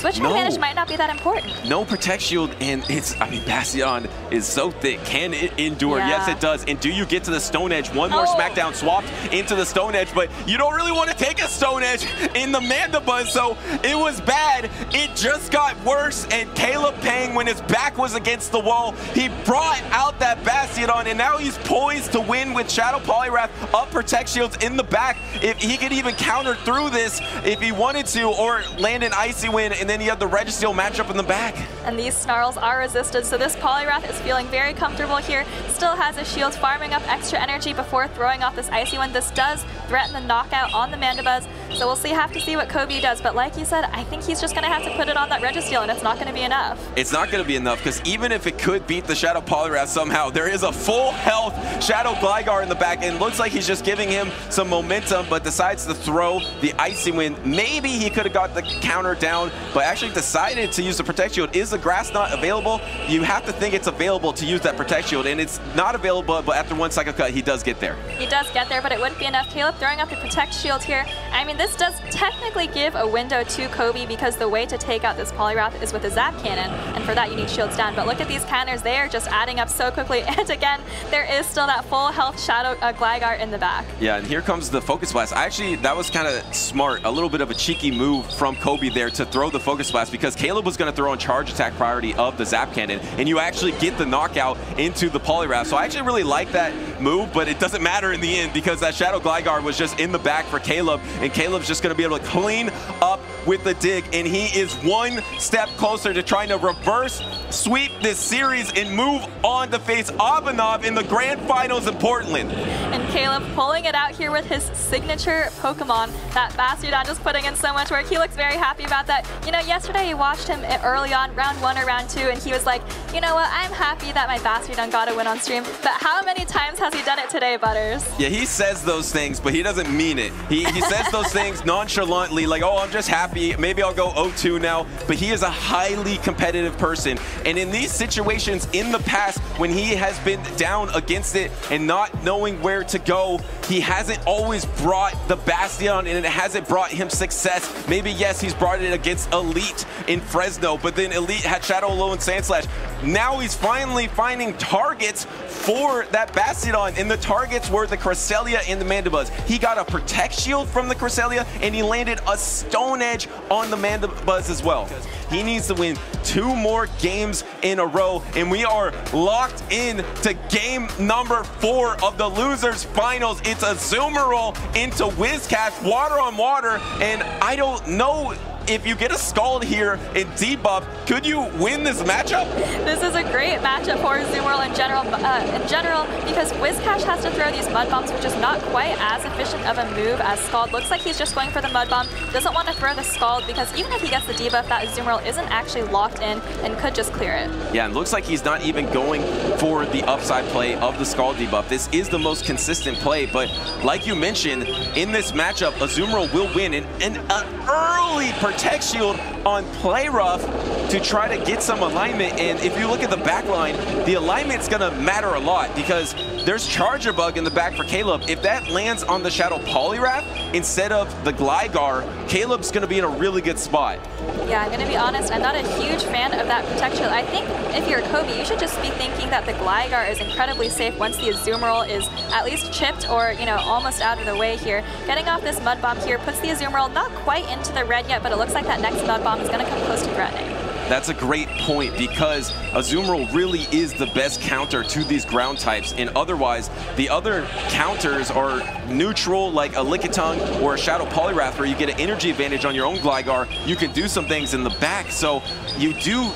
Switch no. advantage might not be that important. No Protect Shield, and it's, I mean, Bastion is so thick. Can it endure? Yeah. Yes, it does. And do you get to the Stone Edge? One more oh. Smackdown swapped into the Stone Edge, but you don't really want to take a Stone Edge in the Mandibuzz, so it was bad. It just got worse, and Caleb Peng, when his back was against the wall, he brought out that Bastion, and now he's poised to win with Shadow Poliwrath up Protect Shields in the back. If he could even counter through this if he wanted to, or land an Icy Wind and then he had the Registeel matchup in the back. And these Snarls are resisted, so this Poliwrath is feeling very comfortable here. Still has a shield, farming up extra energy before throwing off this Icy Wind. This does threaten the knockout on the Mandibuzz, so we'll see, have to see what Kobe does. But like you said, I think he's just going to have to put it on that Registeel, and it's not going to be enough. It's not going to be enough, because even if it could beat the Shadow Poliwrath somehow, there is a full health Shadow Gligar in the back, and looks like he's just giving him some momentum, but decides to throw the Icy Wind. Maybe he could have got the counter down, but actually decided to use the Protect Shield. Is the Grass Knot available? You have to think it's available to use that Protect Shield, and it's not available, but after one Psycho Cut, he does get there. He does get there, but it wouldn't be enough. Caleb throwing up the Protect Shield here. I mean, this does technically give a window to Kobe because the way to take out this Poliwrath is with a Zap Cannon, and for that you need shields down. But look at these counters. They are just adding up so quickly, and again, there is still that full health Shadow uh, Gligar in the back. Yeah, and here comes the Focus Blast. Actually, that was kind of smart, a little bit of a cheeky move from Kobe there to throw the Focus Blast because Caleb was going to throw in charge attack priority of the Zap Cannon, and you actually get the knockout into the Poliwrath. So I actually really like that move, but it doesn't matter in the end because that Shadow Gligar was just in the back for Caleb, and Caleb's just going to be able to clean up with the dig, and he is one step closer to trying to reverse sweep this series and move on to face Abhinav in the grand finals in Portland. And Caleb pulling it out here with his signature Pokemon, that Bastiodon just putting in so much work. He looks very happy about that. You know, yesterday you watched him early on, round one or round two, and he was like, you know what, I'm happy that my Bastiodon got a win on stream, but how many times has he done it today, Butters? Yeah, he says those things, but he doesn't mean it. He, he says those things nonchalantly, like, oh, I'm just happy, maybe I'll go 0-2 now, but he is a highly competitive person, and in these situations in the past, when he has been down against it and not knowing where to go, he hasn't always brought the Bastion and it hasn't brought him success. Maybe, yes, he's brought it against Elite in Fresno, but then Elite had Shadow Low and Sandslash. Now he's finally finding targets for that Bastiodon, and the targets were the Cresselia and the Mandibuzz. He got a Protect Shield from the Cresselia, and he landed a Stone Edge on the Mandibuzz as well. He needs to win two more games in a row, and we are locked in to game number four of the Losers Finals. It's a Azumarill into Whiscash, water on water, and I don't know if you get a Scald here in debuff, could you win this matchup? This is a great matchup for Azumarill in general, uh, in general because Whiscash has to throw these Mud Bombs, which is not quite as efficient of a move as Scald. Looks like he's just going for the Mud Bomb, doesn't want to throw the Scald because even if he gets the debuff, that Azumarill isn't actually locked in and could just clear it. Yeah, and looks like he's not even going for the upside play of the Scald debuff. This is the most consistent play, but like you mentioned, in this matchup, Azumarill will win, and, and an early Protect Shield on Play Rough to try to get some alignment. And if you look at the back line, the alignment's to matter a lot because there's Charger Bug in the back for Caleb. If that lands on the Shadow Poliwrath instead of the Gligar, Caleb's to be in a really good spot. Yeah, I'm to be honest, I'm not a huge fan of that protection. I think if you're a Kobe, you should just be thinking that the Gligar is incredibly safe once the Azumarill is at least chipped or, you know, almost out of the way here. Getting off this Mud Bomb here puts the Azumarill not quite into the red yet, but it looks like that next Mud Bomb is going to come close to threatening. That's a great point because Azumarill really is the best counter to these ground types. And otherwise, the other counters are neutral like a Lickitung or a Shadow Poliwrath where you get an energy advantage on your own Gligar. You can do some things in the back. So you do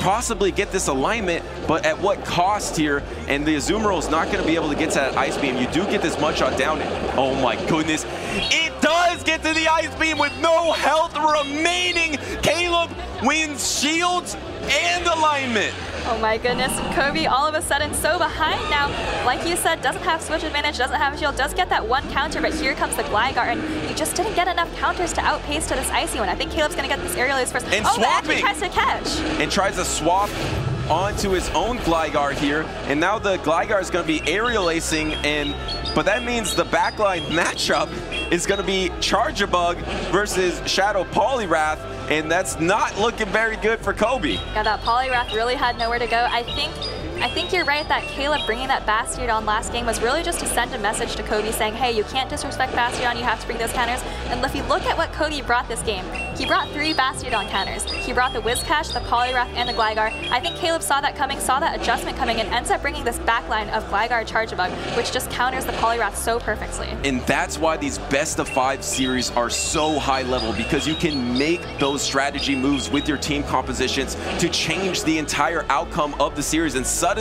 possibly get this alignment, but at what cost here? And the Azumarill is not going to be able to get to that Ice Beam. You do get this much Mudshot down. Oh my goodness. It does get to the Ice Beam with no health remaining. Caleb wins shields and alignment. Oh my goodness, Kobe all of a sudden so behind now. Like you said, doesn't have switch advantage, doesn't have a shield, does get that one counter, but here comes the Gligar, and you just didn't get enough counters to outpace to this Icy one. I think Caleb's gonna get this aerial first. And oh, swapping. tries to catch. And tries to swap onto his own Gligar here, and now the Gligar is going to be aerial acing, and but that means the backline matchup is going to be Charjabug versus Shadow Poliwrath, and that's not looking very good for Kobe. Yeah, that Poliwrath really had nowhere to go. I think I think you're right that Caleb bringing that Bastiodon last game was really just to send a message to Kobe saying, hey, you can't disrespect Bastiodon, you have to bring those counters. And if you look at what Kobe brought this game, he brought three Bastiodon counters. He brought the Whiscash, the Poliwrath, and the Gligar. I think Caleb saw that coming, saw that adjustment coming, and ends up bringing this backline of Gligar Charjabug, which just counters the Poliwrath so perfectly. And that's why these best of five series are so high level, because you can make those strategy moves with your team compositions to change the entire outcome of the series. And suddenly,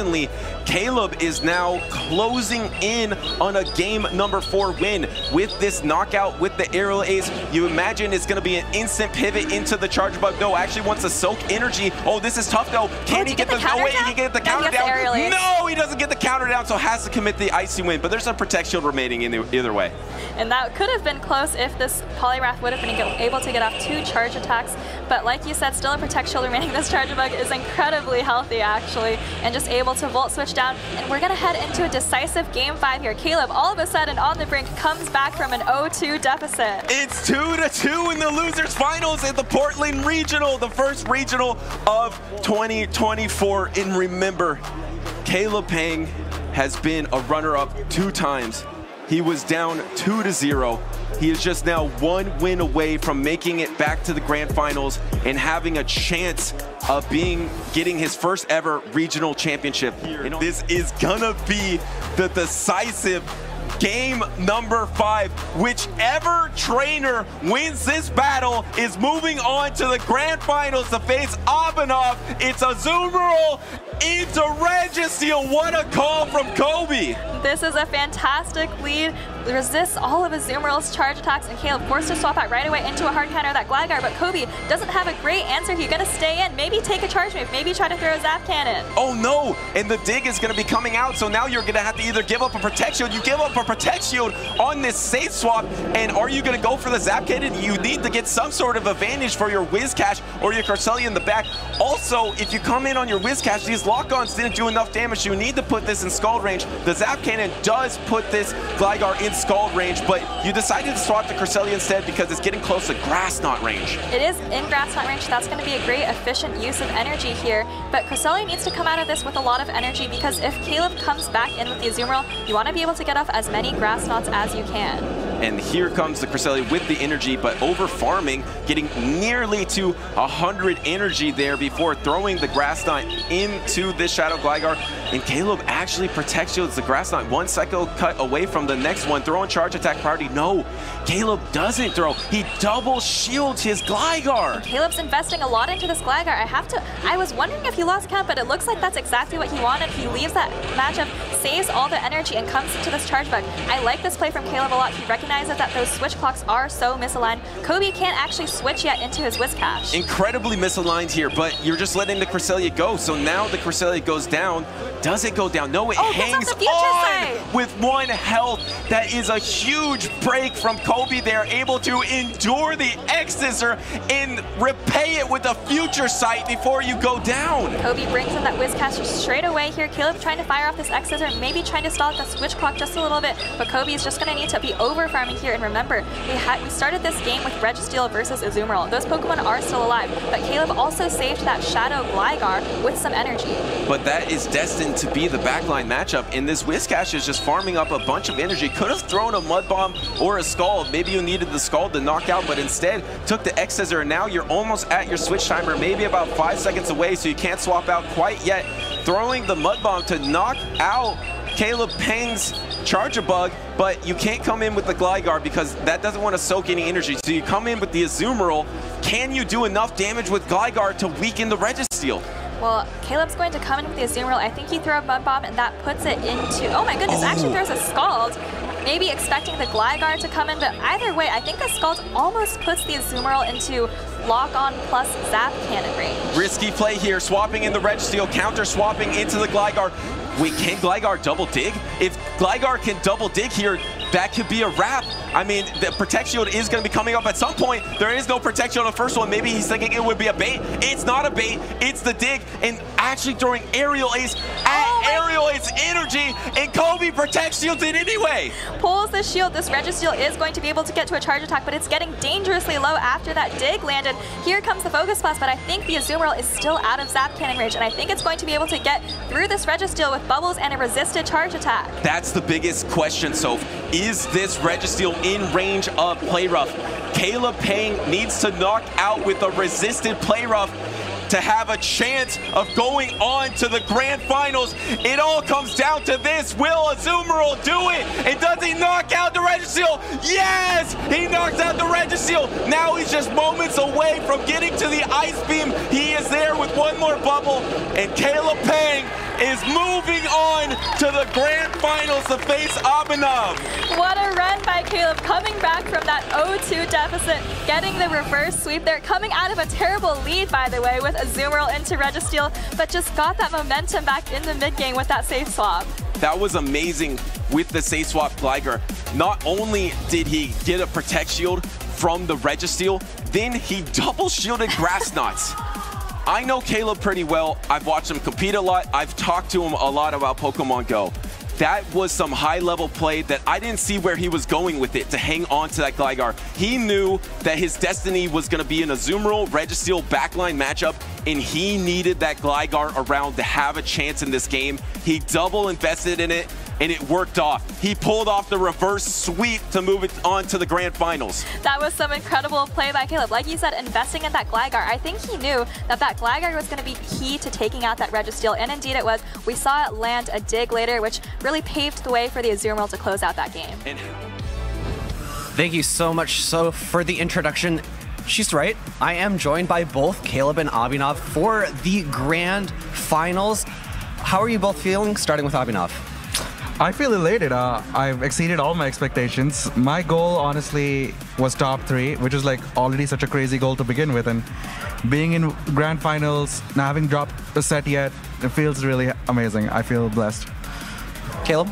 Caleb is now closing in on a game number four win with this knockout with the aerial ace. You imagine it's going to be an instant pivot into the Charjabug. No, actually wants to soak energy. Oh, this is tough though. Can oh, he get, get the, the no oh, way? He get the counter down. The no, he doesn't get the counter down, so has to commit the Icy Wind. But there's a protect shield remaining in the, either way. And that could have been close if this Poliwrath would have been able to get off two charge attacks. But like you said, still a protect shield remaining. This Charjabug is incredibly healthy actually, and just able to volt switch down. And we're gonna head into a decisive game five here. Caleb, all of a sudden on the brink, comes back from an 0-2 deficit. It's two to two in the losers finals at the Portland Regional, the first regional of 2024. And remember, Caleb Peng has been a runner-up two times. He was down two to zero. He is just now one win away from making it back to the grand finals and having a chance of being getting his first ever regional championship. This is gonna be the decisive game number five. Whichever trainer wins this battle is moving on to the grand finals to face Abhinav. It's Azumarill into Registeel. What a call from Kobe. This is a fantastic lead. Resists all of Azumarill's charge attacks, and Caleb forced to swap out right away into a hard counter that Gligar, but Kobe doesn't have a great answer. He's gonna stay in, maybe take a charge move, maybe try to throw a Zap Cannon. Oh no, and the dig is gonna be coming out, so now you're gonna have to either give up a Protect Shield, you give up a Protect Shield on this safe swap, and are you gonna go for the Zap Cannon? You need to get some sort of advantage for your Whiscash or your Cresselia in the back. Also, if you come in on your Whiscash, these lock-ons didn't do enough damage, you need to put this in Scald range. The Zap Cannon does put this Gligar in Scald range, but you decided to swap to Cresselia instead because it's getting close to Grass Knot range. It is in Grass Knot range. That's going to be a great efficient use of energy here, but Cresselia needs to come out of this with a lot of energy because if Caleb comes back in with the Azumarill, you want to be able to get off as many Grass Knots as you can. And here comes the Cresselia with the energy, but over farming, getting nearly to 100 energy there before throwing the Grass Knot into this Shadow Gligar. And Caleb actually protects shields the Grass Knot. One Psycho Cut away from the next one. Throwing charge attack priority. No, Caleb doesn't throw. He double shields his Gligar. Caleb's investing a lot into this Gligar. I have to, I was wondering if he lost count, but it looks like that's exactly what he wanted. He leaves that matchup, saves all the energy, and comes into this Charjabug. I like this play from Caleb a lot. He recognizes that those switch clocks are so misaligned. Kobe can't actually switch yet into his Whiscash. Incredibly misaligned here, but you're just letting the Cresselia go. So now the Cresselia goes down. Does it go down? No, it oh, hangs on side. with one health. That is a huge break from Kobe They're able to endure the X-Scissor and repay it with a future sight before you go down. Kobe brings in that Whiscash straight away here. Caleb trying to fire off this X-Scissor, and maybe trying to stall the switch clock just a little bit, but Kobe is just going to need to be over farming here. And remember, we had we started this game with Registeel versus Azumarill. Those Pokemon are still alive, but Caleb also saved that Shadow Gligar with some energy. But that is destined to be the backline matchup, and this Whiscash is just farming up a bunch of energy. Could have thrown a Mud Bomb or a Scald. Maybe you needed the Scald to knock out, but instead took the X Scissor, and now you're almost at your switch timer, maybe about five seconds away, so you can't swap out quite yet. Throwing the Mud Bomb to knock out Caleb Peng's bug, but you can't come in with the Gligar because that doesn't want to soak any energy. So you come in with the Azumarill. Can you do enough damage with Gligar to weaken the Registeel? Well, Caleb's going to come in with the Azumarill. I think he threw a Mud Bomb, and that puts it into... Oh my goodness, oh. actually throws a Scald. Maybe expecting the Gligar to come in, but either way, I think the Scald almost puts the Azumarill into lock-on plus Zap Cannon range. Risky play here, swapping in the Registeel, counter swapping into the Gligar. Wait, can Gligar double dig? If Gligar can double dig here, that could be a wrap. I mean, the Protect Shield is going to be coming up at some point. There is no Protect Shield on the first one. Maybe he's thinking it would be a bait. It's not a bait. It's the dig. And actually throwing Aerial Ace at oh Aerial Ace energy, and Kobe Protect Shields it anyway. Pulls the shield. This Registeel is going to be able to get to a charge attack, but it's getting dangerously low after that dig landed. Here comes the Focus Blast, but I think the Azumarill is still out of Zap Cannon range, and I think it's going to be able to get through this Registeel with Bubbles and a resisted charge attack. That's the biggest question, Soph. Is this Registeel in range of Play Rough? Caleb Peng needs to knock out with a resisted Play Rough to have a chance of going on to the grand finals. It all comes down to this. Will Azumarill do it? And does he knock out the Registeel? Yes! He knocks out the Registeel. Now he's just moments away from getting to the Ice Beam. He is there with one more bubble. And Caleb Peng is moving on to the grand finals to face Abhinav. What a run by Caleb, coming back from that 0-2 deficit, getting the reverse sweep there, coming out of a terrible lead, by the way, with Azumarill into Registeel, but just got that momentum back in the mid-game with that safe swap. That was amazing with the safe swap Gligar. Not only did he get a Protect Shield from the Registeel, then he double shielded Grass Knots. I know Caleb pretty well. I've watched him compete a lot. I've talked to him a lot about Pokemon Go. That was some high-level play that I didn't see where he was going with it to hang on to that Gligar. He knew that his destiny was going to be an Azumarill Registeel backline matchup, and he needed that Gligar around to have a chance in this game. He double invested in it, and it worked off. He pulled off the reverse sweep to move it on to the grand finals. That was some incredible play by Caleb. Like you said, investing in that Gligar. I think he knew that that Gligar was going to be key to taking out that Registeel, and indeed it was. We saw it land a dig later, which really paved the way for the Azumarill to close out that game. And Thank you so much so for the introduction. She's right. I am joined by both Caleb and Abhinav for the grand finals. How are you both feeling, starting with Abhinav? I feel elated. Uh, I've exceeded all my expectations. My goal, honestly, was top three, which is like already such a crazy goal to begin with. And being in grand finals, not having dropped a set yet, it feels really amazing. I feel blessed. Caleb?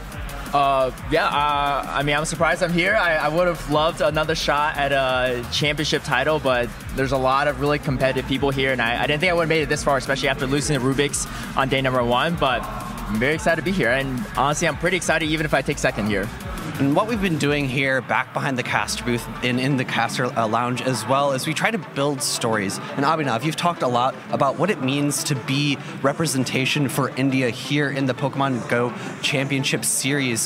Uh, yeah, uh, I mean, I'm surprised I'm here. I, I would have loved another shot at a championship title, but there's a lot of really competitive people here, and I, I didn't think I would have made it this far, especially after losing to Rubix on day number one. But I'm very excited to be here, and honestly, I'm pretty excited even if I take second here. And what we've been doing here back behind the caster booth and in the caster uh, lounge as well is we try to build stories. And Abhinav, you've talked a lot about what it means to be representation for India here in the Pokemon Go Championship Series.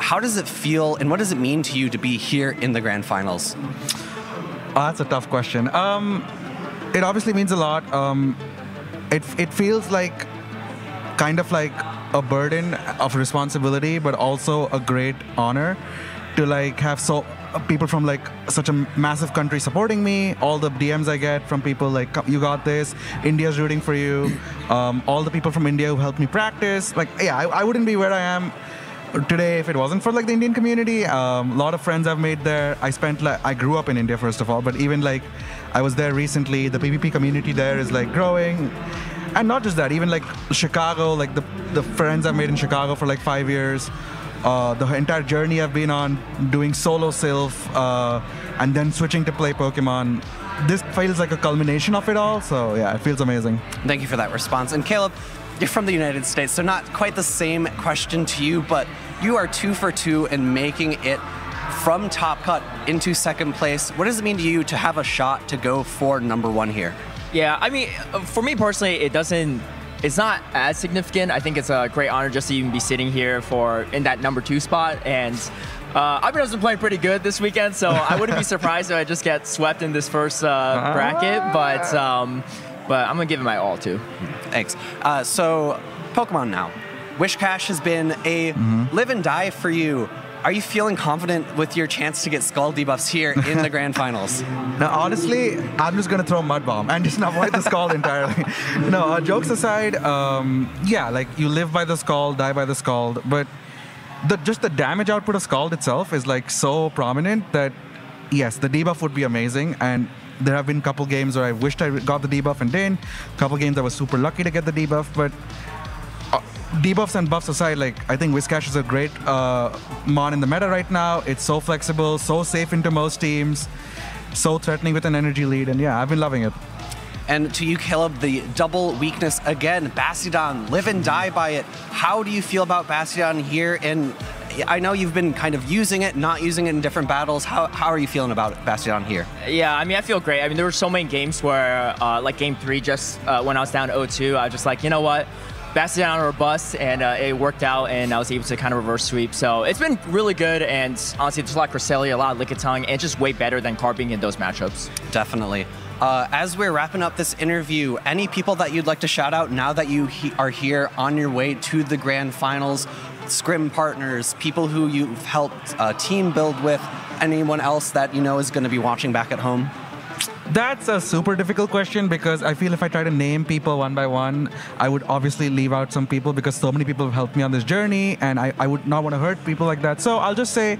How does it feel and what does it mean to you to be here in the grand finals? Oh, that's a tough question. Um, it obviously means a lot. Um, it, it feels like kind of like a burden of responsibility, but also a great honor to like have so people from like such a massive country supporting me. All the DMs I get from people like you got this, India's rooting for you. Um, all the people from India who helped me practice. Like yeah, I, I wouldn't be where I am today if it wasn't for like the Indian community. A um, lot of friends I've made there. I spent like I grew up in India first of all, but even like I was there recently. The PvP community there is like growing and not just that, even like Chicago, like the the friends I've made in Chicago for like five years, uh, the entire journey I've been on doing solo Silph, uh, and then switching to play Pokemon. This feels like a culmination of it all. So yeah, it feels amazing. Thank you for that response. And Caleb, you're from the United States, so not quite the same question to you, but you are two for two in making it from top cut into second place. What does it mean to you to have a shot to go for number one here? Yeah, I mean, for me personally, it doesn't. It's not as significant. I think it's a great honor just to even be sitting here for in that number two spot. And uh, I've been playing pretty good this weekend, so I wouldn't be surprised if I just get swept in this first uh, bracket. But um, but I'm gonna give it my all too. Thanks. Uh, so, Pokemon now. Whiscash has been a Mm-hmm. live and die for you. Are you feeling confident with your chance to get skull debuffs here in the grand finals? Now, honestly, I'm just gonna throw mud bomb and just avoid the skull entirely. no, uh, jokes aside, um, yeah, like you live by the skull, die by the skull, but the just the damage output of Scald itself is like so prominent that yes, the debuff would be amazing. And there have been a couple games where I wished I got the debuff and didn't. Couple games I was super lucky to get the debuff, but debuffs and buffs aside, like I think Whiscash is a great uh, mon in the meta right now. It's so flexible, so safe into most teams, so threatening with an energy lead, and yeah, I've been loving it. And to you, Caleb, the double weakness again, Bastiodon, live and die by it. How do you feel about Bastiodon here? And I know you've been kind of using it, not using it in different battles. How, how are you feeling about Bastiodon here? Yeah, I mean, I feel great. I mean, there were so many games where, uh, like game three, just uh, when I was down 0-2, I was just like, you know what? Bastiodon or bust, and uh, it worked out, and I was able to kind of reverse sweep. So it's been really good, and honestly, there's a lot of Cresselia, a lot of Lickitung, and just way better than Carbink in those matchups. Definitely. Uh, as we're wrapping up this interview, any people that you'd like to shout out now that you he- are here on your way to the grand finals, scrim partners, people who you've helped uh, team build with, anyone else that you know is going to be watching back at home? That's a super difficult question because I feel if I try to name people one by one, I would obviously leave out some people because so many people have helped me on this journey and I, I would not want to hurt people like that. So I'll just say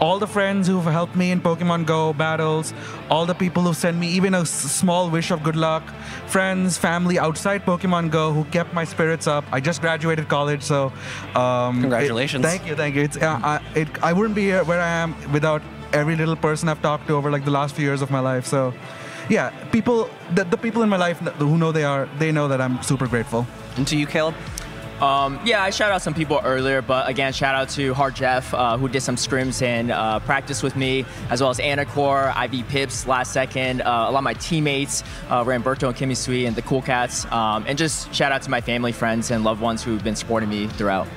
all the friends who've helped me in Pokemon Go battles, all the people who sent me even a s- small wish of good luck, friends, family outside Pokemon Go who kept my spirits up. I just graduated college, so um, Congratulations. it- thank you, thank you. It's, uh, I, it, I wouldn't be here where I am without every little person I've talked to over like the last few years of my life. So, yeah, people, the, the people in my life who know they are, they know that I'm super grateful. And to you, Caleb? Um, yeah, I shout out some people earlier, but again, shout out to Hard Jeff, uh, who did some scrims and uh, practice with me, as well as Anacore, IV Pips last second, uh, a lot of my teammates, uh, Ramberto and Kimmy Sui, and the Cool Cats, um, and just shout out to my family, friends, and loved ones who've been supporting me throughout.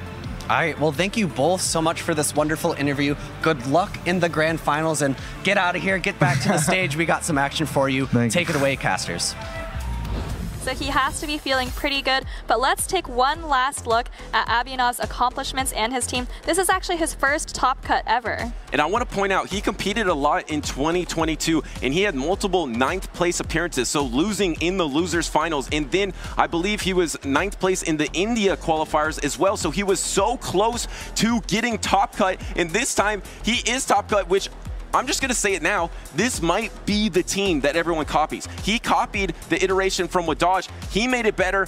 All right. Well, thank you both so much for this wonderful interview. Good luck in the grand finals and get out of here. Get back to the stage. We got some action for you. Take it away, casters. So he has to be feeling pretty good. But let's take one last look at Abhinav's accomplishments and his team. This is actually his first top cut ever. And I want to point out, he competed a lot in 2022, and he had multiple ninth place appearances, so losing in the losers finals. And then I believe he was ninth place in the India qualifiers as well. So he was so close to getting top cut. And this time he is top cut, which I'm just going to say it now. This might be the team that everyone copies. He copied the iteration from Wadaj. He made it better.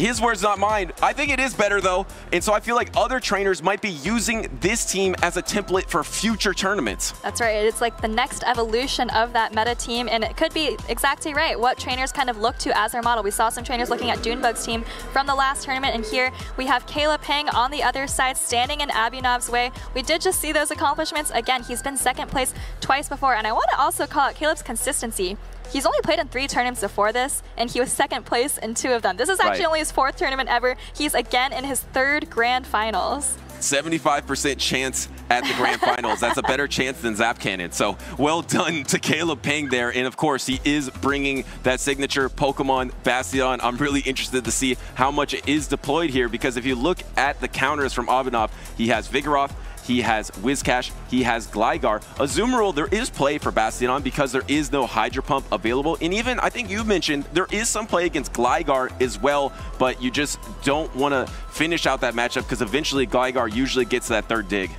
His words, not mine. I think it is better though. And so I feel like other trainers might be using this team as a template for future tournaments. That's right. It's like the next evolution of that meta team, and it could be exactly right what trainers kind of look to as their model. We saw some trainers looking at Dunebug's team from the last tournament, and here we have Caleb Peng on the other side, standing in Abhinav's way. We did just see those accomplishments. Again, he's been second place twice before, and I want to also call out Caleb's consistency. He's only played in three tournaments before this, and he was second place in two of them. This is actually Right. only his fourth tournament ever. He's again in his third grand finals. 75% chance at the grand finals. That's a better chance than Zap Cannon. So well done to Caleb Peng there. And of course, he is bringing that signature Pokemon Bastion. I'm really interested to see how much it is deployed here because if you look at the counters from Abhinav, he has Vigoroth, he has Whiscash, he has Gligar. Azumarill, there is play for Bastion because there is no Hydro Pump available. And even, I think you mentioned, there is some play against Gligar as well, but you just don't want to finish out that matchup because eventually Gligar usually gets that third dig.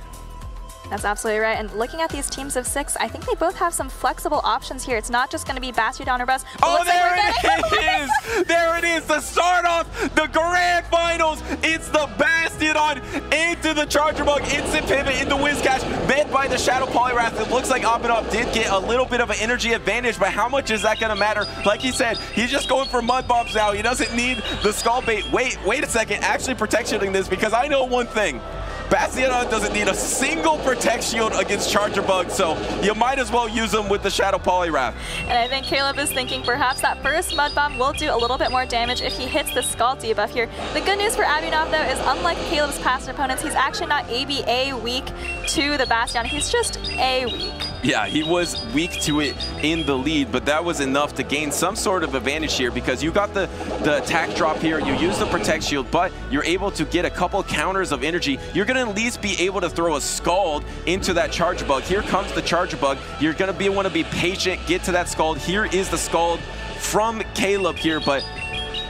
That's absolutely right. And looking at these teams of six, I think they both have some flexible options here. It's not just going to be Bastiodon or Buzz. Oh, there it is! there it is! The start off the grand finals. It's the Bastiodon into the Charjabug, instant pivot into Whiscash, met by the Shadow Poliwrath. It looks like Abhinav did get a little bit of an energy advantage, but how much is that going to matter? Like he said, he's just going for mud bombs now. He doesn't need the skull bait. Wait, wait a second. Actually protectioning this because I know one thing. Bastiodon doesn't need a single Protect Shield against Charjabug, so you might as well use them with the Shadow Poliwrath. And I think Caleb is thinking perhaps that first Mud Bomb will do a little bit more damage if he hits the Scald debuff here. The good news for Abhinav, though, is unlike Caleb's past opponents, he's actually not ABA weak to the Bastion. He's just A weak. Yeah, he was weak to it in the lead, but that was enough to gain some sort of advantage here because you got the, the attack drop here, you use the Protect Shield, but you're able to get a couple counters of energy. You're going to at least be able to throw a Scald into that Charjabug. Here comes the Charjabug. You're going to be want to be patient, get to that Scald. Here is the Scald from Caleb here, but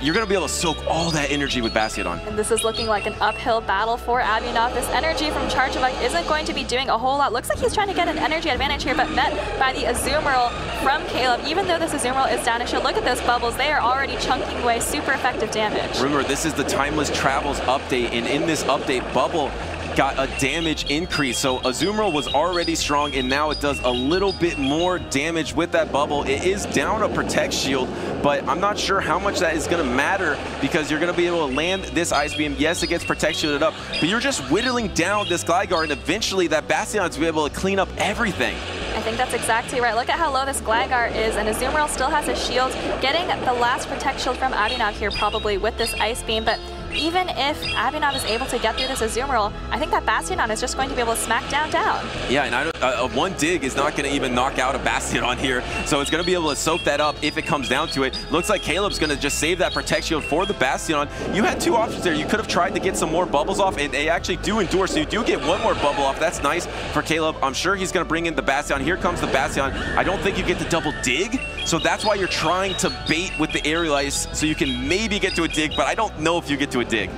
you're going to be able to soak all that energy with Bastiodon. And this is looking like an uphill battle for Abhinav. This energy from Charjabug isn't going to be doing a whole lot. Looks like he's trying to get an energy advantage here, but met by the Azumarill from Caleb. Even though this Azumarill is down, if you look at those bubbles, they are already chunking away super effective damage. Remember, this is the Timeless Travels update, and in this update, Bubble got a damage increase. So Azumarill was already strong, and now it does a little bit more damage with that bubble. It is down a Protect Shield, but I'm not sure how much that is going to matter because you're going to be able to land this Ice Beam. Yes, it gets Protect Shielded up, but you're just whittling down this Gligar, and eventually that Bastion's be able to clean up everything. I think that's exactly right. Look at how low this Gligar is, and Azumarill still has a shield. Getting the last Protect Shield from Abhinav here probably with this Ice Beam, but even if Abhinav is able to get through this Azumarill, I think that Bastiodon is just going to be able to smack down down. Yeah, and I uh, one dig is not going to even knock out a Bastiodon here, so it's going to be able to soak that up if it comes down to it. Looks like Caleb's going to just save that Protect Shield for the Bastion. You had two options there. You could have tried to get some more bubbles off, and they actually do endure, so you do get one more bubble off. That's nice for Caleb. I'm sure he's going to bring in the Bastion. Here comes the Bastion. I don't think you get the double dig, so that's why you're trying to bait with the aerial ice so you can maybe get to a dig, but I don't know if you get to a dig.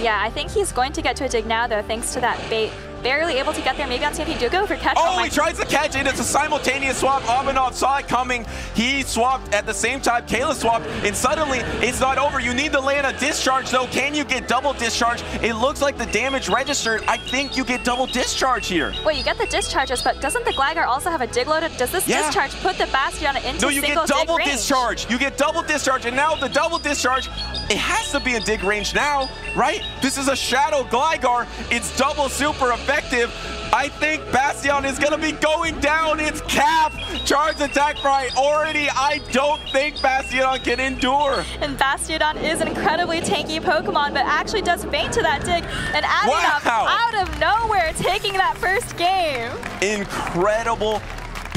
Yeah, I think he's going to get to a dig now, though, thanks to that bait barely able to get there. Maybe on CMP do go for catch. Oh, oh he tries to catch it. It's a simultaneous swap. Abhinav saw it coming. He swapped at the same time. Kayla swapped, and suddenly it's not over. You need to land a discharge, though. Can you get double discharge? It looks like the damage registered. I think you get double discharge here. Well, you get the discharges, but doesn't the Gligar also have a dig loaded? Does this yeah. discharge put the Bastion into No, you get double discharge. You get double discharge, and now the double discharge, it has to be in dig range now, right? This is a Shadow Gligar. It's double super effective. I think Bastion is going to be going down. It's cap. Charge attack priority. I don't think Bastion can endure. And Bastiodon is an incredibly tanky Pokemon, but actually does faint to that dig. And Abhinav wow. out of nowhere taking that first game. Incredible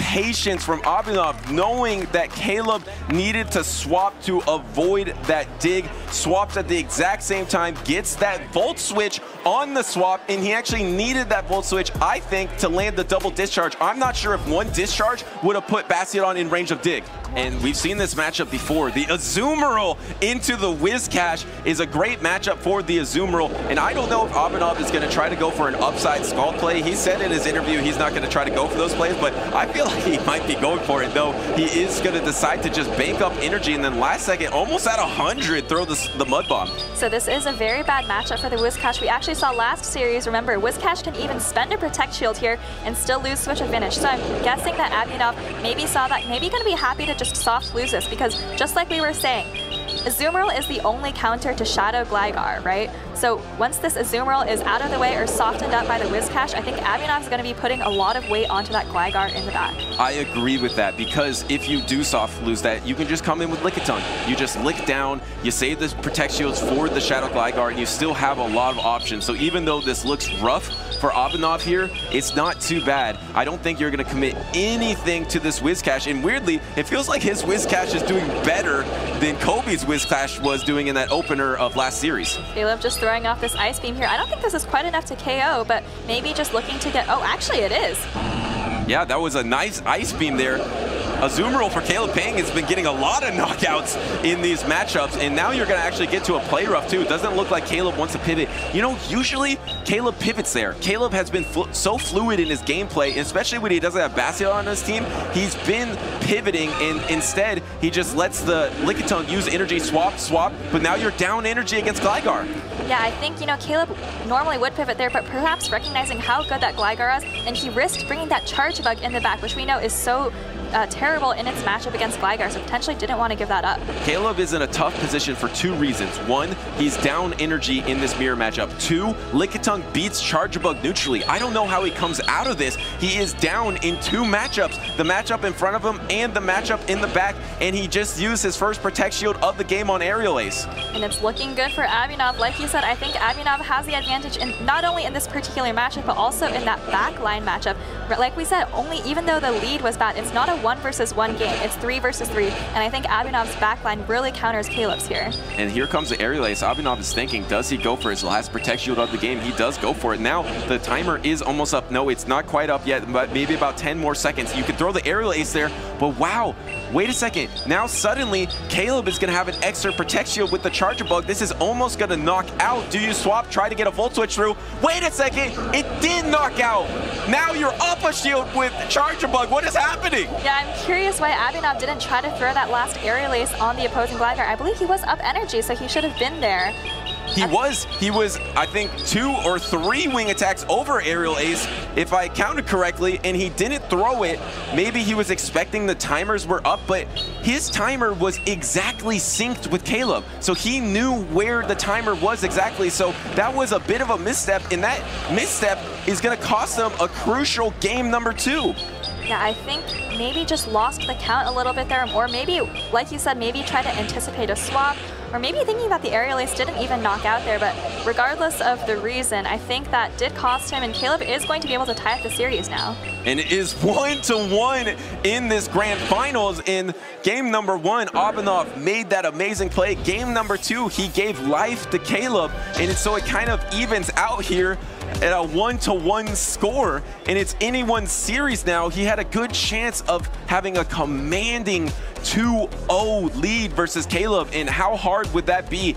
patience from Abhinav, knowing that Caleb needed to swap to avoid that dig. Swaps at the exact same time, gets that Volt Switch on the swap, and he actually needed that Volt Switch, I think, to land the double discharge. I'm not sure if one discharge would have put Bastiodon in range of dig. And we've seen this matchup before. The Azumarill into the Whiscash is a great matchup for the Azumarill. And I don't know if Abhinav is going to try to go for an upside Scald play. He said in his interview he's not going to try to go for those plays, but I feel like he might be going for it, though. He is going to decide to just bank up energy and then last second, almost at 100, throw the, the Mud Bomb. So this is a very bad matchup for the Whiscash. We actually saw last series, remember, Whiscash can even spend a Protect Shield here and still lose Switch Advantage. So I'm guessing that Abhinav maybe saw that, maybe going to be happy to just soft lose this because just like we were saying, Azumarill is the only counter to Shadow Gligar, right? So once this Azumarill is out of the way or softened up by the Whiscash, I think Abhinav is going to be putting a lot of weight onto that Gligar in the back. I agree with that because if you do soft lose that, you can just come in with Lickitung. You just lick down, you save the Protect Shields for the Shadow Gligar, and you still have a lot of options. So even though this looks rough for Abhinav here, it's not too bad. I don't think you're going to commit anything to this Whiscash, and weirdly, it feels like his Whiscash is doing better than Kobe's Whiscash was doing in that opener of last series. Caleb just throwing off this Ice Beam here. I don't think this is quite enough to KO, but maybe just looking to get... Oh, actually it is. Yeah, that was a nice Ice Beam there. Azumarill for Caleb Pang has been getting a lot of knockouts in these matchups, and now you're going to actually get to a play rough too. It doesn't look like Caleb wants to pivot. You know, usually Caleb pivots there. Caleb has been fl so fluid in his gameplay, especially when he doesn't have Bastion on his team. He's been pivoting, and instead he just lets the Lickitung use energy swap, swap, but now you're down energy against Gligar. Yeah, I think, you know, Caleb normally would pivot there, but perhaps recognizing how good that Gligar is, and he risked bringing that Charjabug in the back, which we know is so uh, terrible in its matchup against Gligar, so potentially didn't want to give that up. Caleb is in a tough position for two reasons. One, he's down energy in this mirror matchup. Two, Lickitung beats Charjabug neutrally. I don't know how he comes out of this. He is down in two matchups, the matchup in front of him and the matchup in the back, and he just used his first Protect Shield of the game on Aerial Ace. And it's looking good for Abhinav. Like you said, I think Abhinav has the advantage in not only in this particular matchup, but also in that backline matchup. Like we said, only even though the lead was bad, it's not a one versus one game. It's three versus three. And I think Abhinav's backline really counters Caleb's here. And here comes the aerial ace. Abhinav is thinking, does he go for his last protect shield of the game? He does go for it. Now the timer is almost up. No, it's not quite up yet, but maybe about 10 more seconds. You could throw the aerial ace there, but wow, wait a second. Now suddenly Caleb is to have an extra protect shield with the Charjabug. This is almost to knock out. Do you swap? Try to get a volt switch through. Wait a second. It did knock out. Now you're up a shield with Charjabug. What is happening? Yeah, I'm curious why Abhinav didn't try to throw that last aerial ace on the opposing Gligar. I believe he was up energy, so he should have been there. He was. He was, I think, two or three wing attacks over Aerial Ace, if I counted correctly, and he didn't throw it. Maybe he was expecting the timers were up, but his timer was exactly synced with Caleb. So he knew where the timer was exactly. So that was a bit of a misstep, and that misstep is going to cost them a crucial game number two. Yeah, I think maybe just lost the count a little bit there, or maybe, like you said, maybe try to anticipate a swap, or maybe thinking that the aerial ace didn't even knock out there, but regardless of the reason, I think that did cost him, and Caleb is going to be able to tie up the series now. And it is one to one in this grand finals. In game number one, Abhinav made that amazing play. Game number two, he gave life to Caleb, and so it kind of evens out here at a one-to-one -one score, and it's anyone's series now. He had a good chance of having a commanding 2-0 lead versus Caleb, and how hard would that be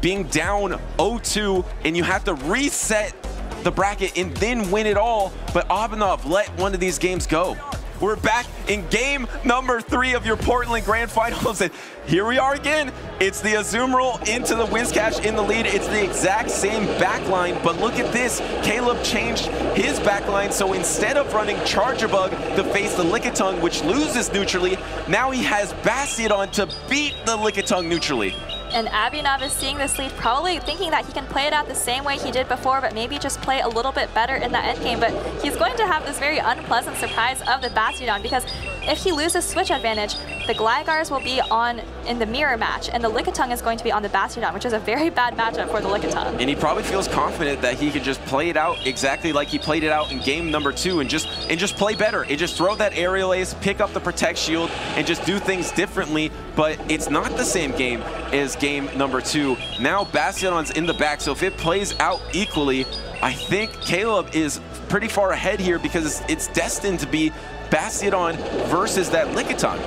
being down 0-2 and you have to reset the bracket and then win it all, but Abhinav let one of these games go. We're back in game number three of your Portland Grand Finals. And here we are again. It's the Azumarill into the Whiscash in the lead. It's the exact same backline, but look at this. Caleb changed his backline, so instead of running Charjabug to face the Lickitung, which loses neutrally, now he has Bastiodon to beat the Lickitung neutrally. And Abhinav is seeing this lead, probably thinking that he can play it out the same way he did before, but maybe just play a little bit better in the endgame. But he's going to have this very unpleasant surprise of the Bastiodon because if he loses switch advantage, the Gligars will be on in the mirror match, and the Lickitung is going to be on the Bastiodon, which is a very bad matchup for the Lickitung. And he probably feels confident that he can just play it out exactly like he played it out in game number two and just and just play better. And just throw that aerial ace, pick up the protect shield, and just do things differently. But it's not the same game as game number two. Now Bastiodon's in the back, so if it plays out equally, I think Caleb is pretty far ahead here because it's destined to be Bastiodon versus that Lickitung.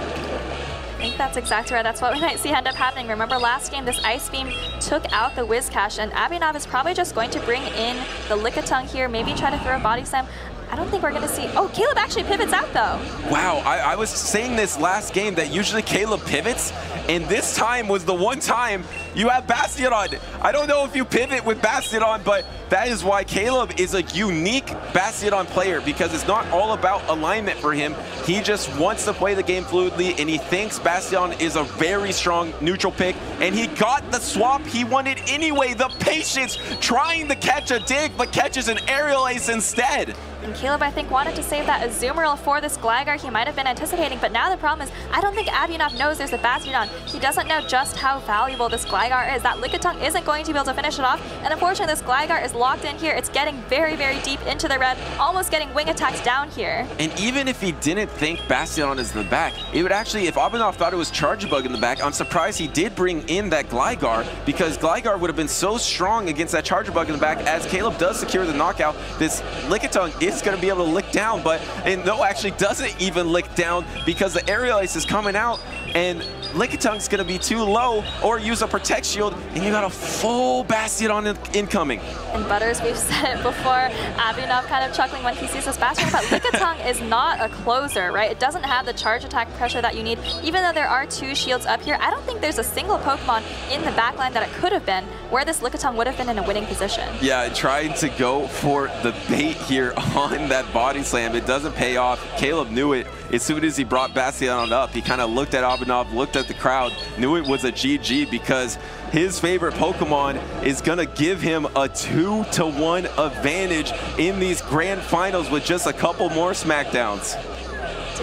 I think that's exactly right. That's what we might see end up happening. Remember last game, this Ice Beam took out the Whiscash, and Abhinav is probably just going to bring in the Lickitung here, maybe try to throw a Body Slam. I don't think we're going to see... Oh, Caleb actually pivots out, though. Wow, I, I, was saying this last game that usually Caleb pivots, and this time was the one time you have Bastiodon. I don't know if you pivot with Bastiodon, but that is why Caleb is a unique Bastiodon player because it's not all about alignment for him. He just wants to play the game fluidly, and he thinks Bastion is a very strong neutral pick, and he got the swap he wanted anyway. The patience trying to catch a dig, but catches an aerial ace instead. And Caleb, I think, wanted to save that Azumarill for this Gligar he might have been anticipating, but now the problem is I don't think Abhinav knows there's a Bastiodon. He doesn't know just how valuable this Gligar is. That Lickitung isn't going to be able to finish it off, and unfortunately this Gligar is locked in here. It's getting very, very deep into the red, almost getting wing attacks down here. And even if he didn't think Bastion is in the back, it would actually, if Abhinav thought it was Charjabug in the back, I'm surprised he did bring in that Gligar, because Gligar would have been so strong against that Charjabug in the back, as Caleb does secure the knockout. This Lickitung is going to be able to lick down, but no, actually doesn't even lick down because the aerial ace is coming out and Lickitung's going to be too low or use a Protect Shield, and you got a full Bastion on in incoming. And Butters, we've said it before, Abhinav kind of chuckling when he sees this Bastion, but Lickitung is not a closer, right? It doesn't have the charge attack pressure that you need. Even though there are two shields up here, I don't think there's a single Pokemon in the backline that it could have been where this Lickitung would have been in a winning position. Yeah, trying to go for the bait here on that body slam. It doesn't pay off. Caleb knew it as soon as he brought Bastion up. He kind of looked at Abhinav, looked at the crowd, knew it was a GG because his favorite Pokemon is going to give him a two to one advantage in these grand finals with just a couple more Smackdowns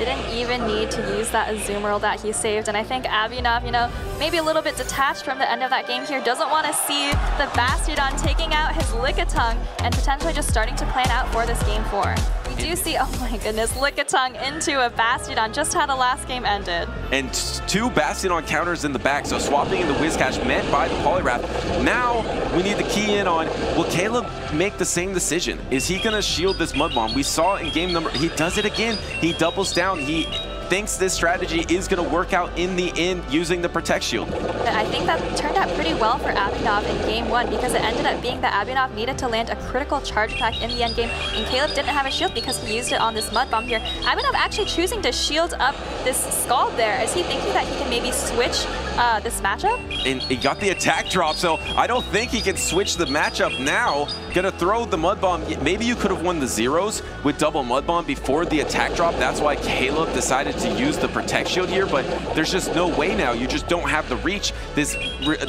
didn't even need to use that Azumarill that he saved. And I think Abhinav, you know, maybe a little bit detached from the end of that game here, doesn't want to see the Bastiodon taking out his Lickitung and potentially just starting to plan out for this game four. Do see, oh my goodness, Lickitung into a Bastiodon, just how the last game ended. And two Bastiodon counters in the back, so swapping in the Whiscash meant by the Poliwrath. Now we need to key in on, will Caleb make the same decision? Is he going to shield this Mud Bomb? We saw in game number, he does it again. He doubles down. He thinks this strategy is going to work out in the end using the Protect Shield. I think that turned out pretty well for Abhinav in game one because it ended up being that Abhinav needed to land a critical charge attack in the end game and Caleb didn't have a shield because he used it on this Mud Bomb here. Abhinav actually choosing to shield up this Scald there. Is he thinking that he can maybe switch uh, this matchup? And he got the attack drop, so I don't think he can switch the matchup now. Gonna throw the Mud Bomb. Maybe you could have won the zeros with double Mud Bomb before the attack drop. That's why Caleb decided to use the Protect Shield here, but there's just no way now. You just don't have the reach. This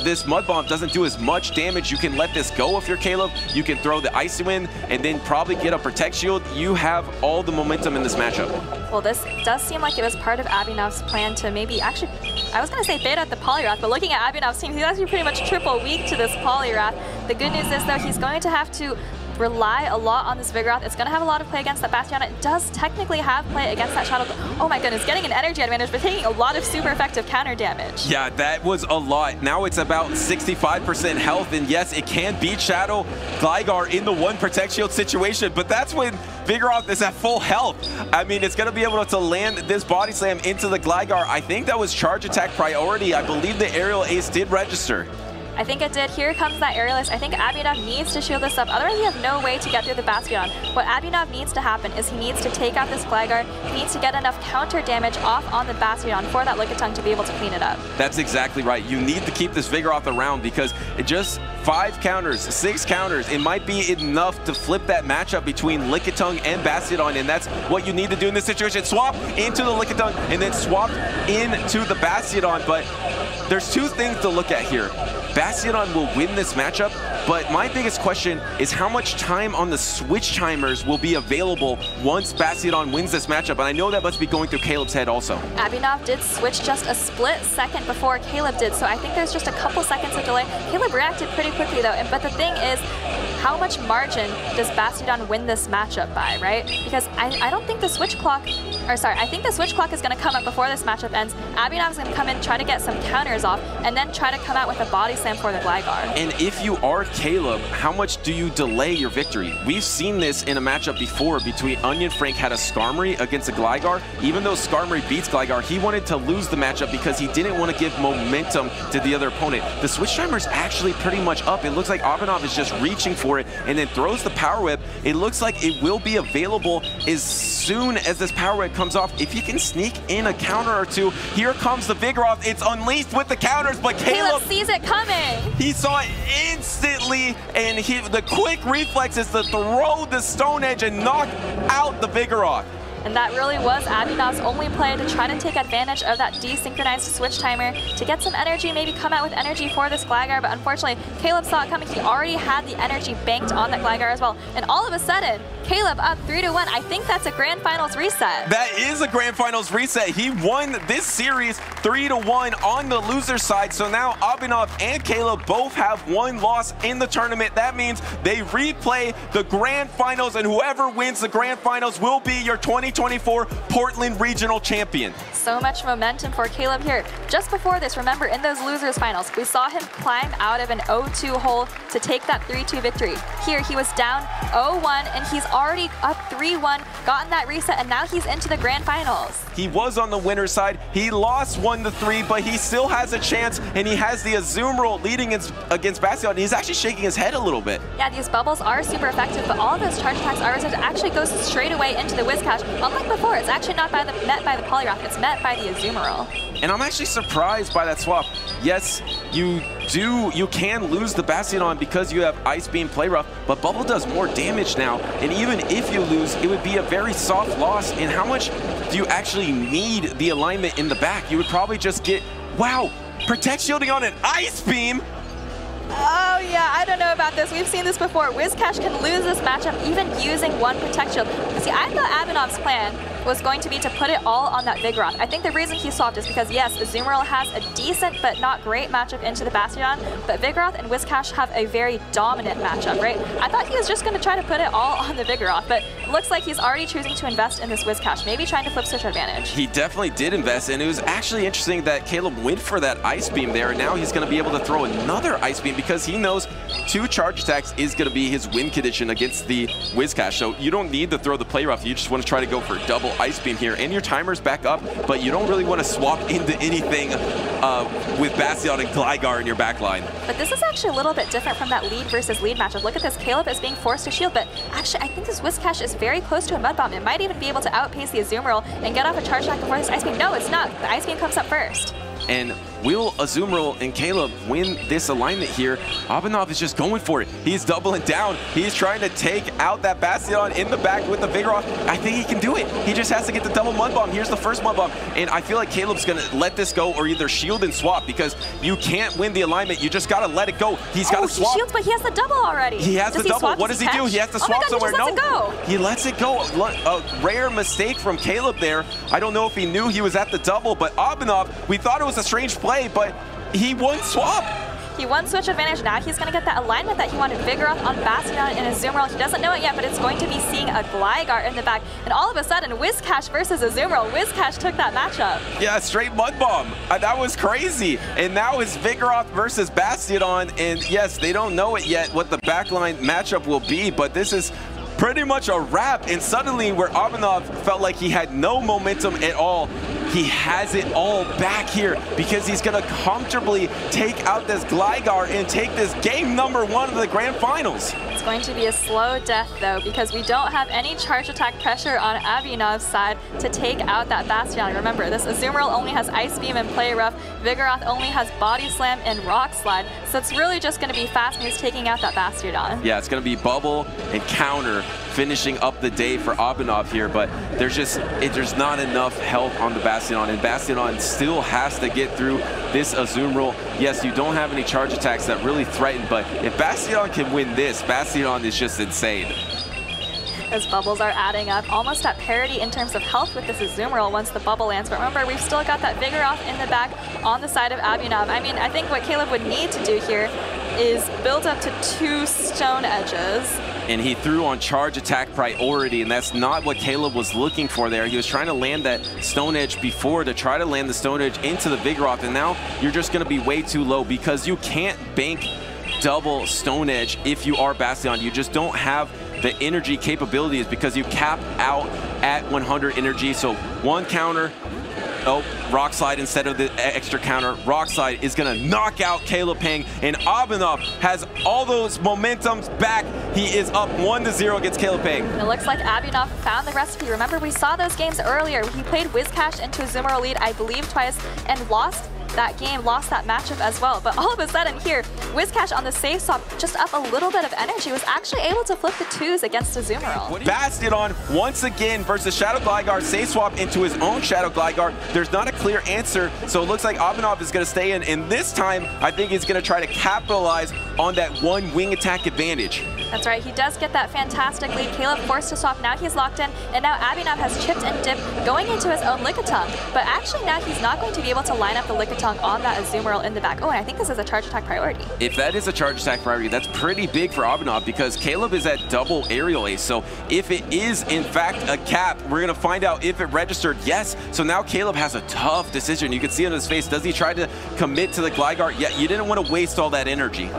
this Mud Bomb doesn't do as much damage. You can let this go if you're Caleb. You can throw the Icy Wind and then probably get a Protect Shield. You have all the momentum in this matchup. Well, this does seem like it was part of Abhinav's plan to maybe actually, I was going to say bait out the Poliwrath, but looking at Abhinav's team, he's actually pretty much triple weak to this Poliwrath. The good news is, though, he's going to have to rely a lot on this Vigoroth. It's going to have a lot of play against that Bastion. It does technically have play against that Shadow. Oh my goodness, getting an energy advantage, but taking a lot of super effective counter damage. Yeah, that was a lot. Now it's about 65% health, and yes, it can beat Shadow Gligar in the one Protect Shield situation, but that's when Vigoroth is at full health. I mean, it's going to be able to land this Body Slam into the Gligar. I think that was charge attack priority. I believe the Aerial Ace did register. I think it did. Here comes that aerial ace. I think Abhinav needs to shield this up. Otherwise, he has no way to get through the Bastion. What Abhinav needs to happen is he needs to take out this Gligar. He needs to get enough counter damage off on the Bastion for that Lickitung to be able to clean it up. That's exactly right. You need to keep this Vigor off the round because it just five counters, six counters, it might be enough to flip that matchup between Lickitung and Bastiodon, and that's what you need to do in this situation. Swap into the Lickitung and then swap into the Bastiodon, but there's two things to look at here. Will win this matchup, but my biggest question is how much time on the switch timers will be available once Bastiodon wins this matchup, and I know that must be going through Caleb's head also. Abhinav did switch just a split second before Caleb did, so I think there's just a couple seconds of delay. Caleb reacted pretty quickly though, but the thing is, how much margin does Bastiodon win this matchup by, right? Because I, I don't think the switch clock, or sorry, I think the switch clock is going to come up before this matchup ends. Abhinav is going to come in, try to get some counters off, and then try to come out with a body slam for the Gligar. And if you are Caleb, how much do you delay your victory? We've seen this in a matchup before between Onion Frank had a Skarmory against a Gligar. Even though Skarmory beats Gligar, he wanted to lose the matchup because he didn't want to give momentum to the other opponent. The switch timer is actually pretty much up. It looks like Abhinav is just reaching for it and then throws the Power Whip. It looks like it will be available as soon as this Power Whip comes off. If you can sneak in a counter or two, here comes the Vigoroth. It's unleashed with the counters, but Caleb, Caleb sees it coming. He saw it instantly, and he, the quick reflex is to throw the Stone Edge and knock out the Vigoroth. And that really was Abhinav's only play to try to take advantage of that desynchronized switch timer to get some energy, maybe come out with energy for this Gligar, but unfortunately, Caleb saw it coming. He already had the energy banked on that Gligar as well. And all of a sudden, Caleb up 3 to one. I think that's a Grand Finals reset. That is a Grand Finals reset. He won this series 3 to one on the loser side. So now Abhinav and Caleb both have one loss in the tournament. That means they replay the Grand Finals, and whoever wins the Grand Finals will be your 20 2024 Portland Regional Champion. So much momentum for Caleb here. Just before this, remember in those losers finals, we saw him climb out of an 0-2 hole to take that 3-2 victory. Here he was down 0-1 and he's already up 3-1, gotten that reset, and now he's into the grand finals. He was on the winner's side. He lost 1 to 3, but he still has a chance, and he has the Azumarill leading against Bastion. and He's actually shaking his head a little bit. Yeah, these bubbles are super effective, but all of those charge attacks are resistant. actually goes straight away into the Whiscash. Unlike before, it's actually not by the, met by the Poliwrath, it's met by the Azumarill. And I'm actually surprised by that swap. Yes, you do, you can lose the Bastion because you have Ice Beam Play Rough, but Bubble does more damage now. And even if you lose, it would be a very soft loss. And how much do you actually need the alignment in the back? You would probably just get, wow, Protect shielding on an Ice Beam. Oh yeah, I don't know about this. We've seen this before. Whiscash can lose this matchup even using one Protect Shield. See, I thought Abhinav's plan was going to be to put it all on that Vigoroth. I think the reason he swapped is because, yes, Azumarill has a decent but not great matchup into the Bastion, but Vigoroth and Whiscash have a very dominant matchup, right? I thought he was just going to try to put it all on the Vigoroth, but looks like he's already choosing to invest in this Whiscash, maybe trying to flip switch advantage. He definitely did invest, and it was actually interesting that Caleb went for that Ice Beam there, and now he's going to be able to throw another Ice Beam because he knows two charge attacks is going to be his win condition against the Whiscash. So you don't need to throw the play rough, you just want to try to go for double Ice Beam here, and your timer's back up, but you don't really want to swap into anything uh, with Bastion and Gligar in your backline. But this is actually a little bit different from that lead versus lead matchup. Look at this, Caleb is being forced to shield, but actually I think this Whiscash is very close to a Mud Bomb. It might even be able to outpace the Azumarill and get off a charge attack before this Ice Beam. No, it's not. The Ice Beam comes up first. And will Azumarill and Caleb win this alignment here? Abhinav is just going for it. He's doubling down. He's trying to take out that Bastion in the back with the Vigoroth. I think he can do it. He just has to get the double Mud Bomb. Here's the first Mud Bomb. And I feel like Caleb's going to let this go or either shield and swap because you can't win the alignment. You just got to let it go. He's got to oh, swap. he shields, but he has the double already. He has does the double. Swap? What does, he, he do? He has to oh swap oh God, somewhere. He no, Go. he lets it go. A rare mistake from Caleb there. I don't know if he knew he was at the double, but Abhinav, we thought it was a strange play, but he won swap. He won switch advantage. Now he's going to get that alignment that he wanted. Vigoroth on Bastion in a Azumarill. He doesn't know it yet, but it's going to be seeing a Gligar in the back. And all of a sudden, Whiscash versus a Azumarill. Whiscash took that matchup. Yeah, straight Mud Bomb. Uh, that was crazy. And now it's Vigoroth versus Bastion. And yes, they don't know it yet what the backline matchup will be, but this is pretty much a wrap. And suddenly where Abhinav felt like he had no momentum at all, he has it all back here because he's going to comfortably take out this Gligar and take this game number one of the grand finals. It's going to be a slow death though because we don't have any charge attack pressure on Abhinav's side to take out that Bastion. Remember, this Azumarill only has Ice Beam and Play Rough. Vigoroth only has Body Slam and Rock Slide. So it's really just going to be fast moves taking out that Bastion. Yeah, it's going to be Bubble and Counter finishing up the day for Abhinav here, but there's just it, there's not enough health on the Bastion, and Bastion still has to get through this Azumarill. Yes, you don't have any charge attacks that really threaten, but if Bastion can win this, Bastion is just insane. As bubbles are adding up, almost at parity in terms of health with this Azumarill once the bubble lands. But remember, we've still got that Vigoroth in the back on the side of Abhinav. I mean, I think what Caleb would need to do here is build up to two stone edges and he threw on charge attack priority, and that's not what Caleb was looking for there. He was trying to land that Stone Edge before to try to land the Stone Edge into the Vigoroth, and now you're just going to be way too low because you can't bank double Stone Edge if you are Bastion. You just don't have the energy capabilities because you cap out at 100 energy. So one counter, Oh, Rock Slide instead of the extra counter. Rock Slide is going to knock out Caleb Peng, and Abhinav has all those momentums back. He is up 1 to 0 against Caleb Peng. It looks like Abhinav found the recipe. Remember, we saw those games earlier. He played Whiscash into a Zoomer lead, I believe, twice, and lost that game, lost that matchup as well. But all of a sudden here, Whiscash on the safe swap, just up a little bit of energy, was actually able to flip the twos against Azumarill. Bastion on once again versus Shadow Gligar, safe swap into his own Shadow Gligar. There's not a clear answer, so it looks like Abhinav is going to stay in, and this time I think he's going to try to capitalize on that one wing attack advantage. That's right, he does get that fantastic lead. Caleb forced to swap, now he's locked in, and now Abhinav has chipped and dipped going into his own Lickitung. But actually now he's not going to be able to line up the Lickitung on that Azumarill in the back. Oh, and I think this is a charge attack priority. If that is a charge attack priority, that's pretty big for Abhinav because Caleb is at double aerial ace. So if it is in fact a cap, we're going to find out if it registered yes. So now Caleb has a tough decision. You can see on his face, does he try to commit to the Gligar? Yeah, you didn't want to waste all that energy.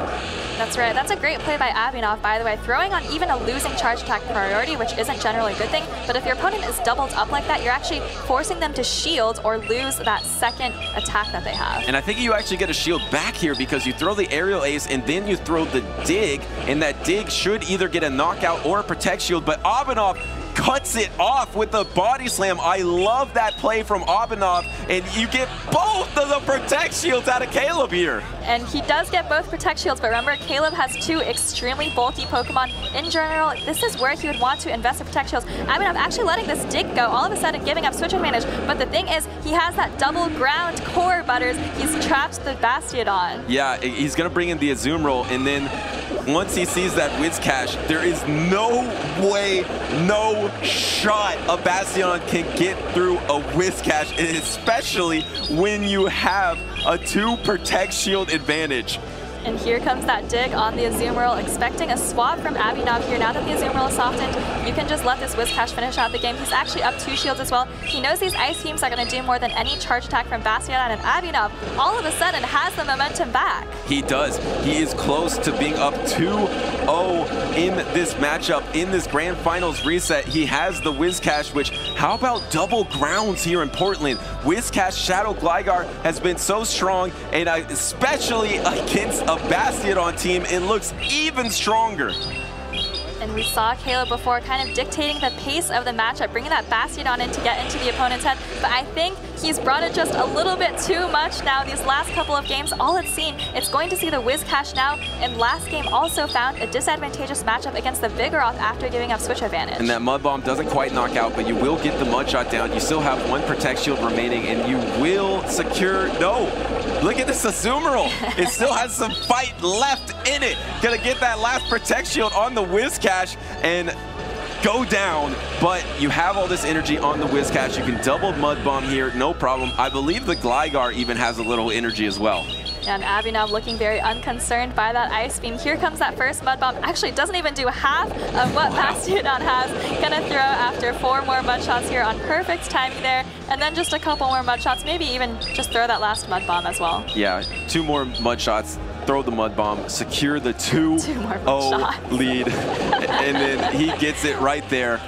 That's right. That's a great play by Abhinav, by the way. Throwing on even a losing charge attack priority, which isn't generally a good thing, but if your opponent is doubled up like that, you're actually forcing them to shield or lose that second attack that they have. And I think you actually get a shield back here because you throw the aerial ace and then you throw the dig, and that dig should either get a knockout or a protect shield, but Abhinav cuts it off with the body slam. I love that play from Abhinav, and you get both of the protect shields out of Caleb here. And he does get both protect shields, but remember, Caleb has two extremely bulky Pokemon. In general, this is where he would want to invest in protect shields. I mean, I'm actually letting this dig go, all of a sudden giving up switch advantage, but the thing is, he has that double ground core, Butters. He's trapped the Bastiodon. Yeah, he's going to bring in the Azumarill, and then once he sees that Whiscash, there is no way, no shot a Bastion can get through a Whiscash, especially when you have a two Protect Shield advantage. And here comes that dig on the Azumarill, expecting a swap from Abhinav here. Now that the Azumarill is softened, you can just let this Whiscash finish out the game. He's actually up two shields as well. He knows these Ice Beams are going to do more than any charge attack from Bastiodon, and Abhinav all of a sudden has the momentum back. He does. He is close to being up 2-0 in this matchup, in this Grand Finals reset. He has the Whiscash, which, how about double grounds here in Portland? Whiscash Shadow Gligar has been so strong, and especially against a Bastiodon team, it looks even stronger. And we saw Caleb before kind of dictating the pace of the matchup, bringing that Bastiodon in to get into the opponent's head. But I think he's brought it just a little bit too much now these last couple of games. All it's seen, it's going to see the Whiscash now. And last game also found a disadvantageous matchup against the Vigoroth after giving up switch advantage. And that Mud Bomb doesn't quite knock out, but you will get the Mud Shot down. You still have one Protect Shield remaining, and you will secure... No! Look at this Azumarill. it still has some fight left in it. Gonna get that last Protect Shield on the Whiscash, and go down, but you have all this energy on the Whiscash. You can double Mud Bomb here, no problem. I believe the Gligar even has a little energy as well. And Abhinav looking very unconcerned by that Ice Beam. Here comes that first Mud Bomb. Actually, doesn't even do half of what wow. Bastiodon has. Gonna throw after four more Mud Shots here on perfect timing there. And then just a couple more Mud Shots. Maybe even just throw that last Mud Bomb as well. Yeah, two more Mud Shots throw the mud bomb, secure the 2-0 lead, and then he gets it right there.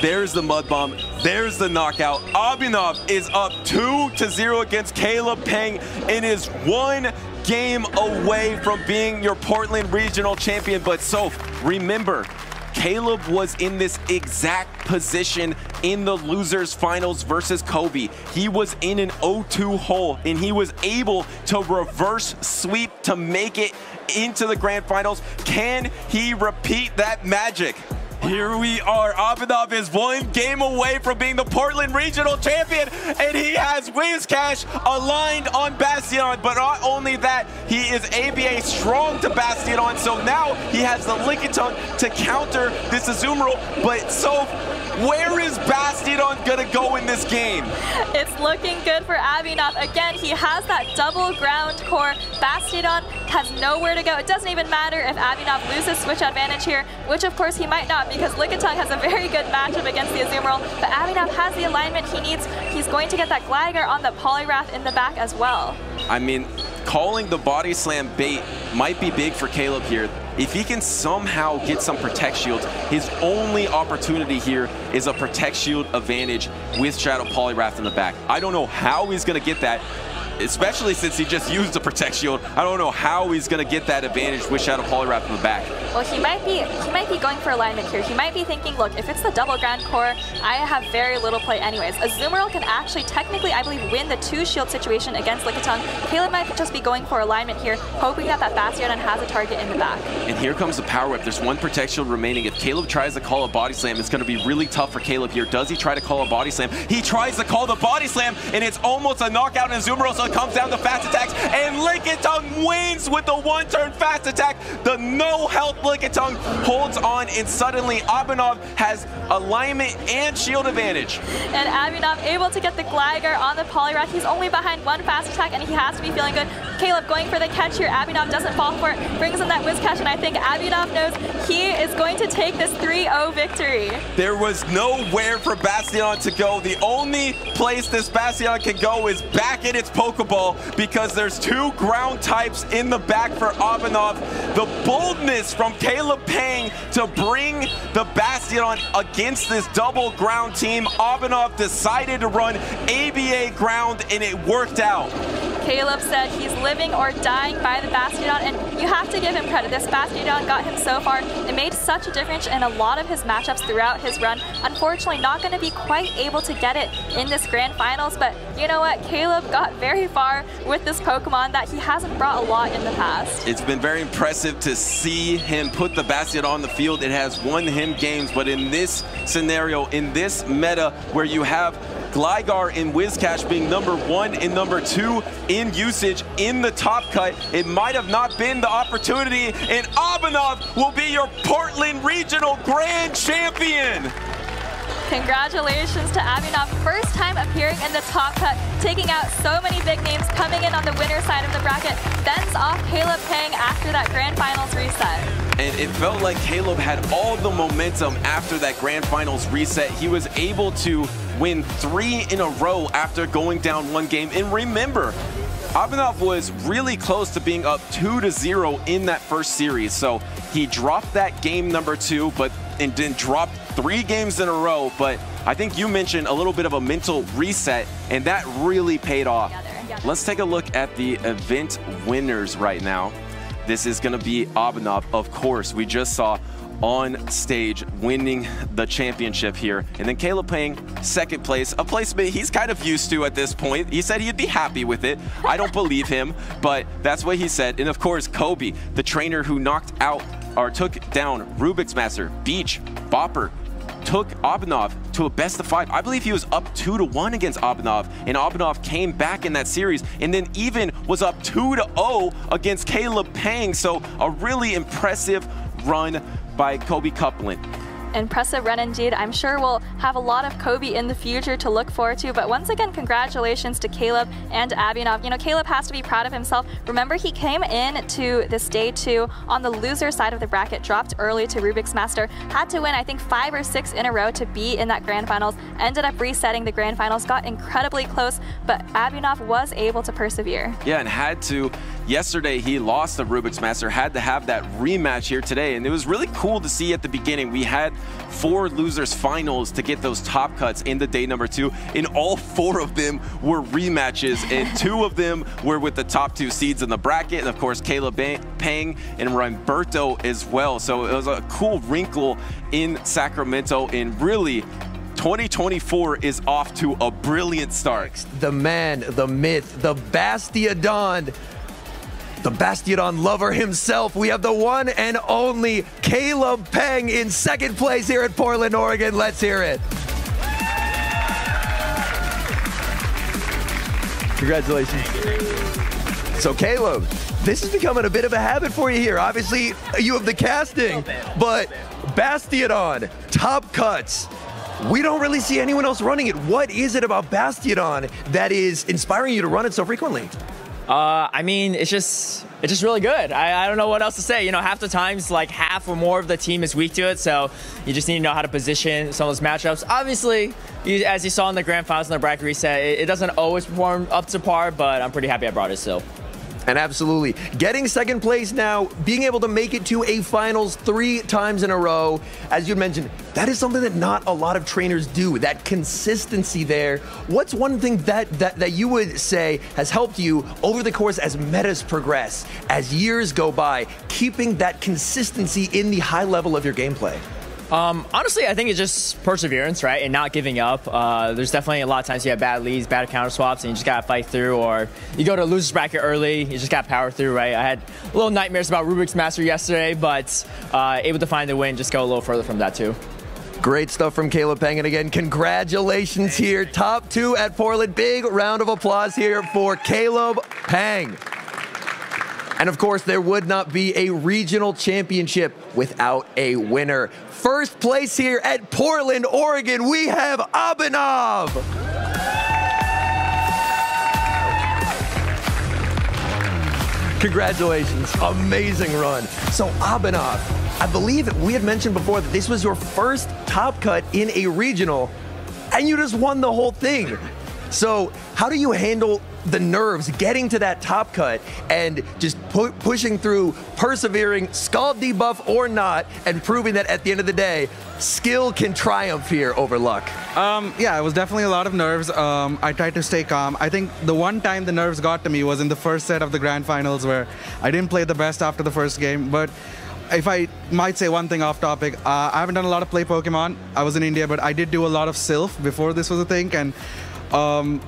There's the mud bomb. There's the knockout. Abhinav is up 2 to 0 against Caleb Peng and is one game away from being your Portland Regional Champion. But so remember, Caleb was in this exact position in the losers finals versus Kobe. He was in an 0-2 hole and he was able to reverse sweep to make it into the grand finals. Can he repeat that magic? Here we are. Abhinav is one game away from being the Portland Regional Champion, and he has Whiscash aligned on Bastion. But not only that, he is ABA strong to Bastion, so now he has the Lickitung to counter this Azumarill. But so where is Bastiodon gonna go in this game? It's looking good for Abhinav. Again, he has that double ground core. Bastiodon has nowhere to go. It doesn't even matter if Abhinav loses switch advantage here, which of course he might not because Lickitung has a very good matchup against the Azumarill, but Abhinav has the alignment he needs. He's going to get that Gligar on the Poliwrath in the back as well. I mean, calling the body slam bait might be big for Caleb here. If he can somehow get some Protect Shields, his only opportunity here is a Protect Shield advantage with Shadow Poliwrath in the back. I don't know how he's going to get that, especially since he just used the Protect Shield. I don't know how he's going to get that advantage with Shadow Poliwrath in the back. Well, he might be he might be going for alignment here. He might be thinking, look, if it's the double ground core, I have very little play anyways. Azumarill can actually technically, I believe, win the two shield situation against Lickitung. Caleb might just be going for alignment here, hoping that that Bastiodon has a target in the back. And here comes the Power Whip. There's one Protect Shield remaining. If Caleb tries to call a Body Slam, it's going to be really tough for Caleb here. Does he try to call a Body Slam? He tries to call the Body Slam, and it's almost a knockout in Azumarill, so it comes down to fast attacks, and Lickitung wins with the one-turn fast attack. The no-health Lickitung holds on, and suddenly Abhinav has alignment and shield advantage. And Abhinav able to get the Gligar on the Poliwrath. He's only behind one fast attack, and he has to be feeling good. Caleb going for the catch here. Abhinav doesn't fall for it, brings in that Whiscash, and I think Abhinav knows he is going to take this 3-0 victory. There was nowhere for Bastion to go. The only place this Bastion can go is back in its Pokemon Because there's two ground types in the back for Abhinav. The boldness from Caleb Peng to bring the Bastion on against this double ground team. Abhinav decided to run ABA ground and it worked out. Caleb said he's living or dying by the Bastiodon, and you have to give him credit. This Bastiodon got him so far. It made such a difference in a lot of his matchups throughout his run. Unfortunately, not going to be quite able to get it in this grand finals, but you know what? Caleb got very far with this Pokemon that he hasn't brought a lot in the past. It's been very impressive to see him put the Bastion on the field. It has won him games, but in this scenario, in this meta where you have Gligar and Whiscash being number one and number two in usage in the top cut. It might have not been the opportunity, and Abhinav will be your Portland Regional Grand Champion. Congratulations to Abhinav, first time appearing in the top cut, taking out so many big names, coming in on the winner side of the bracket, fends off Caleb Peng after that grand finals reset. And it felt like Caleb had all the momentum after that grand finals reset. He was able to win three in a row after going down one game. And remember, Abhinav was really close to being up 2 to 0 in that first series. So he dropped that game number two, but and then dropped three games in a row. But I think you mentioned a little bit of a mental reset, and that really paid off. Let's take a look at the event winners right now. This is going to be Abhinav, of course. We just saw on stage winning the championship here. And then Caleb Peng, second place, a placement he's kind of used to at this point. He said he'd be happy with it. I don't believe him, but that's what he said. And of course, Kobe, the trainer who knocked out or took down Rubix Master, Beach, Bopper, took Abhinav to a best of five. I believe he was up two to one against Abhinav, and Abhinav came back in that series, and then even was up two to zero oh against Caleb Peng. So a really impressive run by Kobe Coupland impressive run indeed. I'm sure we'll have a lot of Kobe in the future to look forward to. But once again, congratulations to Caleb and Abhinav. You know, Caleb has to be proud of himself. Remember, he came in to this day two on the loser side of the bracket, dropped early to Rubix Master, had to win, I think, five or six in a row to be in that grand finals, ended up resetting the grand finals, got incredibly close, but Abhinav was able to persevere. Yeah, and had to. Yesterday, he lost the Rubix Master, had to have that rematch here today, and it was really cool to see at the beginning. We had four losers finals to get those top cuts in the day number two. And all four of them were rematches, and two of them were with the top two seeds in the bracket. And of course, Caleb Peng and Roberto as well. So it was a cool wrinkle in Sacramento and really 2024 is off to a brilliant start. The man, the myth, the Bastiodon the Bastiodon lover himself. We have the one and only Caleb Peng in second place here at Portland, Oregon. Let's hear it. Congratulations. So Caleb, this is becoming a bit of a habit for you here. Obviously, you have the casting, but Bastiodon, top cuts, we don't really see anyone else running it. What is it about Bastiodon that is inspiring you to run it so frequently? Uh, I mean, it's just it's just really good. I, I don't know what else to say. You know, half the times, like half or more of the team is weak to it, so you just need to know how to position some of those matchups. Obviously, you, as you saw in the grand finals in the bracket reset, it, it doesn't always perform up to par, but I'm pretty happy I brought it still. And absolutely, getting second place now, being able to make it to a finals three times in a row, as you mentioned, that is something that not a lot of trainers do. That consistency there. What's one thing that, that, that you would say has helped you over the course as metas progress, as years go by, keeping that consistency in the high level of your gameplay? Um, honestly, I think it's just perseverance, right, and not giving up. Uh, there's definitely a lot of times you have bad leads, bad counter swaps, and you just gotta fight through. Or you go to losers bracket early, you just gotta power through, right? I had little nightmares about Rubix Master yesterday, but uh, able to find the win, just go a little further from that too. Great stuff from Caleb Peng. And again, congratulations here. Top two at Portland. Big round of applause here for Caleb Peng. And of course, there would not be a regional championship without a winner. First place here at Portland, Oregon, we have Abhinav. Congratulations, amazing run. So Abhinav, I believe we had mentioned before that this was your first top cut in a regional, and you just won the whole thing. So, how do you handle the nerves getting to that top cut and just pu- pushing through, persevering, Scald debuff or not, and proving that at the end of the day, skill can triumph here over luck? Um, yeah, it was definitely a lot of nerves. Um, I tried to stay calm. I think the one time the nerves got to me was in the first set of the grand finals where I didn't play the best after the first game, but if I might say one thing off topic, uh, I haven't done a lot of play Pokemon. I was in India, but I did do a lot of Silph before this was a thing, and um,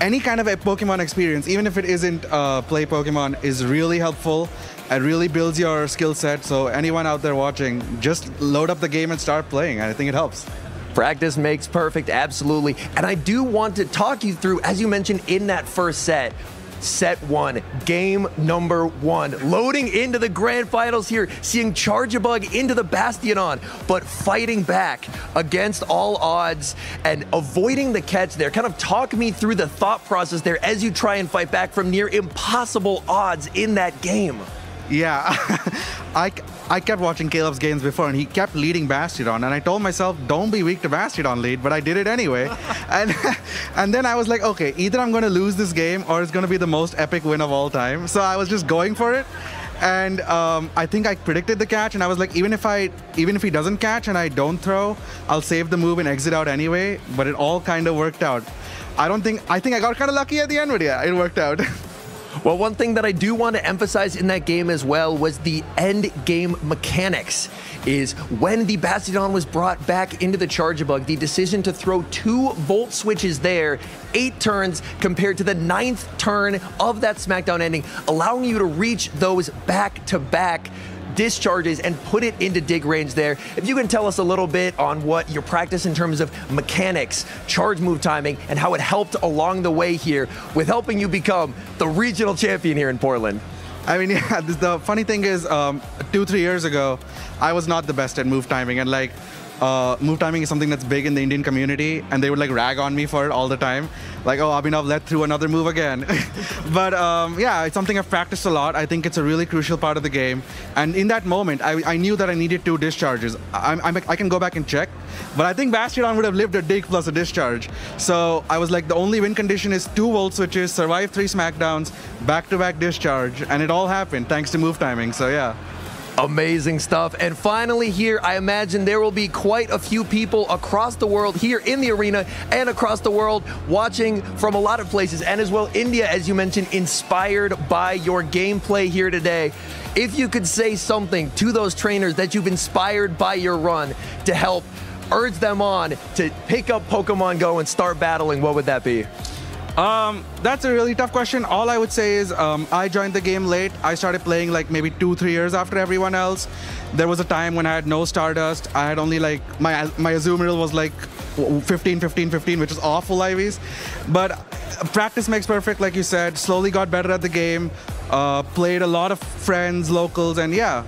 any kind of a Pokemon experience, even if it isn't uh, play Pokemon, is really helpful. It really builds your skill set. So anyone out there watching, just load up the game and start playing. I think it helps. Practice makes perfect, absolutely. And I do want to talk you through, as you mentioned in that first set, set one, game number one. Loading into the grand finals here, seeing Charjabug into the Bastiodon, but fighting back against all odds and avoiding the catch there. Kind of talk me through the thought process there as you try and fight back from near impossible odds in that game. Yeah, I, I kept watching Caleb's games before, and he kept leading Bastiodon, and I told myself, don't be weak to Bastiodon lead, but I did it anyway. and and then I was like, okay, either I'm going to lose this game, or it's going to be the most epic win of all time. So I was just going for it, and um, I think I predicted the catch, and I was like, even if I even if he doesn't catch and I don't throw, I'll save the move and exit out anyway. But it all kind of worked out. I don't think I think I got kind of lucky at the end, but yeah, it worked out. Well, one thing that I do want to emphasize in that game as well was the end game mechanics. Is when the Bastiodon was brought back into the Charjabug, the decision to throw two Volt switches there, eight turns compared to the ninth turn of that SmackDown ending, allowing you to reach those back to back discharges and put it into dig range there. If you can tell us a little bit on what your practice in terms of mechanics, charge move timing, and how it helped along the way here with helping you become the regional champion here in Portland. I mean, yeah, the funny thing is, um, two, three years ago, I was not the best at move timing. And like, uh, move timing is something that's big in the Indian community, and they would like rag on me for it all the time. Like, oh, Abhinav let through another move again. but um, yeah, it's something I've practiced a lot. I think it's a really crucial part of the game. And in that moment, I, I knew that I needed two discharges. I, I, I can go back and check, but I think Bastiodon would have lived a dig plus a discharge. So I was like, the only win condition is two volt switches, survive three smackdowns, back to back discharge, and it all happened thanks to move timing. So yeah. Amazing stuff. And finally, here, I imagine there will be quite a few people across the world here in the arena and across the world watching from a lot of places, and as well, India, as you mentioned, inspired by your gameplay here today. If you could say something to those trainers that you've inspired by your run to help urge them on to pick up Pokemon Go and start battling, what would that be? Um, that's a really tough question. All I would say is um, I joined the game late. I started playing like maybe two, three years after everyone else. There was a time when I had no Stardust. I had only like my my Azumarill was like 15, 15, 15, which is awful IVs. But practice makes perfect, like you said. Slowly got better at the game. Uh, played a lot of friends, locals, and yeah,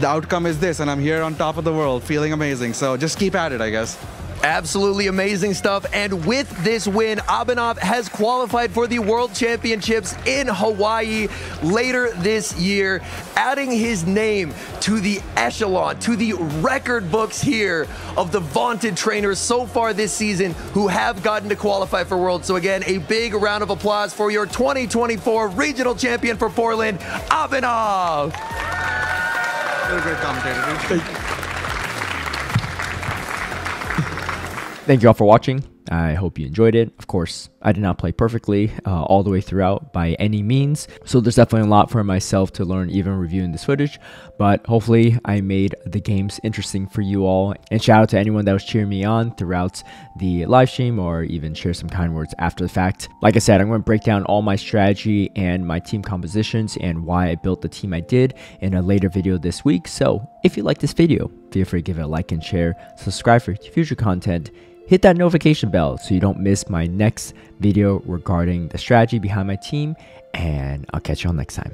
the outcome is this. And I'm here on top of the world, feeling amazing. So just keep at it, I guess. Absolutely amazing stuff. And with this win, Abhinav has qualified for the World Championships in Hawaii later this year, adding his name to the echelon, to the record books here of the vaunted trainers so far this season who have gotten to qualify for Worlds. So again, a big round of applause for your 2024 regional champion for Portland, Abhinav. You're a great commentator. Thank you all for watching. I hope you enjoyed it. Of course, I did not play perfectly uh, all the way throughout by any means, so there's definitely a lot for myself to learn even reviewing this footage, but hopefully I made the games interesting for you all. And shout out to anyone that was cheering me on throughout the live stream or even share some kind words after the fact. Like I said, I'm going to break down all my strategy and my team compositions and why I built the team I did in a later video this week. So if you like this video, feel free to give it a like and share, subscribe for future content, hit that notification bell so you don't miss my next video regarding the strategy behind my team, and I'll catch you all next time.